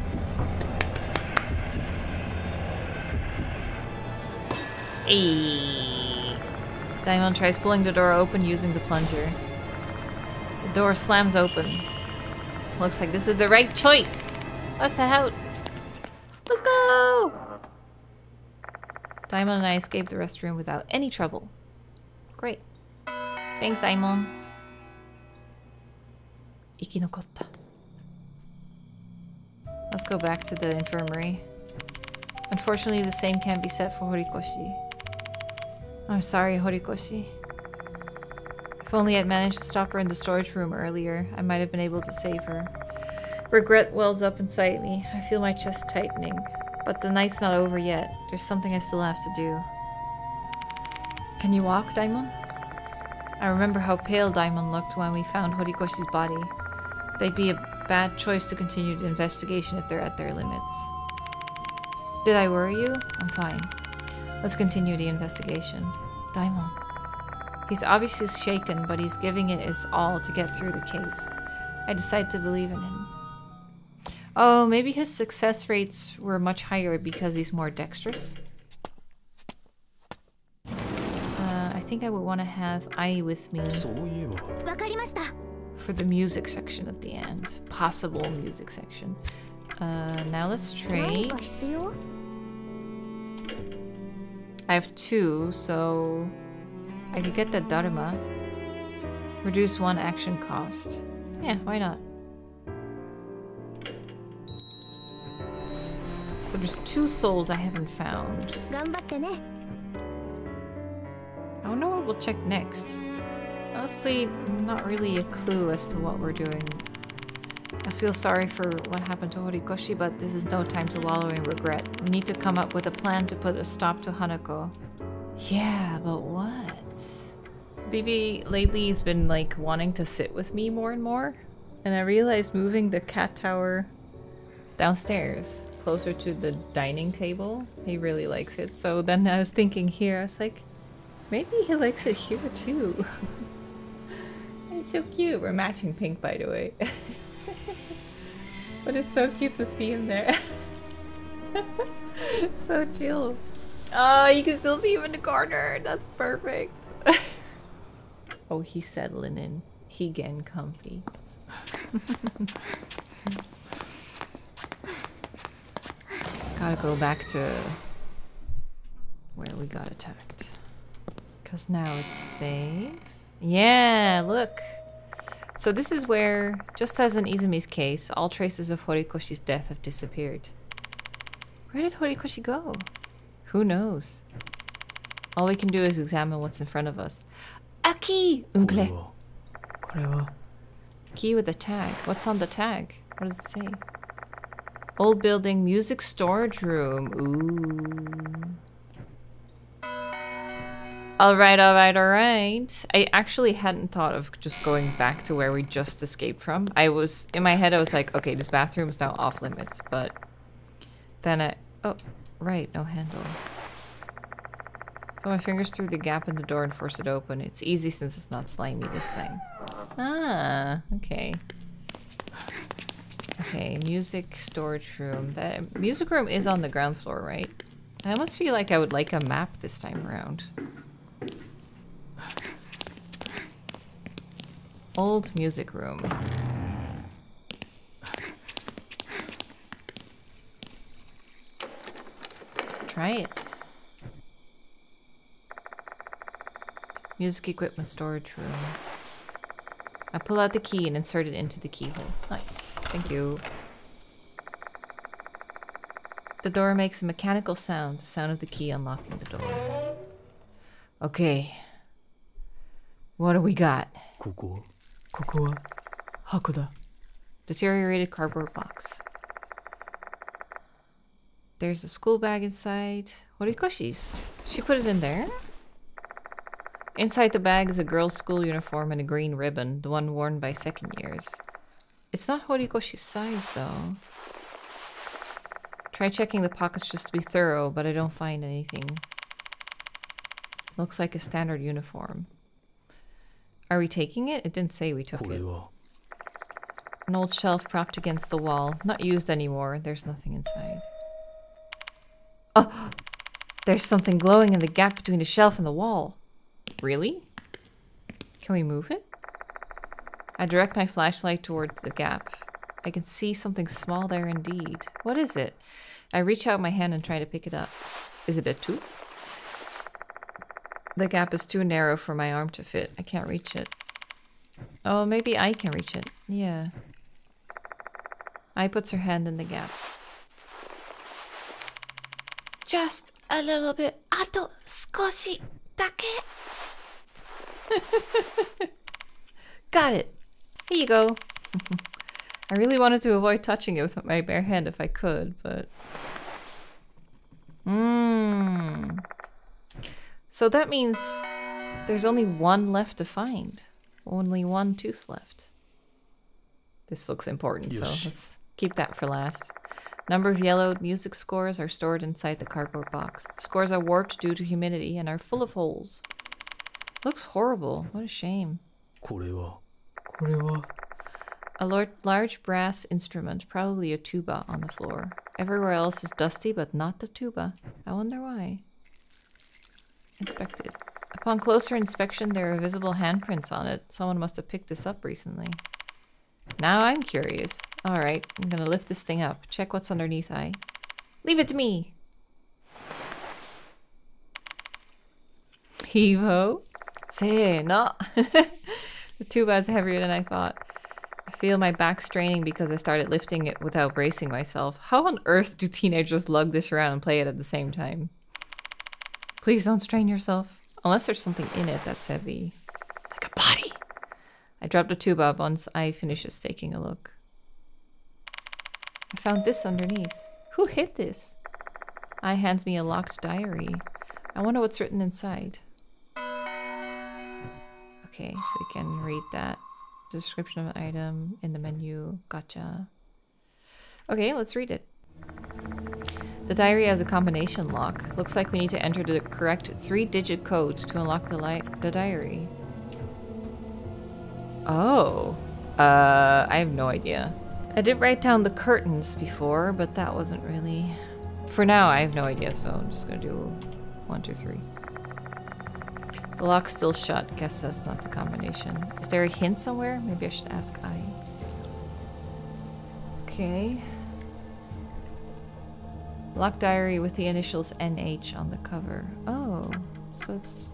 Eee. Daimon tries pulling the door open using the plunger. The door slams open. Looks like this is the right choice. Let's head out. Let's go! Daimon and I escaped the restroom without any trouble. Great. Thanks, Daimon. Ikinokotta. Let's go back to the infirmary. Unfortunately, the same can't be said for Horikoshi. I'm sorry, Horikoshi. If only I'd managed to stop her in the storage room earlier, I might have been able to save her. Regret wells up inside me. I feel my chest tightening. But the night's not over yet. There's something I still have to do. Can you walk, Daimon? I remember how pale Daimon looked when we found Horikoshi's body. They'd be a bad choice to continue the investigation if they're at their limits. Did I worry you? I'm fine. Let's continue the investigation. Daimon. He's obviously shaken, but he's giving it his all to get through the case. I decide to believe in him. Oh, maybe his success rates were much higher because he's more dexterous? Uh, I think I would want to have Ai with me for the music section at the end. Possible music section. Uh, now let's trade. I have two, so I could get that Daruma. Reduce one action cost. Yeah, why not? So there's two souls I haven't found. I wonder what we'll check next. Honestly, not really a clue as to what we're doing. I feel sorry for what happened to Horikoshi, but this is no time to wallow in regret. We need to come up with a plan to put a stop to Hanako. Yeah, but what? Bibi lately has been like wanting to sit with me more and more, and I realized moving the cat tower downstairs closer to the dining table, he really likes it. So then I was thinking here, I was like, maybe he likes it here too. [LAUGHS] it's so cute. We're matching pink, by the way. but it's so cute to see him there. [LAUGHS] so chill. Oh, you can still see him in the corner. That's perfect. [LAUGHS] oh, he's settling in. He getting comfy. [LAUGHS] Gotta go back to where we got attacked. Because now it's safe. Yeah, look. So this is where, just as in Izumi's case, all traces of Horikoshi's death have disappeared. Where did Horikoshi go? Who knows? All we can do is examine what's in front of us. A key! Unkle. Key with a tag. What's on the tag? What does it say? Old building music storage room. Ooh. Alright, alright, alright. I actually hadn't thought of just going back to where we just escaped from. I was, in my head, I was like, okay, this bathroom is now off limits, but then I, oh, right, no handle. Put my fingers through the gap in the door and force it open. It's easy since it's not slimy this time. Ah, okay. Okay, music storage room. That music room is on the ground floor, right? I almost feel like I would like a map this time around. Old music room. Try it. Music equipment storage room. I pull out the key and insert it into the keyhole. Nice. Thank you. The door makes a mechanical sound, the sound of the key unlocking the door. Okay. What do we got? ここ Kokoa Hakoda. Deteriorated cardboard box. There's a school bag inside. What Horikoshi's. She put it in there? Inside the bag is a girl's school uniform and a green ribbon, the one worn by second years. It's not Horikoshi's size, though. Try checking the pockets just to be thorough, but I don't find anything. Looks like a standard uniform. Are we taking it? It didn't say we took it. An old shelf propped against the wall. Not used anymore. There's nothing inside. Oh! There's something glowing in the gap between the shelf and the wall. Really? Can we move it? I direct my flashlight towards the gap. I can see something small there indeed. What is it? I reach out my hand and try to pick it up. Is it a tooth? The gap is too narrow for my arm to fit. I can't reach it. Oh, maybe I can reach it. Yeah. Ai puts her hand in the gap. Just a little bit. Ato skoshi dake. Got it. Here you go. [LAUGHS] I really wanted to avoid touching it with my bare hand if I could, but... Mmm. So that means there's only one left to find. Only one tooth left. This looks important, so Yosh. let's keep that for last. Number of yellowed music scores are stored inside the cardboard box. The scores are warped due to humidity and are full of holes. Looks horrible. What a shame. これは A lar- large brass instrument, probably a tuba, on the floor. Everywhere else is dusty, but not the tuba. I wonder why. Inspect it. Upon closer inspection, there are visible handprints on it. Someone must have picked this up recently. Now I'm curious. Alright, I'm gonna lift this thing up. Check what's underneath I. Leave it to me! Heave-ho. Say no. [LAUGHS] the tuba is heavier than I thought. I feel my back straining because I started lifting it without bracing myself. How on earth do teenagers lug this around and play it at the same time? Please don't strain yourself. Unless there's something in it that's heavy. Like a body. I drop the tuba once Ai finishes taking a look. I found this underneath. Who hid this? Ai hands me a locked diary. I wonder what's written inside. Okay, so you can read that. Description of an item in the menu. Gotcha. Okay, let's read it. The diary has a combination lock. Looks like we need to enter the correct three-digit code to unlock the, the diary. Oh. Uh, I have no idea. I did write down the curtains before, but that wasn't really... For now, I have no idea, so I'm just gonna do one, two, three. The lock's still shut. Guess that's not the combination. Is there a hint somewhere? Maybe I should ask Ai. Okay. Lock diary with the initials NH on the cover. Oh, so it's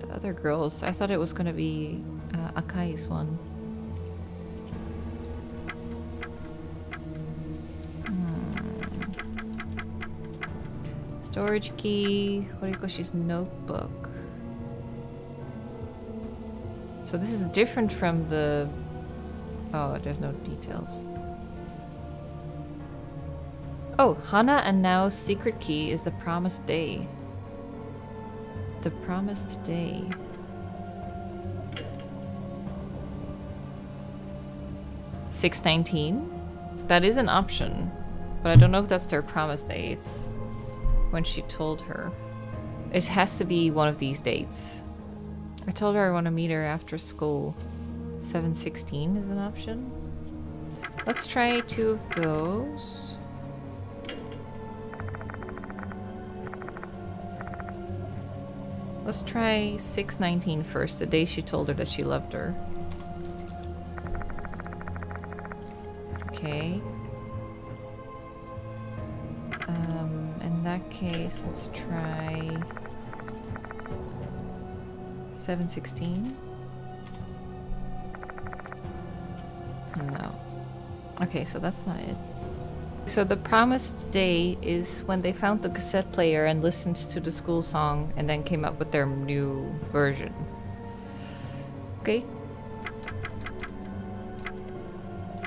the other girls. I thought it was gonna be uh, Akai's one. Hmm. Storage key, Horikoshi's notebook. So this is different from the... Oh, there's no details. Oh, Hana and Nao's secret key is the promised day. The promised day. Six nineteen. That is an option, but I don't know if that's their promised day. It's when she told her. It has to be one of these dates. I told her I want to meet her after school. Seven sixteen is an option. Let's try two of those. Let's try 619 first, the day she told her that she loved her. Okay. Um, in that case, let's try 716. No. Okay, so that's not it. So the promised day is when they found the cassette player and listened to the school song and then came up with their new version. Okay.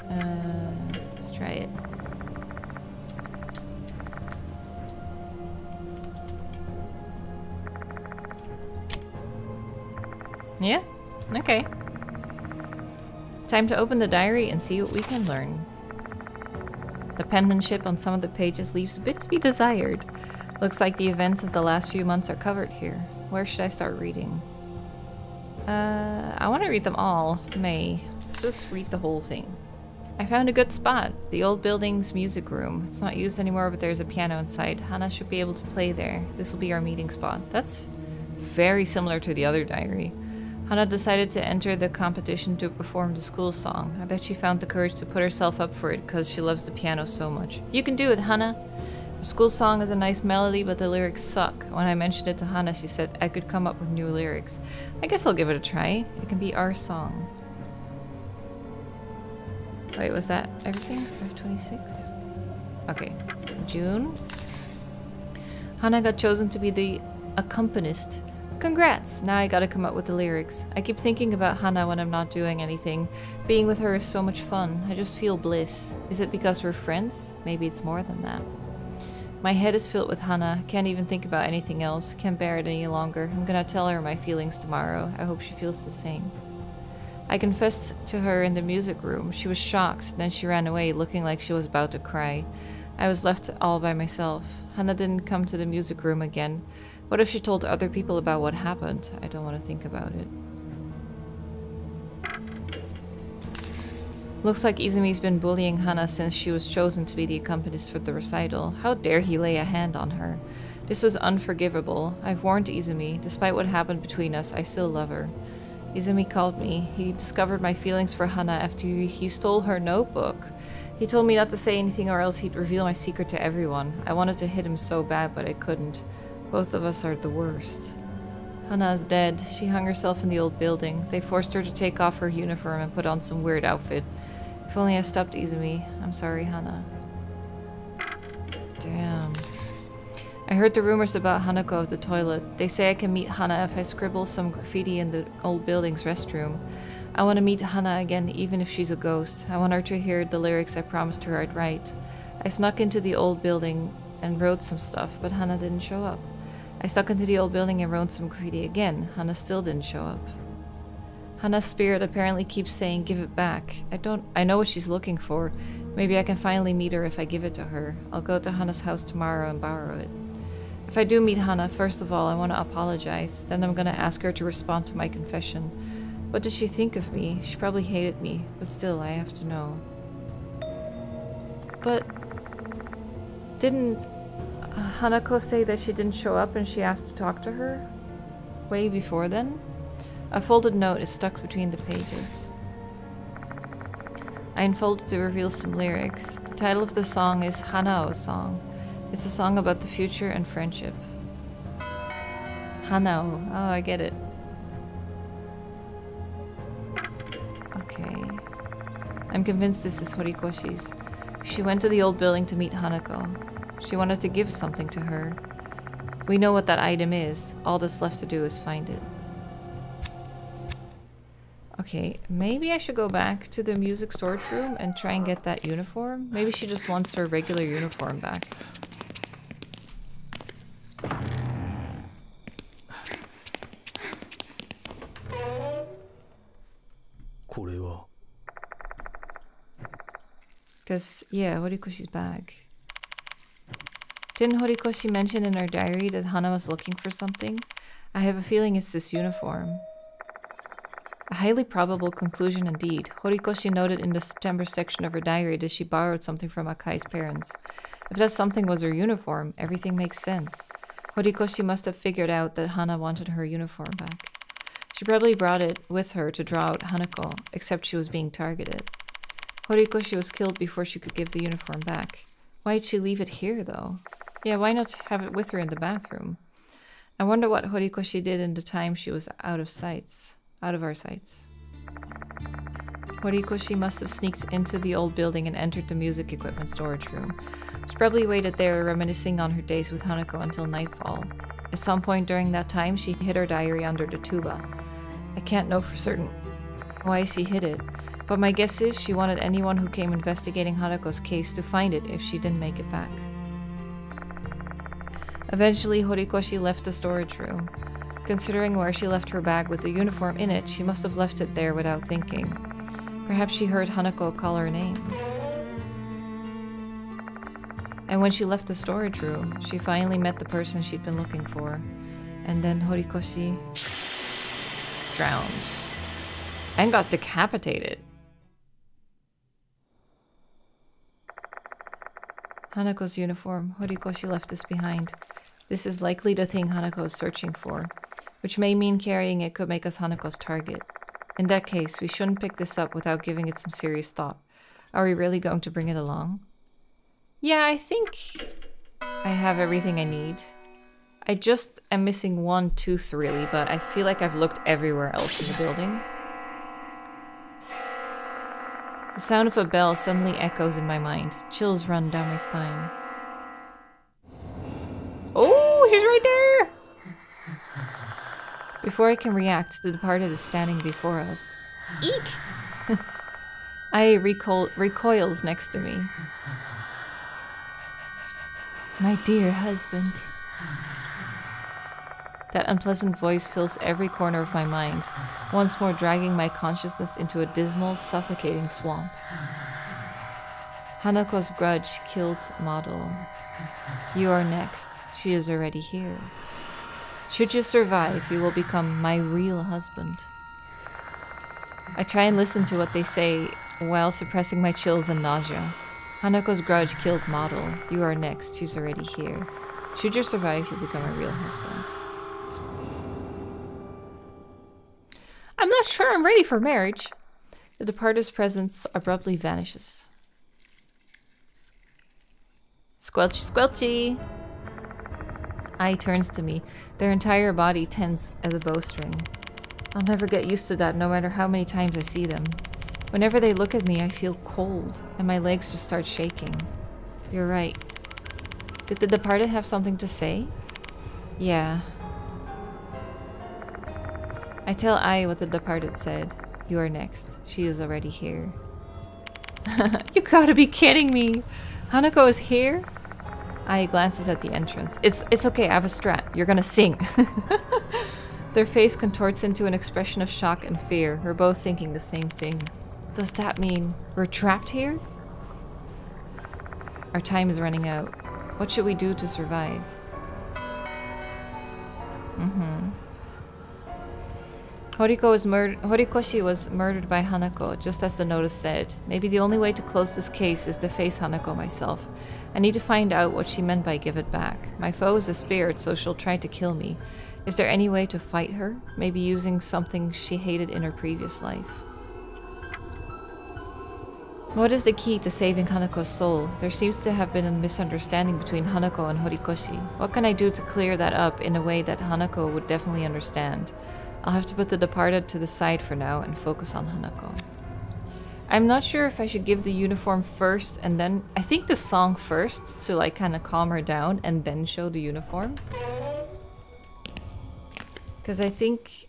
Uh, let's try it. Yeah? Okay. Time to open the diary and see what we can learn. The penmanship on some of the pages leaves a bit to be desired. Looks like the events of the last few months are covered here. Where should I start reading? Uh, I want to read them all. May. Let's just read the whole thing. I found a good spot. The old building's music room. It's not used anymore, but there's a piano inside. Hana should be able to play there. This will be our meeting spot. That's very similar to the other diary. Hana decided to enter the competition to perform the school song. I bet she found the courage to put herself up for it because she loves the piano so much. You can do it, Hana! The school song is a nice melody, but the lyrics suck. When I mentioned it to Hana, she said I could come up with new lyrics. I guess I'll give it a try. It can be our song. Wait, was that everything? 526? Okay. June. Hana got chosen to be the accompanist. Congrats! Now I gotta come up with the lyrics. I keep thinking about Hana when I'm not doing anything. Being with her is so much fun. I just feel bliss. Is it because we're friends? Maybe it's more than that. My head is filled with Hana. Can't even think about anything else. Can't bear it any longer. I'm gonna tell her my feelings tomorrow. I hope she feels the same. I confessed to her in the music room. She was shocked. Then she ran away, looking like she was about to cry. I was left all by myself. Hana didn't come to the music room again. What if she told other people about what happened? I don't want to think about it. Looks like Izumi's been bullying Hana since she was chosen to be the accompanist for the recital. How dare he lay a hand on her? This was unforgivable. I've warned Izumi. Despite what happened between us, I still love her. Izumi called me. He discovered my feelings for Hana after he stole her notebook. He told me not to say anything or else he'd reveal my secret to everyone. I wanted to hit him so bad, but I couldn't. Both of us are the worst. Hana is dead. She hung herself in the old building. They forced her to take off her uniform and put on some weird outfit. If only I stopped Izumi. I'm sorry, Hana. Damn. I heard the rumors about Hanako at the toilet. They say I can meet Hana if I scribble some graffiti in the old building's restroom. I want to meet Hana again, even if she's a ghost. I want her to hear the lyrics I promised her I'd write. I snuck into the old building and wrote some stuff, but Hana didn't show up. I stuck into the old building and wrote some graffiti again. Hana still didn't show up. Hana's spirit apparently keeps saying, give it back. I don't- I know what she's looking for. Maybe I can finally meet her if I give it to her. I'll go to Hana's house tomorrow and borrow it. If I do meet Hana, first of all, I want to apologize. Then I'm gonna ask her to respond to my confession. What did she think of me? She probably hated me, but still, I have to know. But didn't Hanako say that she didn't show up and she asked to talk to her? Way before then? A folded note is stuck between the pages. I unfolded to reveal some lyrics. The title of the song is Hanao Song. It's a song about the future and friendship. Hanao. Oh, I get it. Okay. I'm convinced this is Horikoshi's. She went to the old building to meet Hanako. She wanted to give something to her. We know what that item is. All that's left to do is find it. Okay, maybe I should go back to the music storage room and try and get that uniform. Maybe she just wants her regular uniform back. Because, yeah, what Horikoshi's bag. Didn't Horikoshi mention in her diary that Hana was looking for something? I have a feeling it's this uniform. A highly probable conclusion indeed. Horikoshi noted in the September section of her diary that she borrowed something from Akai's parents. If that something was her uniform, everything makes sense. Horikoshi must have figured out that Hana wanted her uniform back. She probably brought it with her to draw out Hanako, except she was being targeted. Horikoshi was killed before she could give the uniform back. Why'd she leave it here, though? Yeah, why not have it with her in the bathroom? I wonder what Horikoshi did in the time she was out of sights. Out of our sights. Horikoshi must have sneaked into the old building and entered the music equipment storage room. She probably waited there, reminiscing on her days with Hanako until nightfall. At some point during that time, she hid her diary under the tuba. I can't know for certain why she hid it, but my guess is she wanted anyone who came investigating Hanako's case to find it if she didn't make it back. Eventually, Horikoshi left the storage room. Considering where she left her bag with the uniform in it, she must have left it there without thinking. Perhaps she heard Hanako call her name. And when she left the storage room, she finally met the person she'd been looking for. And then Horikoshi drowned and got decapitated. Hanako's uniform. Horikoshi left this behind. This is likely the thing Hanako is searching for, which may mean carrying it could make us Hanako's target. In that case, we shouldn't pick this up without giving it some serious thought. Are we really going to bring it along? Yeah, I think I have everything I need. I just am missing one tooth really, but I feel like I've looked everywhere else in the building. The sound of a bell suddenly echoes in my mind. Chills run down my spine. Oh, she's right there! Before I can react, the departed is standing before us. Eek! [LAUGHS] I recoil recoils next to me. My dear husband. That unpleasant voice fills every corner of my mind, once more dragging my consciousness into a dismal, suffocating swamp. Hanako's grudge killed Model. You are next. She is already here. Should you survive, you will become my real husband. I try and listen to what they say while suppressing my chills and nausea. Hanako's grudge killed Model. You are next. She's already here. Should you survive, you'll become a real husband. I'm not sure I'm ready for marriage. The departed's presence abruptly vanishes. Squelchy, squelchy! Ai turns to me, their entire body tense as a bowstring. I'll never get used to that no matter how many times I see them. Whenever they look at me, I feel cold, and my legs just start shaking. You're right. Did the departed have something to say? Yeah. I tell Ai what the departed said. You are next. She is already here. [LAUGHS] you gotta be kidding me! Hanako is here? Ai glances at the entrance. It's it's okay, I have a strat. You're gonna sing. [LAUGHS] Their face contorts into an expression of shock and fear. We're both thinking the same thing. Does that mean we're trapped here? Our time is running out. What should we do to survive? Mm-hmm. Horiko was murdered. Horikoshi was murdered by Hanako, just as the notice said. Maybe the only way to close this case is to face Hanako myself. I need to find out what she meant by give it back. My foe is a spirit, so she'll try to kill me. Is there any way to fight her? Maybe using something she hated in her previous life. What is the key to saving Hanako's soul? There seems to have been a misunderstanding between Hanako and Horikoshi. What can I do to clear that up in a way that Hanako would definitely understand? I'll have to put the departed to the side for now and focus on Hanako. I'm not sure if I should give the uniform first and then... I think the song first to like kind of calm her down and then show the uniform. Because I think...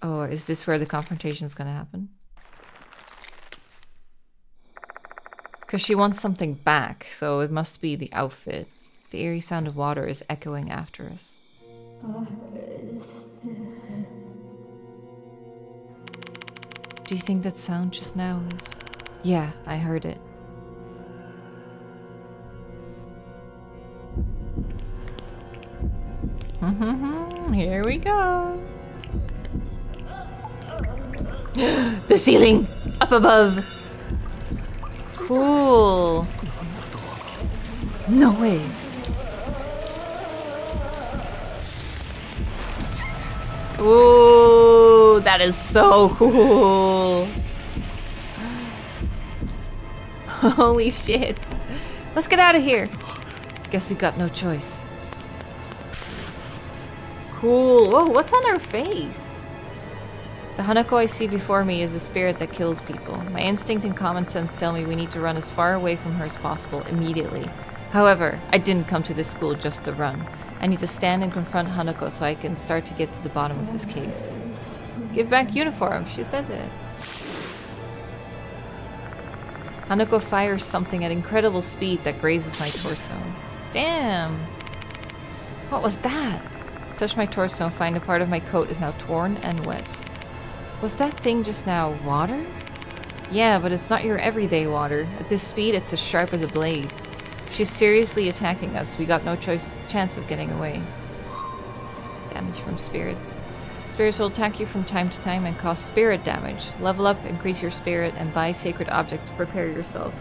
Oh, is this where the confrontation is going to happen? Because she wants something back, so it must be the outfit. The eerie sound of water is echoing after us. Do you think that sound just now is... Yeah, I heard it. Here we go. [GASPS] the ceiling! Up above! Cool. No way. Ooh, that is so cool. [LAUGHS] Holy shit. Let's get out of here. Guess we got no choice. Cool. Whoa, what's on her face? The Hanako I see before me is a spirit that kills people. My instinct and common sense tell me we need to run as far away from her as possible immediately. However, I didn't come to this school just to run. I need to stand and confront Hanako so I can start to get to the bottom of this case. Give back uniform, she says it. Hanako fires something at incredible speed that grazes my torso. Damn! What was that? Touch my torso and find a part of my coat is now torn and wet. Was that thing just now water? Yeah, but it's not your everyday water. At this speed, it's as sharp as a blade. She's seriously attacking us, we got no choice chance of getting away. Damage from spirits. Spirits will attack you from time to time and cause spirit damage. Level up, increase your spirit, and buy sacred objects to prepare yourself.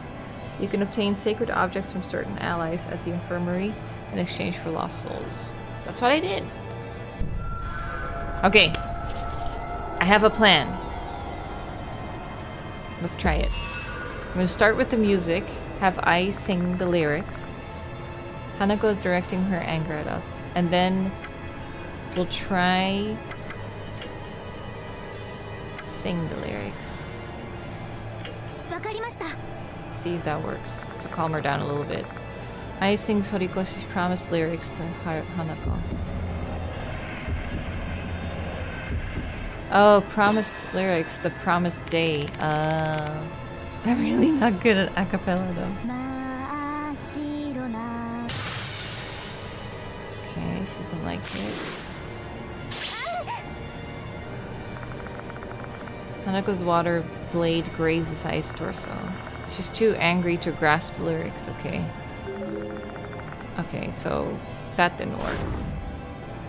You can obtain sacred objects from certain allies at the infirmary in exchange for lost souls. That's what I did. Okay. I have a plan. Let's try it. I'm going to start with the music, have Ai sing the lyrics. Hanako is directing her anger at us. And then we'll try sing the lyrics. See if that works to calm her down a little bit. Ai sings Horikoshi's promised lyrics to Hanako. Oh, promised lyrics, the promised day. Uh I'm really not good at acapella though. Okay, she doesn't like it. Hanako's water blade grazes Ai's torso. She's too angry to grasp lyrics, okay. Okay, so that didn't work.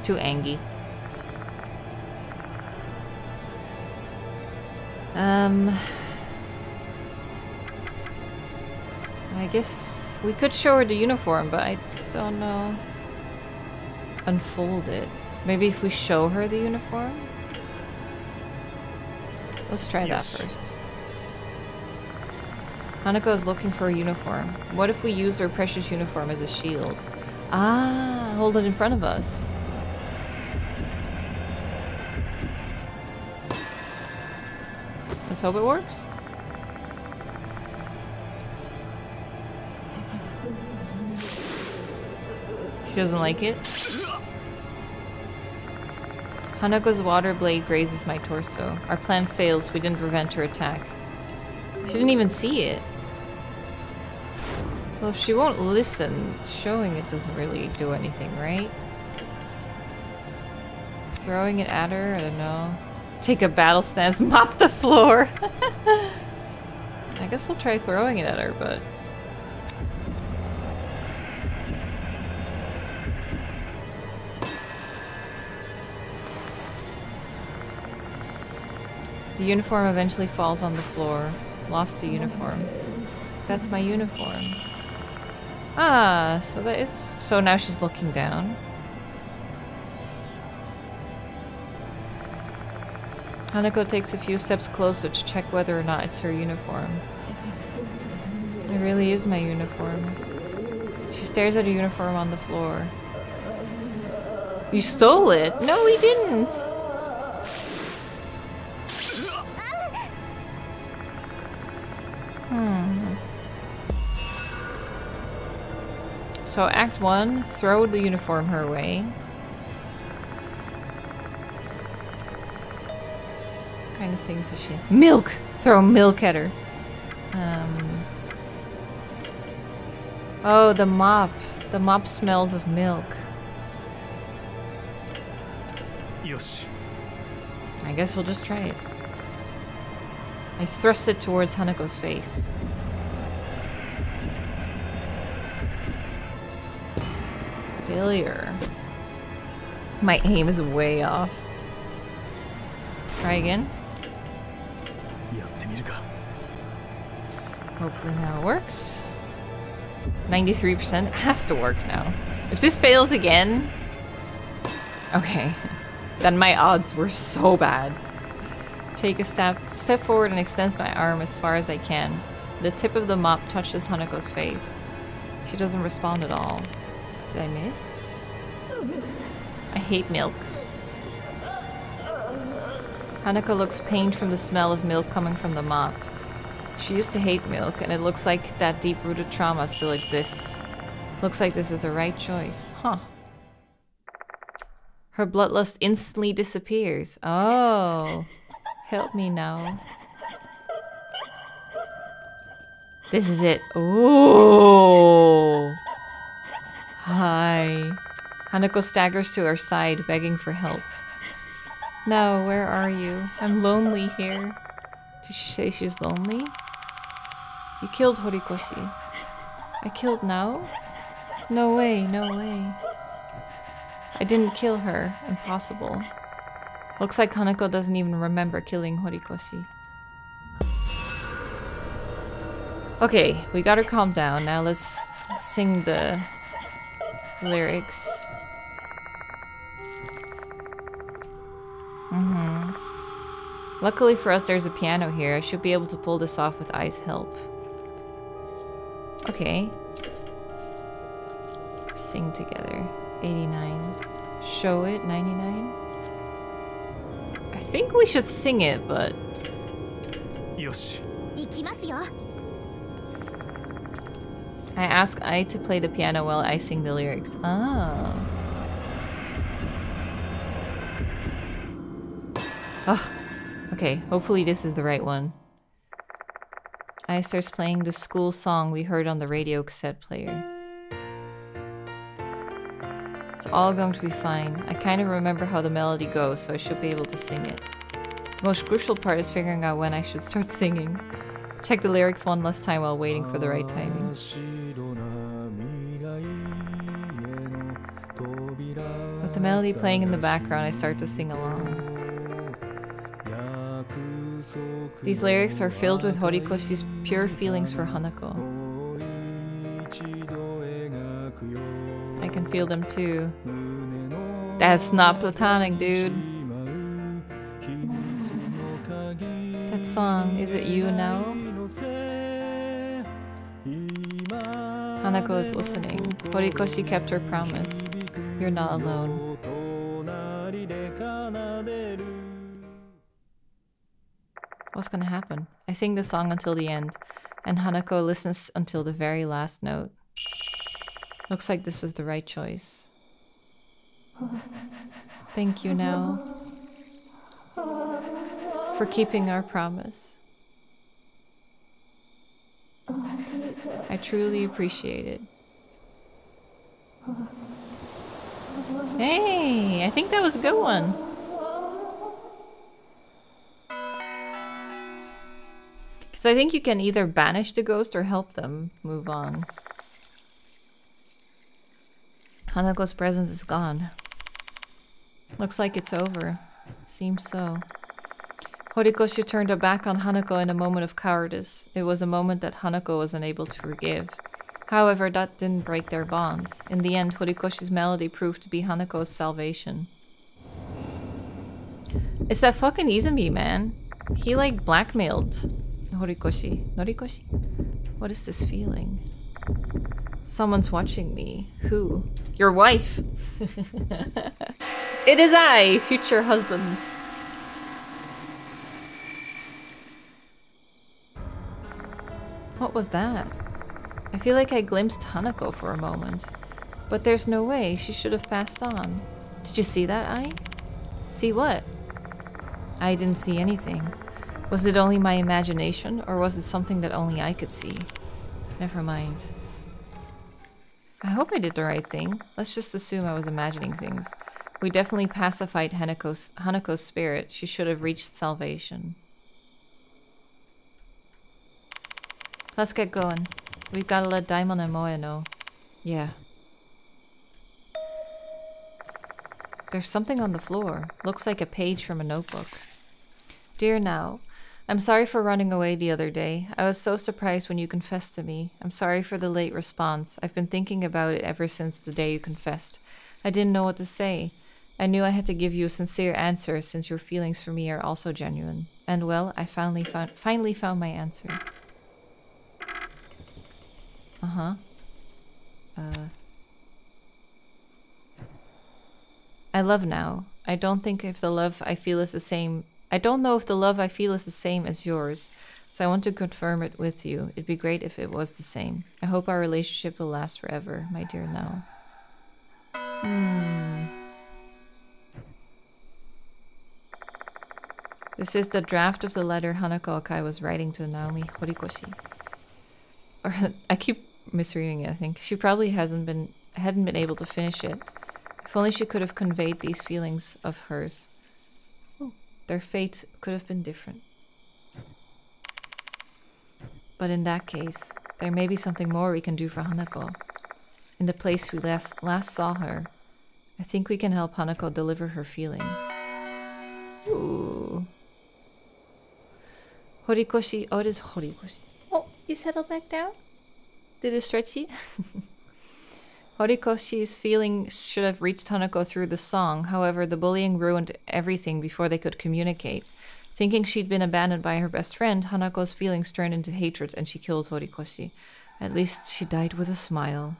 Too angry. Um... I guess we could show her the uniform, but I don't know unfold it. Maybe if we show her the uniform? Let's try Yes. that first. Hanako is looking for a uniform. What if we use her precious uniform as a shield? Ah, hold it in front of us. Let's hope it works. She doesn't like it. Hanako's water blade grazes my torso. Our plan fails. We didn't prevent her attack. She didn't even see it. Well, if she won't listen, showing it doesn't really do anything, right? Throwing it at her? I don't know. Take a battle stance, [LAUGHS] mop the floor. [LAUGHS] I guess I'll try throwing it at her, but The uniform eventually falls on the floor. Lost the uniform. That's my uniform. Ah, so that is. So now she's looking down. Hanako takes a few steps closer to check whether or not it's her uniform. It really is my uniform. She stares at a uniform on the floor. You stole it? No, we didn't. Hmm. So act one, throw the uniform her way. What kind of things is she? Milk! Throw milk at her. Um. Oh, the mop. The mop smells of milk. よし I guess we'll just try it. I thrust it towards Hanako's face. Failure. My aim is way off. Let's try again. Hopefully now it works. 93% has to work now. If this fails again... Okay. [LAUGHS] then my odds were so bad. Take a step, step forward and extend my arm as far as I can. The tip of the mop touches Hanako's face. She doesn't respond at all. Did I miss? I hate milk. Hanako looks pained from the smell of milk coming from the mop. She used to hate milk, and it looks like that deep rooted trauma still exists. Looks like this is the right choice. Huh. Her bloodlust instantly disappears. Oh. Help me now. This is it. Ooh. Hi. Hanako staggers to her side, begging for help. No, where are you? I'm lonely here. Did she say she's lonely? You killed Horikoshi. I killed Nao? No way, no way. I didn't kill her. Impossible. Looks like Hanako doesn't even remember killing Horikoshi. Okay, we got her calmed down. Now let's sing the lyrics. Mm-hmm. Luckily for us, there's a piano here. I should be able to pull this off with Ai's help. Okay. Sing together. 89. Show it. 99. I think we should sing it, but... I ask Ai to play the piano while I sing the lyrics. Oh. Oh, okay. Hopefully this is the right one. Ai starts playing the school song we heard on the radio cassette player. It's all going to be fine. I kind of remember how the melody goes, so I should be able to sing it. The most crucial part is figuring out when I should start [LAUGHS] singing. Check the lyrics one last time while waiting for the right timing. With the melody playing in the background, I start to sing along. These lyrics are filled with Horikoshi's pure feelings for Hanako. Can feel them too. That's not platonic, dude. That song, is it you now? Hanako is listening. Horikoshi kept her promise. You're not alone. What's gonna happen? I sing the song until the end, and Hanako listens until the very last note. Looks like this was the right choice. Thank you now for keeping our promise. I truly appreciate it. Hey, I think that was a good one. Because I think you can either banish the ghost or help them move on. Hanako's presence is gone. Looks like it's over. Seems so. Horikoshi turned her back on Hanako in a moment of cowardice. It was a moment that Hanako was unable to forgive. However, that didn't break their bonds. In the end, Horikoshi's melody proved to be Hanako's salvation. It's that fucking Izumi, man. He like blackmailed Horikoshi. Norikoshi? What is this feeling? Someone's watching me. Who? Your wife! [LAUGHS] it is I, future husband. What was that? I feel like I glimpsed Hanako for a moment. But there's no way, she should have passed on. Did you see that, Ai? See what? I didn't see anything. Was it only my imagination, or was it something that only I could see? Never mind. I hope I did the right thing. Let's just assume I was imagining things. We definitely pacified Hanako's, Hanako's spirit. She should have reached salvation. Let's get going. We've got to let Daimon and Moya know. Yeah. There's something on the floor. Looks like a page from a notebook. Dear Nao, I'm sorry for running away the other day. I was so surprised when you confessed to me. I'm sorry for the late response. I've been thinking about it ever since the day you confessed. I didn't know what to say. I knew I had to give you a sincere answer since your feelings for me are also genuine. And well, I finally found finally found my answer. Uh-huh. Uh I love Nao. I don't think if the love I feel is the same I don't know if the love I feel is the same as yours, so I want to confirm it with you. It'd be great if it was the same. I hope our relationship will last forever, my dear Nao. Hmm. This is the draft of the letter Hanako Akai was writing to Naomi Horikoshi. Or [LAUGHS] I keep misreading it, I think. She probably hasn't been hadn't been able to finish it. If only she could have conveyed these feelings of hers. Their fate could have been different. But in that case, there may be something more we can do for Hanako. In the place we last, last saw her, I think we can help Hanako deliver her feelings. Ooh. Horikoshi. Oh, it is Horikoshi. Oh, you settled back down? Did it stretch you? [LAUGHS] Horikoshi's feelings should have reached Hanako through the song. However, the bullying ruined everything before they could communicate. Thinking she'd been abandoned by her best friend, Hanako's feelings turned into hatred and she killed Horikoshi. At least she died with a smile.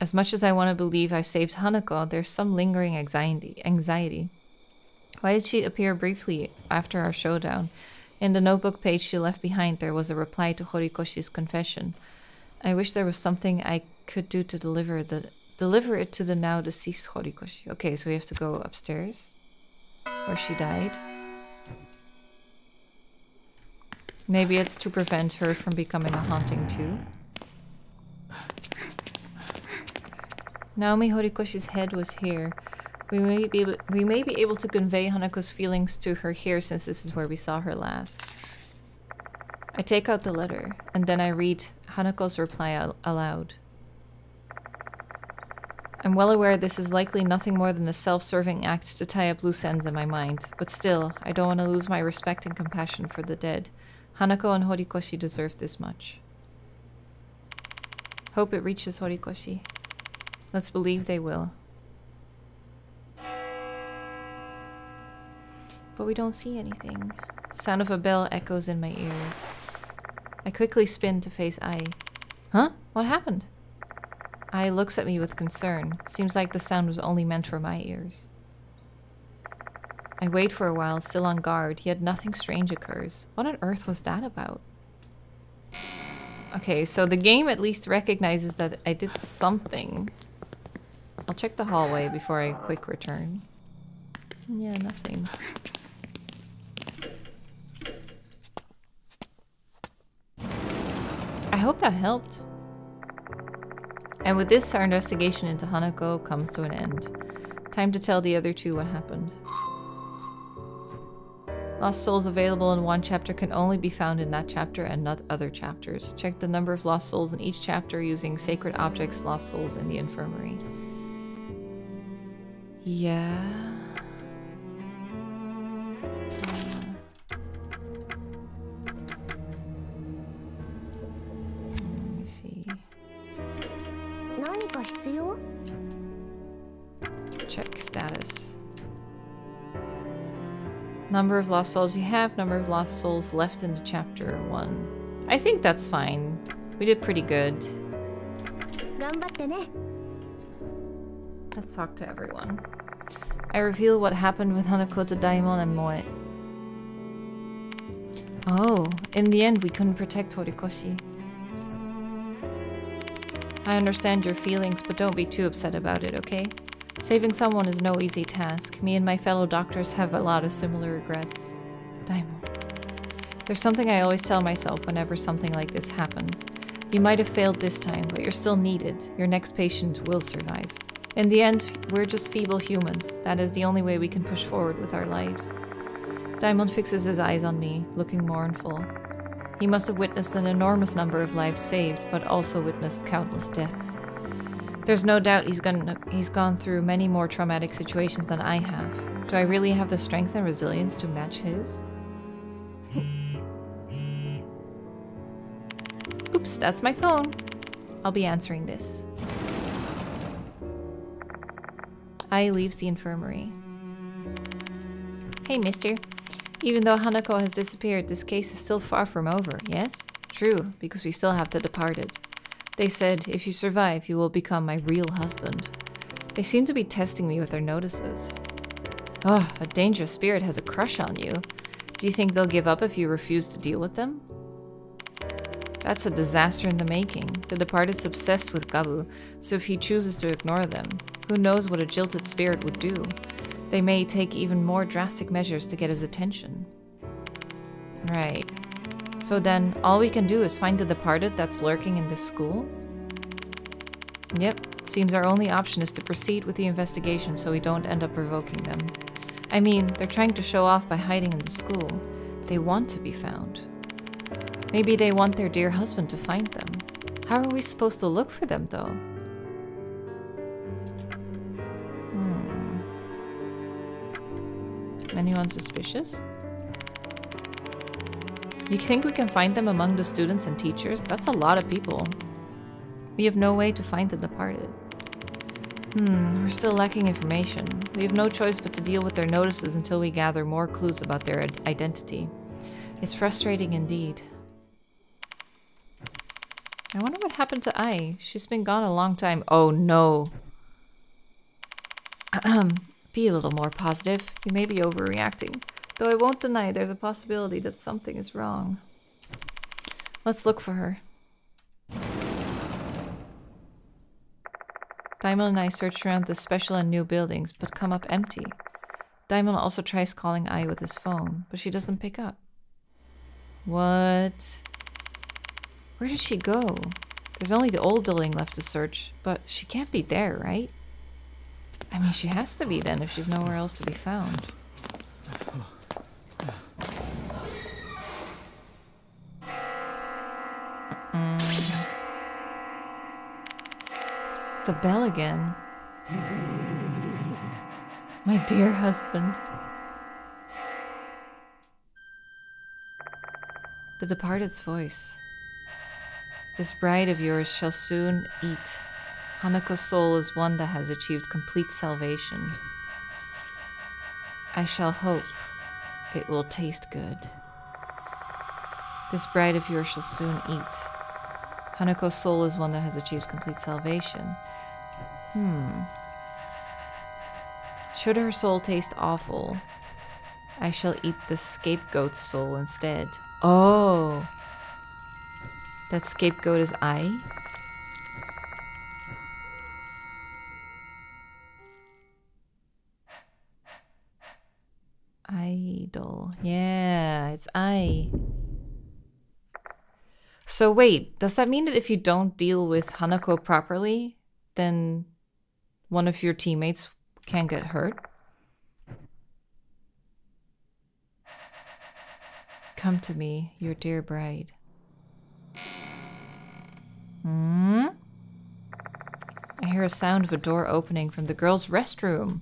As much as I want to believe I saved Hanako, there's some lingering anxiety. Anxiety. Why did she appear briefly after our showdown? In the notebook page she left behind, there was a reply to Horikoshi's confession. I wish there was something I could do to deliver the deliver it to the now deceased Horikoshi. Okay, so we have to go upstairs where she died. Maybe it's to prevent her from becoming a haunting too. Naomi Horikoshi's head was here. We may be able, we may be able to convey Hanako's feelings to her here since this is where we saw her last. I take out the letter and then I read Hanako's reply al aloud. I'm well aware this is likely nothing more than a self-serving act to tie up loose ends in my mind, but still, I don't want to lose my respect and compassion for the dead. Hanako and Horikoshi deserve this much. Hope it reaches Horikoshi. Let's believe they will. But we don't see anything. Sound of a bell echoes in my ears. I quickly spin to face Ai. Huh? What happened? Ai looks at me with concern. Seems like the sound was only meant for my ears. I wait for a while, still on guard, yet nothing strange occurs. What on earth was that about? Okay, so the game at least recognizes that I did something. I'll check the hallway before I quick return. Yeah, nothing. I hope that helped. And with this, our investigation into Hanako comes to an end. Time to tell the other two what happened. Lost souls available in one chapter can only be found in that chapter and not other chapters. Check the number of lost souls in each chapter using sacred objects lost souls in the infirmary. Yeah. 必要 Check status. Number of lost souls you have, number of lost souls left in the chapter 1. I think that's fine. We did pretty good. Let's talk to everyone. I reveal what happened with Hanako to Daimon and Moe. Oh, in the end we couldn't protect Horikoshi. I understand your feelings, but don't be too upset about it, okay? Saving someone is no easy task. Me and my fellow doctors have a lot of similar regrets. Daimon. There's something I always tell myself whenever something like this happens. You might have failed this time, but you're still needed. Your next patient will survive. In the end, we're just feeble humans. That is the only way we can push forward with our lives. Daimon fixes his eyes on me, looking mournful. He must have witnessed an enormous number of lives saved, but also witnessed countless deaths. There's no doubt he's gone, he's gone through many more traumatic situations than I have. Do I really have the strength and resilience to match his? Oops, that's my phone. I'll be answering this. Ai leaves the infirmary. Hey, mister. Even though Hanako has disappeared, this case is still far from over, yes? True, because we still have the departed. They said, if you survive, you will become my real husband. They seem to be testing me with their notices. Oh, a dangerous spirit has a crush on you. Do you think they'll give up if you refuse to deal with them? That's a disaster in the making. The departed's obsessed with Gabu, so if he chooses to ignore them, who knows what a jilted spirit would do? They may take even more drastic measures to get his attention. Right. So then, all we can do is find the departed that's lurking in this school? Yep, Seems our only option is to proceed with the investigation so we don't end up provoking them. I mean, they're trying to show off by hiding in the school. They want to be found. Maybe they want their dear husband to find them. How are we supposed to look for them, though? Anyone suspicious? You think we can find them among the students and teachers? That's a lot of people. We have no way to find the departed. Hmm, we're still lacking information. We have no choice but to deal with their notices until we gather more clues about their identity. It's frustrating indeed. I wonder what happened to Ai. She's been gone a long time. Oh no. [CLEARS THROAT] Be a little more positive. You may be overreacting. Though I won't deny there's a possibility that something is wrong. Let's look for her. Daimon and I search around the special and new buildings, but come up empty. Daimon also tries calling Ai with his phone, but she doesn't pick up. What? Where did she go? There's only the old building left to search, but she can't be there, right? I mean, she has to be then if she's nowhere else to be found. The bell again. My dear husband. The departed's voice. This bride of yours shall soon eat. Hanako's soul is one that has achieved complete salvation. I shall hope it will taste good. This bride of yours shall soon eat. Hanako's soul is one that has achieved complete salvation. Hmm. Should her soul taste awful, I shall eat the scapegoat's soul instead. Oh. That scapegoat is Ai? So wait, does that mean that if you don't deal with Hanako properly, then one of your teammates can get hurt? Come to me, your dear bride. Hmm? I hear a sound of a door opening from the girls' restroom.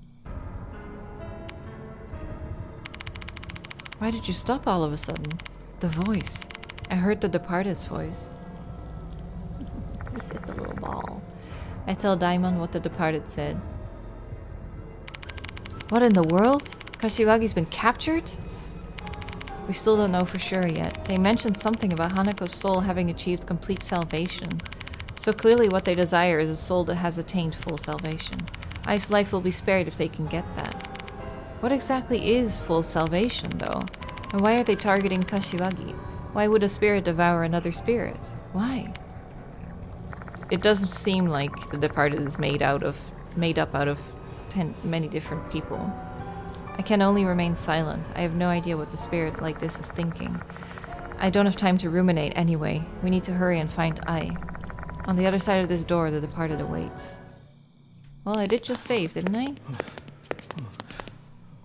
Why did you stop all of a sudden? The voice. I heard the departed's voice. He's just a little ball. I tell Daimon what the departed said. What in the world? Kashiwagi's been captured? We still don't know for sure yet. They mentioned something about Hanako's soul having achieved complete salvation. So clearly what they desire is a soul that has attained full salvation. Ai's life will be spared if they can get that. What exactly is full salvation, though? And why are they targeting Kashiwagi? Why would a spirit devour another spirit? Why? It doesn't seem like the departed is made out of made up out of ten, many different people. I can only remain silent. I have no idea what the spirit like this is thinking. I don't have time to ruminate anyway. We need to hurry and find Ai. On the other side of this door, the departed awaits. Well, I did just save, didn't I?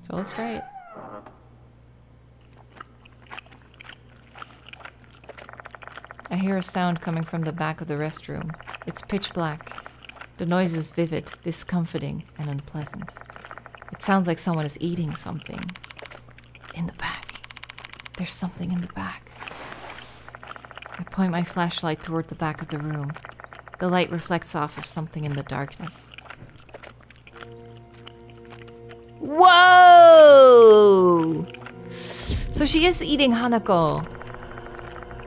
So let's try it. I hear a sound coming from the back of the restroom. It's pitch black. The noise is vivid, discomforting, and unpleasant. It sounds like someone is eating something. In the back. There's something in the back. I point my flashlight toward the back of the room. The light reflects off of something in the darkness. Whoa! So she is eating Hanako.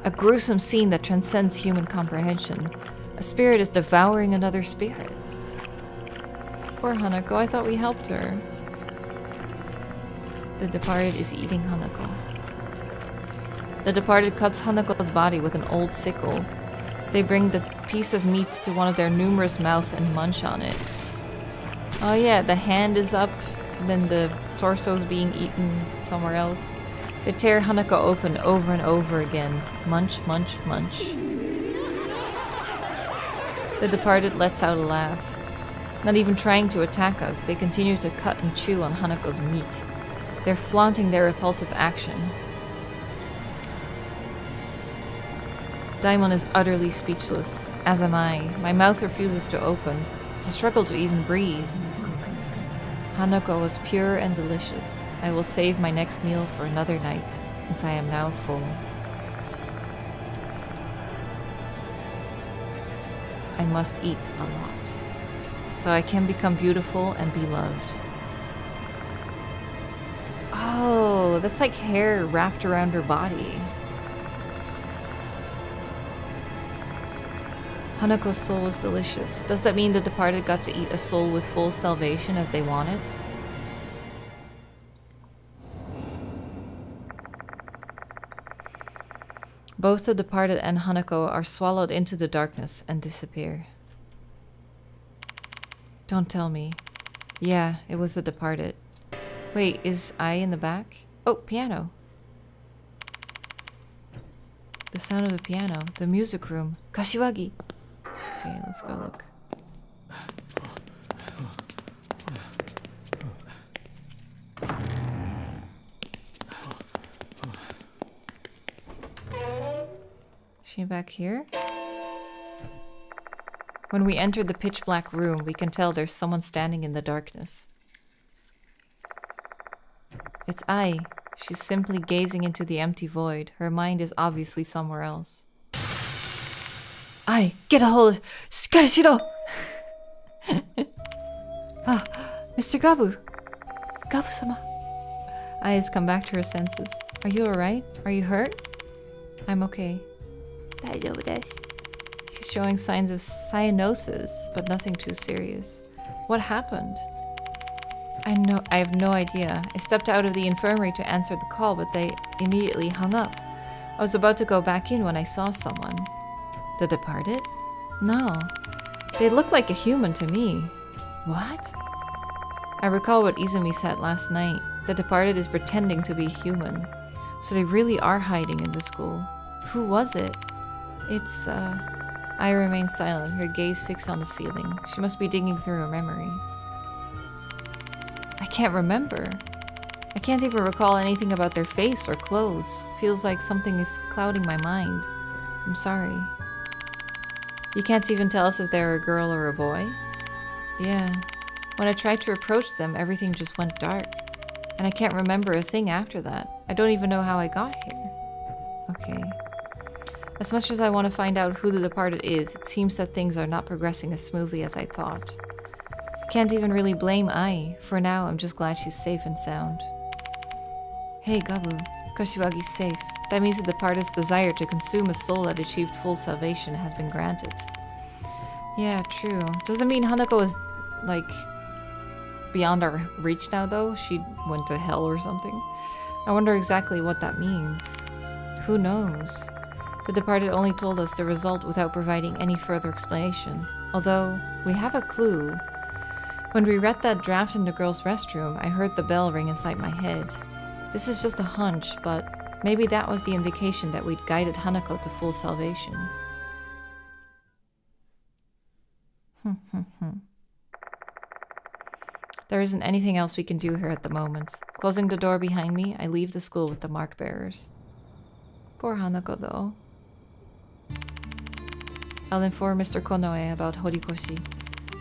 A gruesome scene that transcends human comprehension. A spirit is devouring another spirit. Poor Hanako, I thought we helped her. The departed is eating Hanako. The departed cuts Hanako's body with an old sickle. They bring the piece of meat to one of their numerous mouths and munch on it. Oh yeah, the hand is up, then the torso's being eaten somewhere else. They tear Hanako open over and over again. Munch, munch, munch. The departed lets out a laugh. Not even trying to attack us, they continue to cut and chew on Hanako's meat. They're flaunting their repulsive action. Daimon is utterly speechless, as am I. My mouth refuses to open. It's a struggle to even breathe. Hanako was pure and delicious. I will save my next meal for another night, since I am now full. I must eat a lot, so I can become beautiful and be loved. Oh, that's like hair wrapped around her body. Hanako's soul was delicious. Does that mean the departed got to eat a soul with full salvation as they wanted? Both the departed and Hanako are swallowed into the darkness and disappear. Don't tell me. Yeah, it was the departed. Wait, is Ai in the back? Oh, piano. The sound of the piano. The music room. Kashiwagi. Okay, let's go look. She back here? When we enter the pitch black room, we can tell there's someone standing in the darkness. It's Ai. She's simply gazing into the empty void. Her mind is obviously somewhere else. I get a hold of Skarishiro! [LAUGHS] ah, Mr. Gabu. Gabu-sama. Ai has come back to her senses. Are you alright? Are you hurt? I'm okay. 大丈夫です。 She's showing signs of cyanosis, but nothing too serious. What happened? I know I have no idea. I stepped out of the infirmary to answer the call, but they immediately hung up. I was about to go back in when I saw someone. The departed? No. They looked like a human to me. What? I recall what Izumi said last night. The departed is pretending to be human. So they really are hiding in the school. Who was it? It's, uh. I remain silent, her gaze fixed on the ceiling. She must be digging through her memory. I can't remember. I can't even recall anything about their face or clothes. Feels like something is clouding my mind. I'm sorry. You can't even tell us if they're a girl or a boy? Yeah. When I tried to approach them, everything just went dark. And I can't remember a thing after that. I don't even know how I got here. Okay. As much as I want to find out who the departed is, it seems that things are not progressing as smoothly as I thought. Can't even really blame Ai. For now, I'm just glad she's safe and sound. Hey, Gabu. Kashiwagi's safe. That means the departed's desire to consume a soul that achieved full salvation has been granted. Yeah, true. Doesn't mean Hanako is, like, beyond our reach now, though. She went to hell or something. I wonder exactly what that means. Who knows? The departed only told us the result without providing any further explanation. Although, we have a clue. When we read that draft in the girls' restroom, I heard the bell ring inside my head. This is just a hunch, but maybe that was the indication that we'd guided Hanako to full salvation. Hmm, hmm, hmm. there isn't anything else we can do here at the moment. Closing the door behind me, I leave the school with the mark bearers. Poor Hanako, though. I'll inform Mr. Konoe about Horikoshi.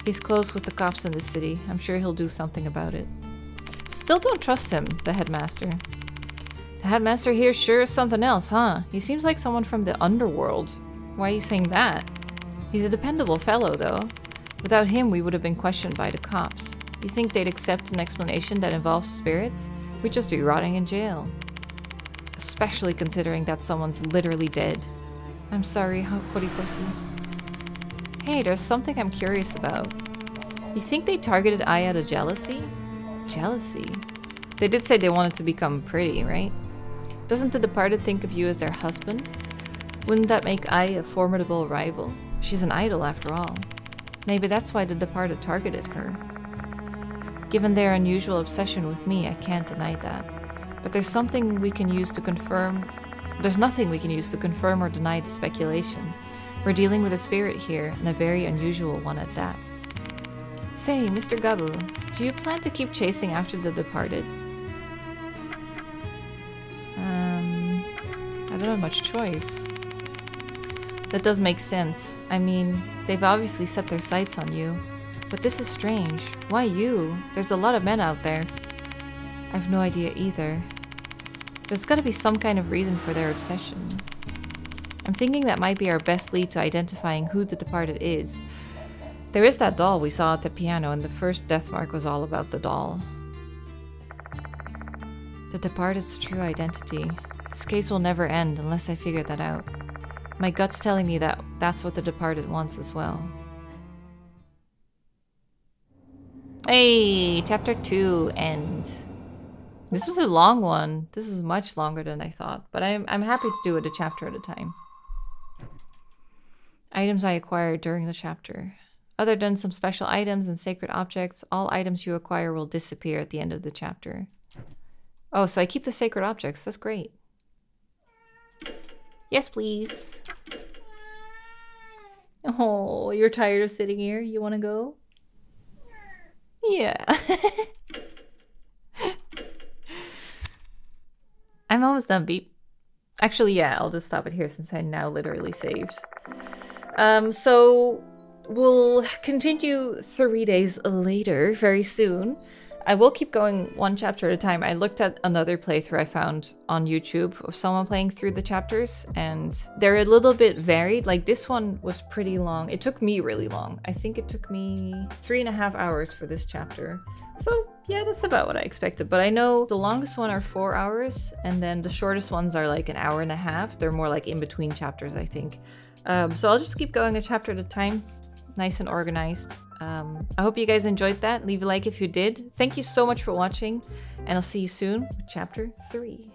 He's close with the cops in the city. I'm sure he'll do something about it. Still don't trust him, the headmaster. The headmaster here sure is something else, huh? He seems like someone from the underworld. Why are you saying that? He's a dependable fellow, though. Without him, we would have been questioned by the cops. You think they'd accept an explanation that involves spirits? We'd just be rotting in jail. Especially considering that someone's literally dead. I'm sorry, Horikoshi. Hey, there's something I'm curious about. You think they targeted Ai out of jealousy? Jealousy? They did say they wanted to become pretty, right? Doesn't the departed think of you as their husband? Wouldn't that make Ai a formidable rival? She's an idol after all. Maybe that's why the departed targeted her. Given their unusual obsession with me, I can't deny that. But there's something we can use to confirm. There's nothing we can use to confirm or deny the speculation. We're dealing with a spirit here, and a very unusual one at that. Say, Mr. Gabu, do you plan to keep chasing after the departed? Um, I don't have much choice. That does make sense. I mean, they've obviously set their sights on you. But this is strange. Why you? There's a lot of men out there. I have no idea either. There's gotta be some kind of reason for their obsession. I'm thinking that might be our best lead to identifying who the departed is. There is that doll we saw at the piano, and the first death mark was all about the doll. The departed's true identity. This case will never end unless I figure that out. My gut's telling me that that's what the departed wants as well. Hey, chapter 2 end. This was a long one. This is much longer than I thought, but I'm, I'm happy to do it a chapter at a time. Items I acquired during the chapter. Other than some special items and sacred objects, all items you acquire will disappear at the end of the chapter. Oh, so I keep the sacred objects. That's great. Yes, please. Oh, you're tired of sitting here? You want to go? Yeah. [LAUGHS] I'm almost done, Beep. Actually, yeah, I'll just stop it here since I now literally saved. Um, so we'll continue three days later, very soon. I will keep going one chapter at a time. I looked at another playthrough I found on YouTube of someone playing through the chapters, and they're a little bit varied. Like this one was pretty long. It took me really long. I think it took me three and a half hours for this chapter. So yeah, that's about what I expected. But I know the longest one are four hours, and then the shortest ones are like an hour and a half. They're more like in between chapters, I think. Um, so I'll just keep going a chapter at a time, nice and organized. Um, I hope you guys enjoyed that. Leave a like if you did. Thank you so much for watching, and I'll see you soon with chapter 3.